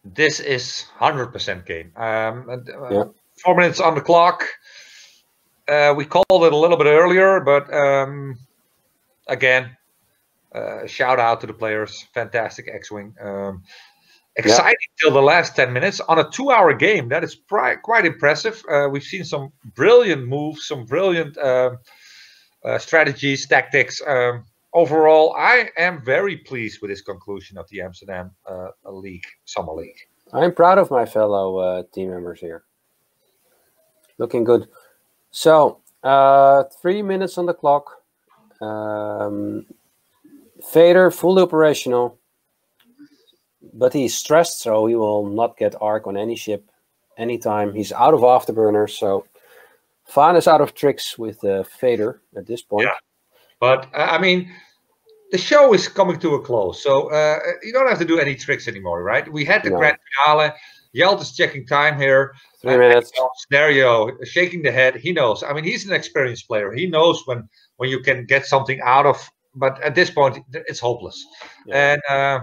this is 100% game. Um, uh, Yeah. four minutes on the clock. Uh, we called it a little bit earlier, but um, again, uh, shout out to the players. Fantastic X-wing. Um, exciting till the last 10 minutes on a two-hour game. That is quite impressive. Uh, we've seen some brilliant moves, some brilliant um uh, strategies, tactics. Um, overall, I am very pleased with this conclusion of the Amsterdam uh, League, Summer League. I'm proud of my fellow uh, team members here. Looking good. So, uh, three minutes on the clock. Um, Vader fully operational, but he's stressed, so he will not get arc on any ship anytime. He's out of afterburners, so Faan is out of tricks with uh, Vader at this point. Yeah. But uh, I mean, the show is coming to a close, so uh, you don't have to do any tricks anymore, right? We had the No. grand finale. Jelte is checking time here. Three minutes. Scenario shaking the head. He knows. I mean, he's an experienced player. He knows when when you can get something out of. But at this point, it's hopeless. Yeah. And uh,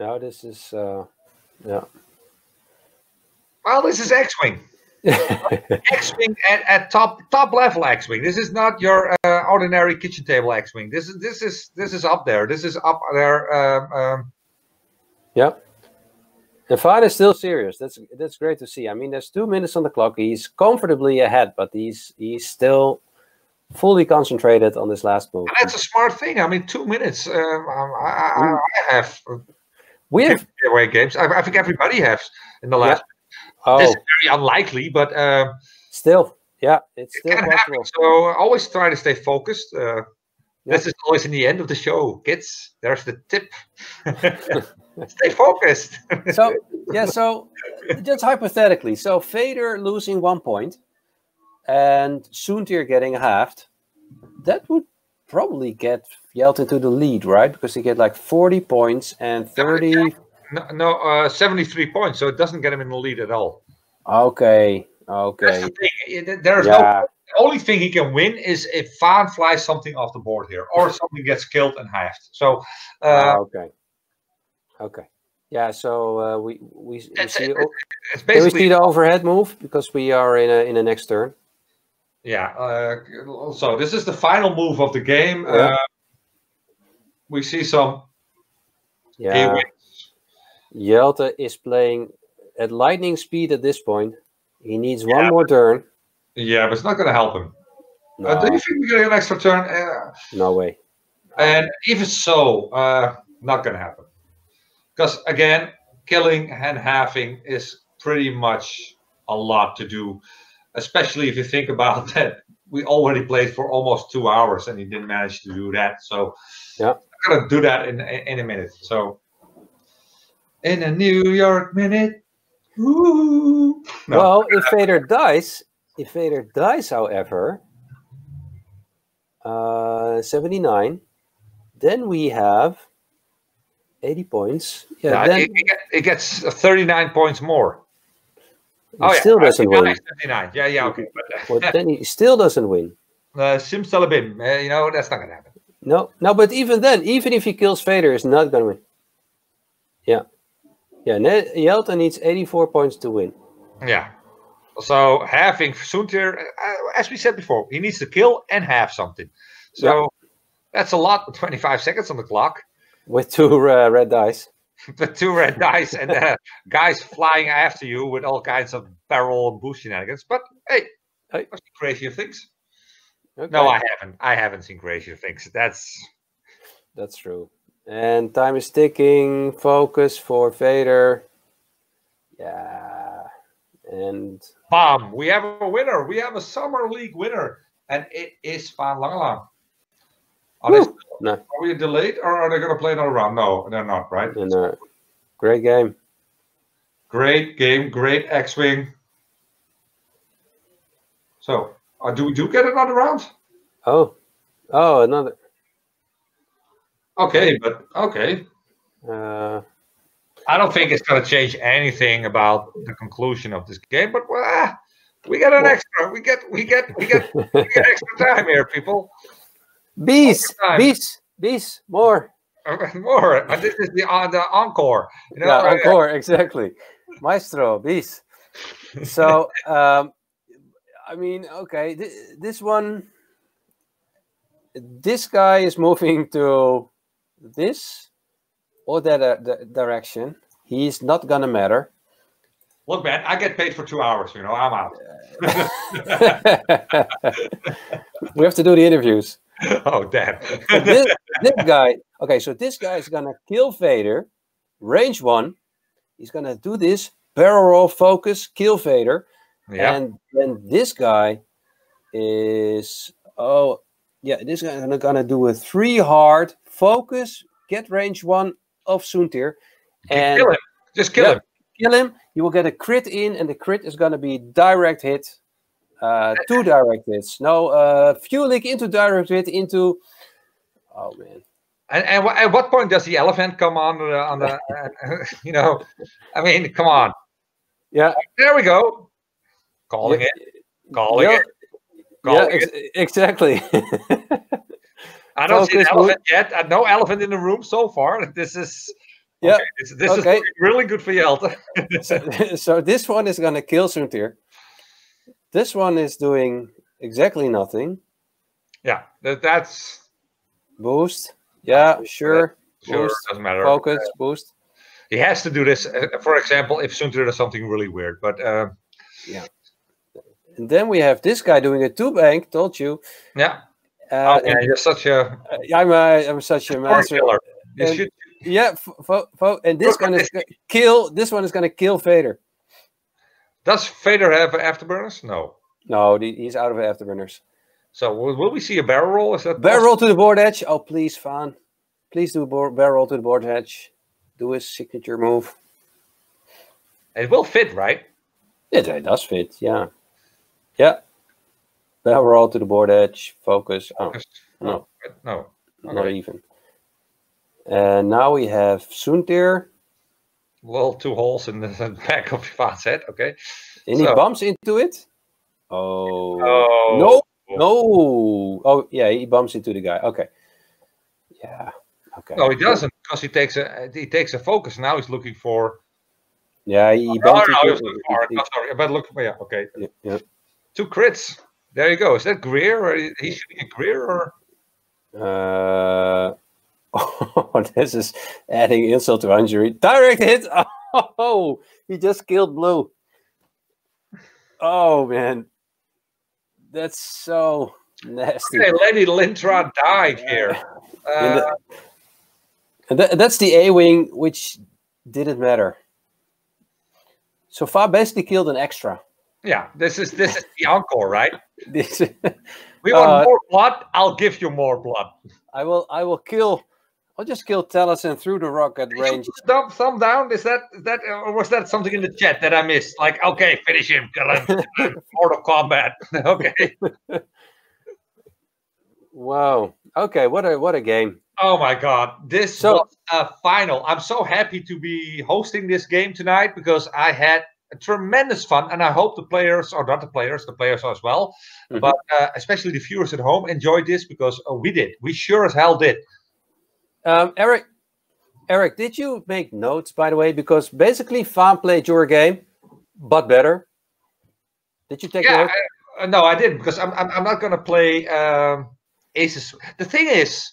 Now this is uh, yeah. well, this is X-wing. X-wing at, at top top level X-wing. This is not your uh, ordinary kitchen table X-wing. This is this is this is up there. This is up there. Um, um, Yeah. And Faan is still serious. That's that's great to see. I mean, there's two minutes on the clock. He's comfortably ahead, but he's he's still fully concentrated on this last move. and that's a smart thing. I mean, two minutes. Um, I, I, I I have We have away games. I, I think everybody has in the last. Oh, This is very unlikely, but uh, still, yeah, it's it still happen. possible. So always try to stay focused. Uh, Yeah. This is always in the end of the show. Kids, there's the tip. stay focused. So yeah, so just hypothetically, so Vader losing one point and Soontir getting halved, that would probably get Yelton to the lead, right? Because he get like 40 points and 30. No, no uh, 73 points, so it doesn't get him in the lead at all. Okay, okay. the There's no the only thing he can win is if Faan flies something off the board here, or something gets killed and halved. So uh, ah, okay. Okay. Yeah, so uh, we we, we It's- see. it's can we see the overhead move because we are in a in the next turn. yeah. Uh, so this is the final move of the game. Yeah. Uh, we see some. Yeah, Jelte is playing at lightning speed at this point. He needs one more turn. Yeah, but it's not going to help him. No, Uh, do you think we're going to get an extra turn? Uh, no way. And even so, uh, not going to happen. Because again, killing and halving is pretty much a lot to do, especially if you think about that. We already played for almost two hours and he didn't manage to do that. So, Yeah. I'm going to do that in, in a minute. So, in a New York minute. Woo. No. Well, if Vader dies, if Vader dies, however, uh, 79, then we have 80 points. Yeah, Yeah, then it, it gets 39 points more. he still doesn't win. 79. Yeah, yeah, okay. But, But then he still doesn't win. Uh, Simsalabim, uh, you know, that's not going to happen. No, no, but even then, even if he kills Vader, he's not going to win. Yeah. Yeah, Jelte needs 84 points to win. Yeah. So having Soontir, uh, as we said before, he needs to kill and have something. So that's a lot with 25 seconds on the clock. With two uh, red dice. The two red dice and uh, guys flying after you with all kinds of barrel and boost shenanigans. But hey, Hey. I've seen crazier things. Okay. No, I haven't. I haven't seen crazier things. That's That's true. And time is ticking. Focus for Vader. Yeah. And Bam! We have a winner. We have a summer league winner, and it is Faan Langelaan. Are, they, no, are we delayed, or are they going to play another round? No, they're not. Right? great game. Great game, great X-wing. So, uh, do we do get another round? Oh, oh, another. Okay, but okay. Uh, I don't think it's going to change anything about the conclusion of this game. But well, ah, we get an extra. We get, we get, we get, we get extra time here, people. bees, bees, bees, more. More. And this is the uh, the encore. You know, yeah, encore, exactly. Maestro, bees. so um, I mean, okay, th this one, this guy is moving to this or that uh, the direction. He's not gonna matter. Look, man, I get paid for two hours. You know, I'm out. we have to do the interviews. oh damn! this, this guy, okay, so this guy is gonna kill Vader, range one. He's gonna do this barrel roll, focus, kill Vader, yeah. and then this guy is oh yeah, this is gonna do a three hard focus, get range one of Soontir, and kill him. Just kill Yeah. him. kill him. You will get a crit in, and the crit is gonna be direct hit. Uh, two direct hits. No, uh, fuel leak into direct hit into. Oh man. And, and at what point does the elephant come on the, on the? you know, I mean, come on. Yeah. There we go. Calling it. Calling yeah, it. Yeah, ex- exactly. I don't see an elephant yet. Uh, no elephant in the room so far. This is. Yeah, okay, This, this okay. is really good for Jelte. so, so this one is gonna kill Soontir. This one is doing exactly nothing. yeah, that, that's Boost. Yeah, sure. sure Boost. doesn't matter. Focus. Boost. He has to do this, uh, for example, if Soontir does something really weird. But uh, And then we have this guy doing a two bank. Told you. yeah, Uh, oh, yeah, you're such a and I'm a, I'm such a master. killer. You and- should, Yeah, and this one is gonna kill. This one is gonna kill Vader. does Vader have afterburners? No. No, he's out of afterburners. So will, we see a barrel roll? Is that Barrel roll to the board edge. Oh, please, Faan. Please do a board, barrel roll to the board edge. Do his signature move. It will fit, right? It, it does fit, yeah. Yeah. Barrel roll to the board edge. Focus. Oh, no, oh, No. not Okay. even. And now we have Soontir. Well, two holes in the back of Ivan's head. Okay. And he bumps into it. Oh. Oh. No. No. Oh, yeah, he bumps into the guy. Okay. Yeah. Okay. No, he doesn't because he takes a he takes a focus. Now he's looking for. Yeah, he No, bumped no, he into was looking he- Oh, sorry, but look. Yeah, okay. he- yeah. Two crits. There you go. Is that Greer or he shooting a Greer or? Uh, oh, this is adding insult to injury. Direct hit. Oh, he just killed Blue. Oh man, that's so nasty. Hey, Lady Lintra died here. And Uh, the- and tha- that's the A wing, which didn't matter. So far, basically killed an extra. Yeah, this is this is the encore, right? This, We want Uh, more blood. I'll give you more blood. I will. I will kill. I'll just kill Tallissan through the rock at Did range. Thumb, thumb down. Is that is that or was that something in the chat that I missed? Like, okay, finish him, kill him, kill him, Mortal Kombat. okay. Wow. Okay. What a what a game. Oh my God, this So- was a final. I'm so happy to be hosting this game tonight because I had tremendous fun, and I hope the players, or not the players, the players as well, Mhm. but uh, especially the viewers at home enjoyed this because uh, we did. We sure as hell did. Um, Erik, Erik, did you make notes by the way? Because basically, Faan played your game, but better. Did you take Yeah, notes? I- uh, no, I didn't because I'm I'm, I'm not gonna play um, Aces. The thing is,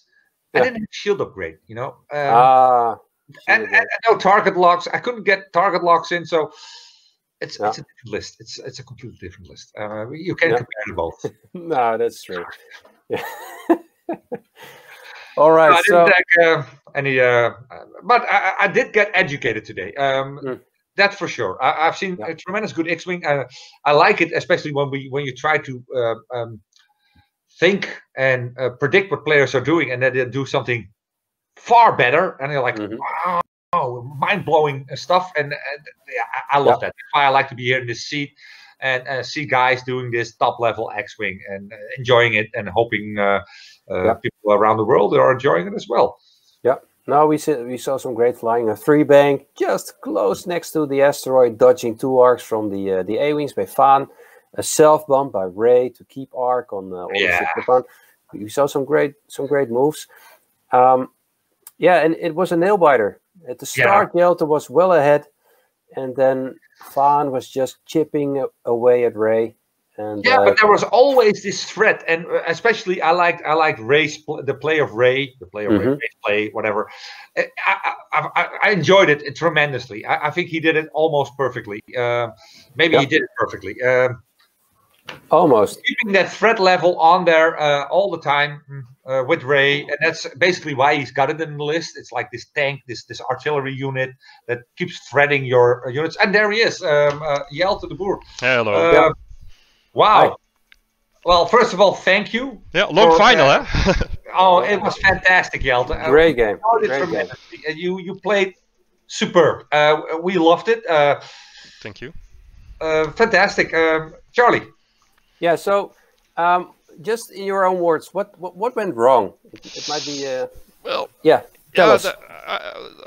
I didn't have shield upgrade. You know, um, Ah, and, and, and no target locks. I couldn't get target locks in, so it's Yeah. it's a different list. It's it's a completely different list. Uh, you can Yeah. compare them both. no, that's true. Yeah. All No. I so didn't take uh, any, uh, uh, but I, I- did get educated today. Um, Mm. That's for sure. I, I've seen a tremendous good X-wing. Uh, I like it, especially when we when you try to um, think and uh, predict what players are doing, and then they do something far better, and you're like, Mhm. wow, mind blowing stuff. And, and yeah, I, love that. That's why I like to be here in this seat and uh, see guys doing this top level X-wing and uh, enjoying it, and hoping uh, uh, Yeah. people around the world are enjoying it as well. Yeah. Now we see, we saw some great flying. A three bank just close next to the asteroid, dodging two arcs from the uh, the A wings by Faan. A self bump by Rey to keep arc on uh, all Yeah. the. We saw some great some great moves. Um, yeah, and it was a nail biter. At the Yeah. start, Jelte was well ahead. and then Faan was just chipping away at Rey. And yeah, uh, but there was always this threat, and uh, especially I liked I liked Rey's pl- the play of Rey, the play of Rey, Mhm. Rey's play, whatever. I, I, I, I- I enjoyed it tremendously. I, I think he did it almost perfectly. Uh, maybe he did it perfectly. Um, almost. keeping that threat level on there uh, all the time uh, with Rey, and that's basically why he's got it in the list. It's like this tank, this this artillery unit that keeps threading your uh, units. And there he is, um, uh, Jelte de Boer. Hello. Uh, Yeah. Wow. Hi. Well, first of all, thank you. yeah, long for, final, uh, huh? Oh, it was fantastic, Jelte. Uh, Great game. we Great game. Uh, You you played superb. Uh, we loved it. Uh, Thank you. uh, fantastic, um, Charlie. Yeah. So, um, just in your own words, what what, what went wrong? It, it might be. Uh, Well, yeah. Tell yeah, us. the-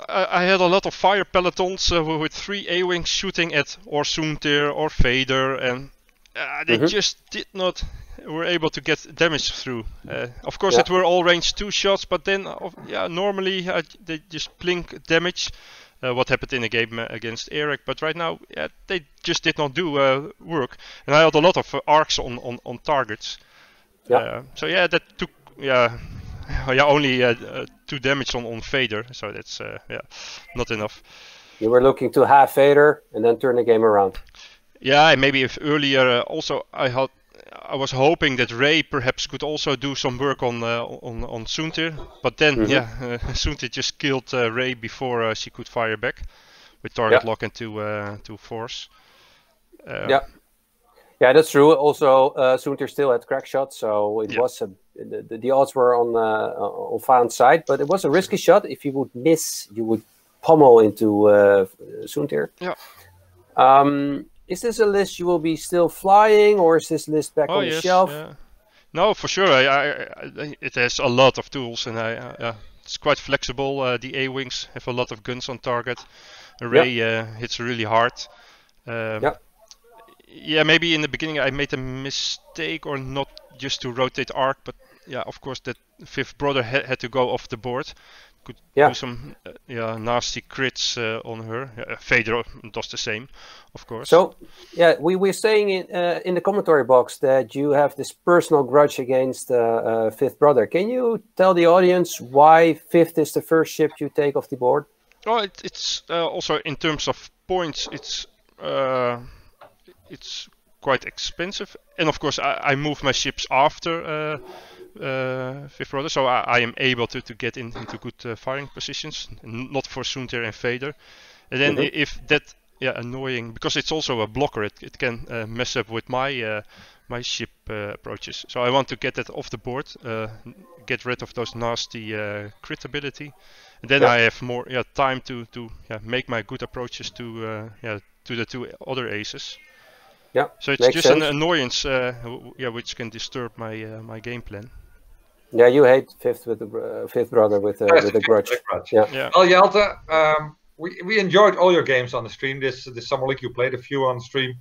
I, I, had a lot of fire pelotons uh, with three A-wings shooting at or Soontir or Vader, and uh, they Mhm. just did not were able to get damage through. Uh, of course, Yeah. it were all range two shots, but then yeah, normally uh, they just blink damage. Uh, what happened in the game uh, against Erik, but right now yeah, they just did not do uh, work, and I had a lot of uh, arcs on, on, on targets. Yeah. So yeah, that took yeah yeah only uh, uh, two damage on on Vader, so that's uh, yeah not enough. You were looking to have Vader and then turn the game around. Yeah, and maybe if earlier uh, also I had I was hoping that Rey perhaps could also do some work on uh, on on Soontir, but then Mhm. yeah, uh, Soontir just killed uh, Rey before uh, she could fire back with target Yeah. lock into uh, to force. Uh, Yeah. Yeah, that's true. Also, uh, still had crack shot, so it Yeah. was a, the, the, the odds were on uh, on Faan's side, but it was a risky shot. If you would miss, you would pummel into uh. Yeah. Um, is this a list you will be still flying, or is this list back Oh on the yes. shelf? yeah. No, for sure. I, I, I, it has a lot of tools, and I, uh, yeah, it's quite flexible. Uh, the A wings have a lot of guns on target. Rey uh, hits really hard. Um, Yeah. Yeah, maybe in the beginning I made a mistake or not just to rotate arc, but yeah, of course that fifth brother ha- had to go off the board. Could Yeah. do some uh, yeah nasty crits uh, on her. Yeah, Vader does the same, of course. So, yeah, we were saying in uh, in the commentary box that you have this personal grudge against uh, uh, Fifth Brother. Can you tell the audience why Fifth is the first ship you take off the board? Well, it, it's uh, also in terms of points, it's uh, it's quite expensive, and of course I, I move my ships after uh, uh, Fifth Brother, so I, I am able to, to get in, into good uh, firing positions, not for Soontir and Vader. And then Mhm. if that yeah annoying because it's also a blocker, it, it can uh, mess up with my uh, my ship uh, approaches. So I want to get that off the board, uh, get rid of those nasty uh, crit ability. And then Yeah. I have more yeah, time to, to yeah, make my good approaches to uh, yeah, to the two other aces. Yeah, So it's makes just an annoyance, uh, yeah, which can disturb my uh, my game plan. Yeah, you hate Fifth with the uh, Fifth Brother with uh, with a grudge. Yeah. Yeah. Well, Jelte, um, we, we enjoyed all your games on the stream. This this summer league, you played a few on stream.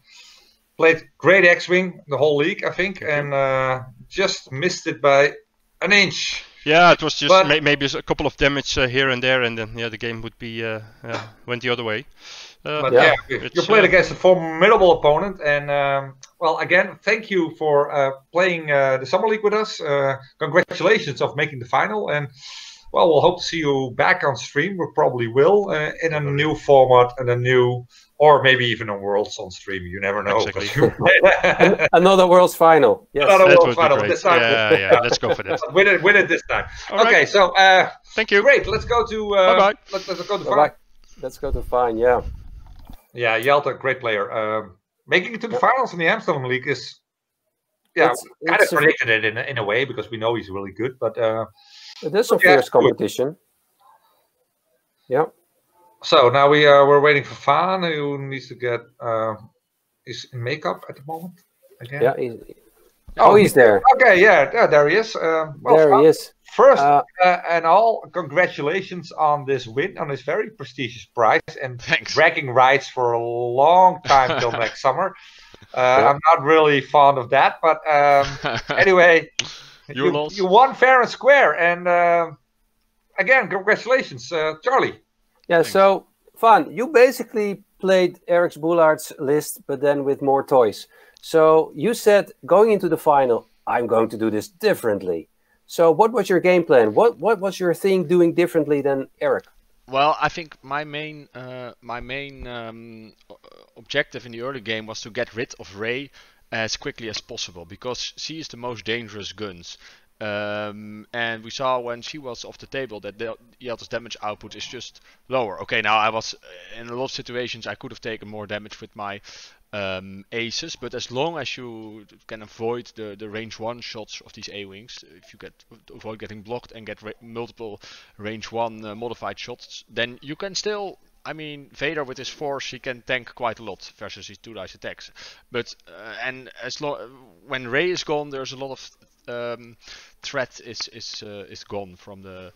Played great X-wing the whole league, I think, and uh, just missed it by an inch. Yeah, it was just But- may- maybe a couple of damage uh, here and there, and then yeah, the game would be uh, yeah, went the other way. Uh, But Yeah. yeah, you- you played uh, against a formidable opponent, and um, well, again, thank you for uh, playing uh, the summer league with us. Uh, congratulations of making the final, and well, we'll hope to see you back on stream. We probably will uh, in a new format and a new, or maybe even a Worlds on stream. You never know. Exactly. 'cause you- Another World's Final. Yes. Another that World would be Final this time. Yeah, yeah, let's go for that. win it, win it this time. All right. okay, so uh, Thank you. great. Let's go to uh, Bye-bye. Let, let's go to Bye-bye. Let's go to Fine. Yeah. Yeah, Jelte, great player. Um, making it to the finals in the Amsterdam League is, yeah, It's- kind of it's a- predicted it in, a- in a way because we know he's really good. But uh, It is some Yeah, fierce competition. Yeah. so now we uh, we're waiting for Faan, who needs to get uh, is in makeup at the moment again. Yeah. He's, oh, he's there. Okay, yeah, yeah, there he is. Um, well, There Faan, he is. First Uh, uh, and all, congratulations on this win, on this very prestigious prize, and Thanks. bragging rights for a long time till next summer. Uh, Yeah. I'm not really fond of that, but um, anyway, you, loss. you won fair and square, and uh, again, congratulations, uh, Charlie. Yeah, Thanks. so Faan, you basically played Erik's Boulard's list, but then with more toys. So you said going into the final, I'm going to do this differently. So what was your game plan? What what was your thing doing differently than Erik? Well, I think my main uh, my main um, objective in the early game was to get rid of Rey as quickly as possible because she is the most dangerous guns. Um, and we saw when she was off the table that Jelte's damage output is just lower. Okay, now I was in a lot of situations I could have taken more damage with my um, aces, but as long as you can avoid the, the range one shots of these A-wings, if you get avoid getting blocked and get ra multiple range one uh, modified shots, then you can still. I mean, Vader with his force, he can tank quite a lot versus his two dice attacks. But uh, and as long when Rey is gone, there's a lot of um, threat is is uh, is gone from the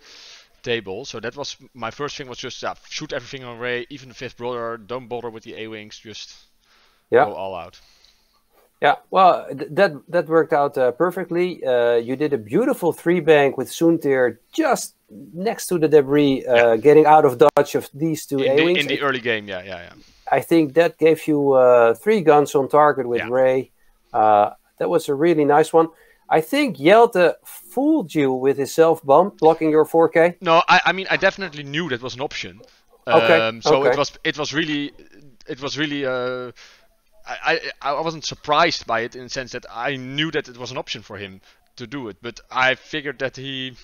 table. So that was my first thing was just shoot everything on Rey, even the fifth brother. Don't bother with the A wings. Just yeah. go all out. Yeah, well, th that that worked out uh, perfectly. Uh, you did a beautiful three bank with Soontir just next to the debris, uh, yeah. getting out of dodge of these two in. The, in the early game, yeah, yeah, yeah. I think that gave you uh, three guns on target with yeah. Rey. Uh, that was a really nice one. I think Jelte fooled you with his self bump, blocking your 4K. No, I, I mean I definitely knew that was an option. Okay. Um, so okay. it was it was really it was really uh, I, I I wasn't surprised by it in the sense that I knew that it was an option for him to do it, but I figured that he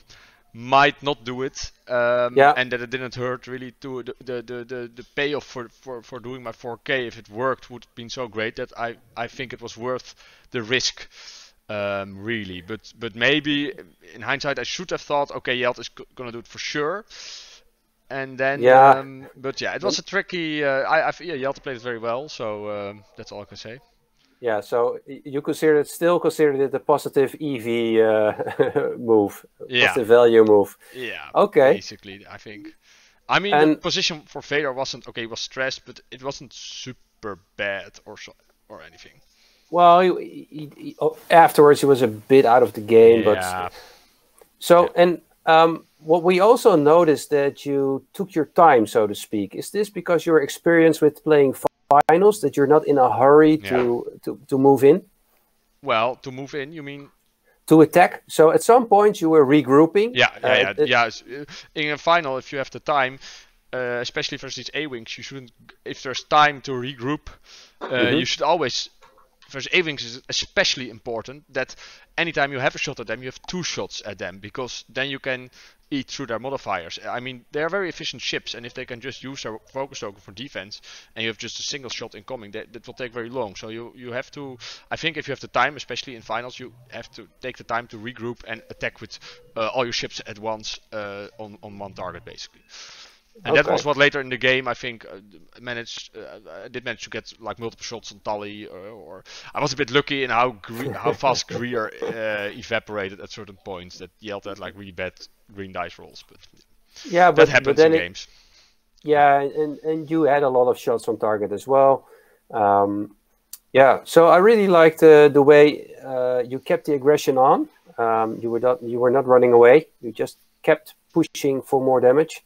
might not do it um, yeah. and that it didn't hurt really to the, the, the, the, the payoff for, for, for doing my 4k if it worked would have been so great that I, I think it was worth the risk um, really. But but maybe in hindsight, I should have thought, okay, Jelte is gonna do it for sure. And then, yeah. Um, but yeah, it was a tricky. Uh, I, I yeah, Jelte played it very well, so um, that's all I can say. Yeah, so you consider it still considered it a positive EV uh, move, yeah. positive value move. Yeah. Okay. Basically, I think. I mean, and the position for Vader wasn't okay. It was stressed, but it wasn't super bad or so, or anything. Well, he, he, he, oh, afterwards he was a bit out of the game, yeah. but so yeah. and um, what we also noticed that you took your time, so to speak. Is this because you're experienced with playing finals that you're not in a hurry to yeah. to, to move in? Well, to move in, you mean to attack. So at some point you were regrouping. Yeah, yeah, uh, yeah. yeah. Uh, in a final, if you have the time, uh, especially versus these A wings, you shouldn't. If there's time to regroup, uh, mm -hmm. you should always versus A-Wings is especially important that anytime you have a shot at them, you have two shots at them because then you can eat through their modifiers. I mean, they are very efficient ships, and if they can just use their focus token for defense, and you have just a single shot incoming, that, that will take very long. So you you have to, I think, if you have the time, especially in finals, you have to take the time to regroup and attack with uh, all your ships at once uh, on on one target, basically. And okay. that was what later in the game I think uh, managed. Uh, I did manage to get like multiple shots on Tali, or, or I was a bit lucky in how how fast Greer uh, evaporated at certain points. That yelled at like really bad green dice rolls, but yeah, but, that happens but in it, games. Yeah, and and you had a lot of shots on target as well. Um, yeah, so I really liked uh, the way uh, you kept the aggression on. Um, you were not you were not running away. You just kept pushing for more damage.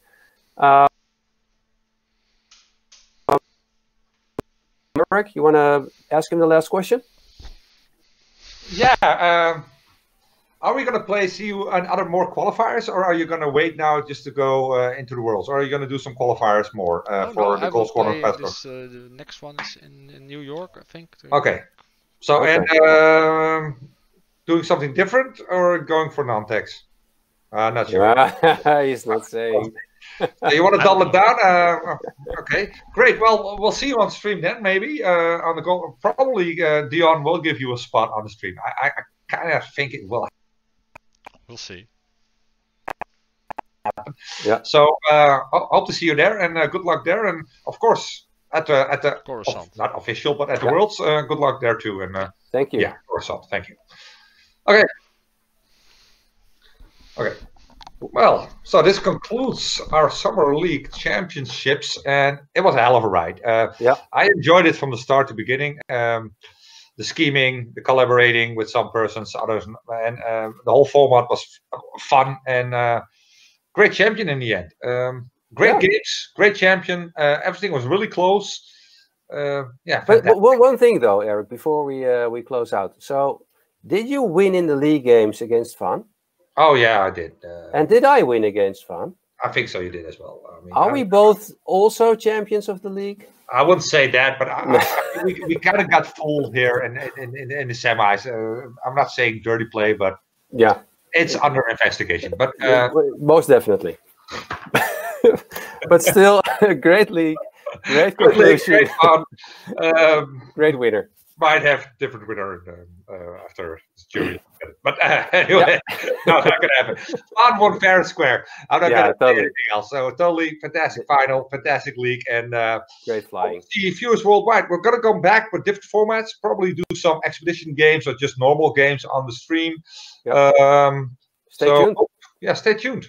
Uh, Marek, you want to ask him the last question? Yeah. Um, are we going to play CU and other more qualifiers, or are you going to wait now just to go uh, into the Worlds, or are you going to do some qualifiers more uh, for no, the Gold Squadron this, uh, The next one is in, in, New York, I think. Okay. So okay. and um, doing something different, or going for Nantex? Uh, not sure. He's not saying so you want to double it down? Uh, okay, great. Well, we'll see you on stream then, maybe uh, on the go. Probably uh, Dion will give you a spot on the stream. I, I, I kind of think it will. We'll see. Yeah. So uh, hope to see you there, and uh, good luck there, and of course at the at the Coruscant. not official, but at the yeah. Worlds. Uh, good luck there too, and uh, thank you. Yeah, Coruscant. Thank you. Okay. Okay. Well, so this concludes our summer league championships, and it was a hell of a ride. Uh, yeah, I enjoyed it from the start to beginning. Um, the scheming, the collaborating with some persons, others, and uh, the whole format was fun and uh, great champion in the end. Um, great yeah. games, great champion. Uh, everything was really close. uh, yeah. But one, one thing though, Erik, before we uh, we close out. So, did you win in the league games against Faan? Oh yeah, I did. Uh, And did I win against Faan? I think so. You did as well. I mean, Are I, we both also champions of the league? I wouldn't say that, but I, I, we, we kind of got fooled here in in, in, in the semis. Uh, I'm not saying dirty play, but Yeah, it's under investigation. But uh, most definitely. but still, great league, great league, conclusion, great fun. Um, great winner. might have different winner um, uh, after jury. But uh, anyway, no, not gonna happen. Faan won fair and square. I'm not Yeah, gonna say anything else. So totally fantastic final, fantastic league, and uh, Great flying. the viewers worldwide. We're gonna come back with different formats. Probably do some expedition games or just normal games on the stream. Yeah. Um, Stay so, tuned. Yeah, stay tuned.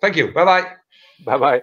Thank you. Bye bye. Bye bye.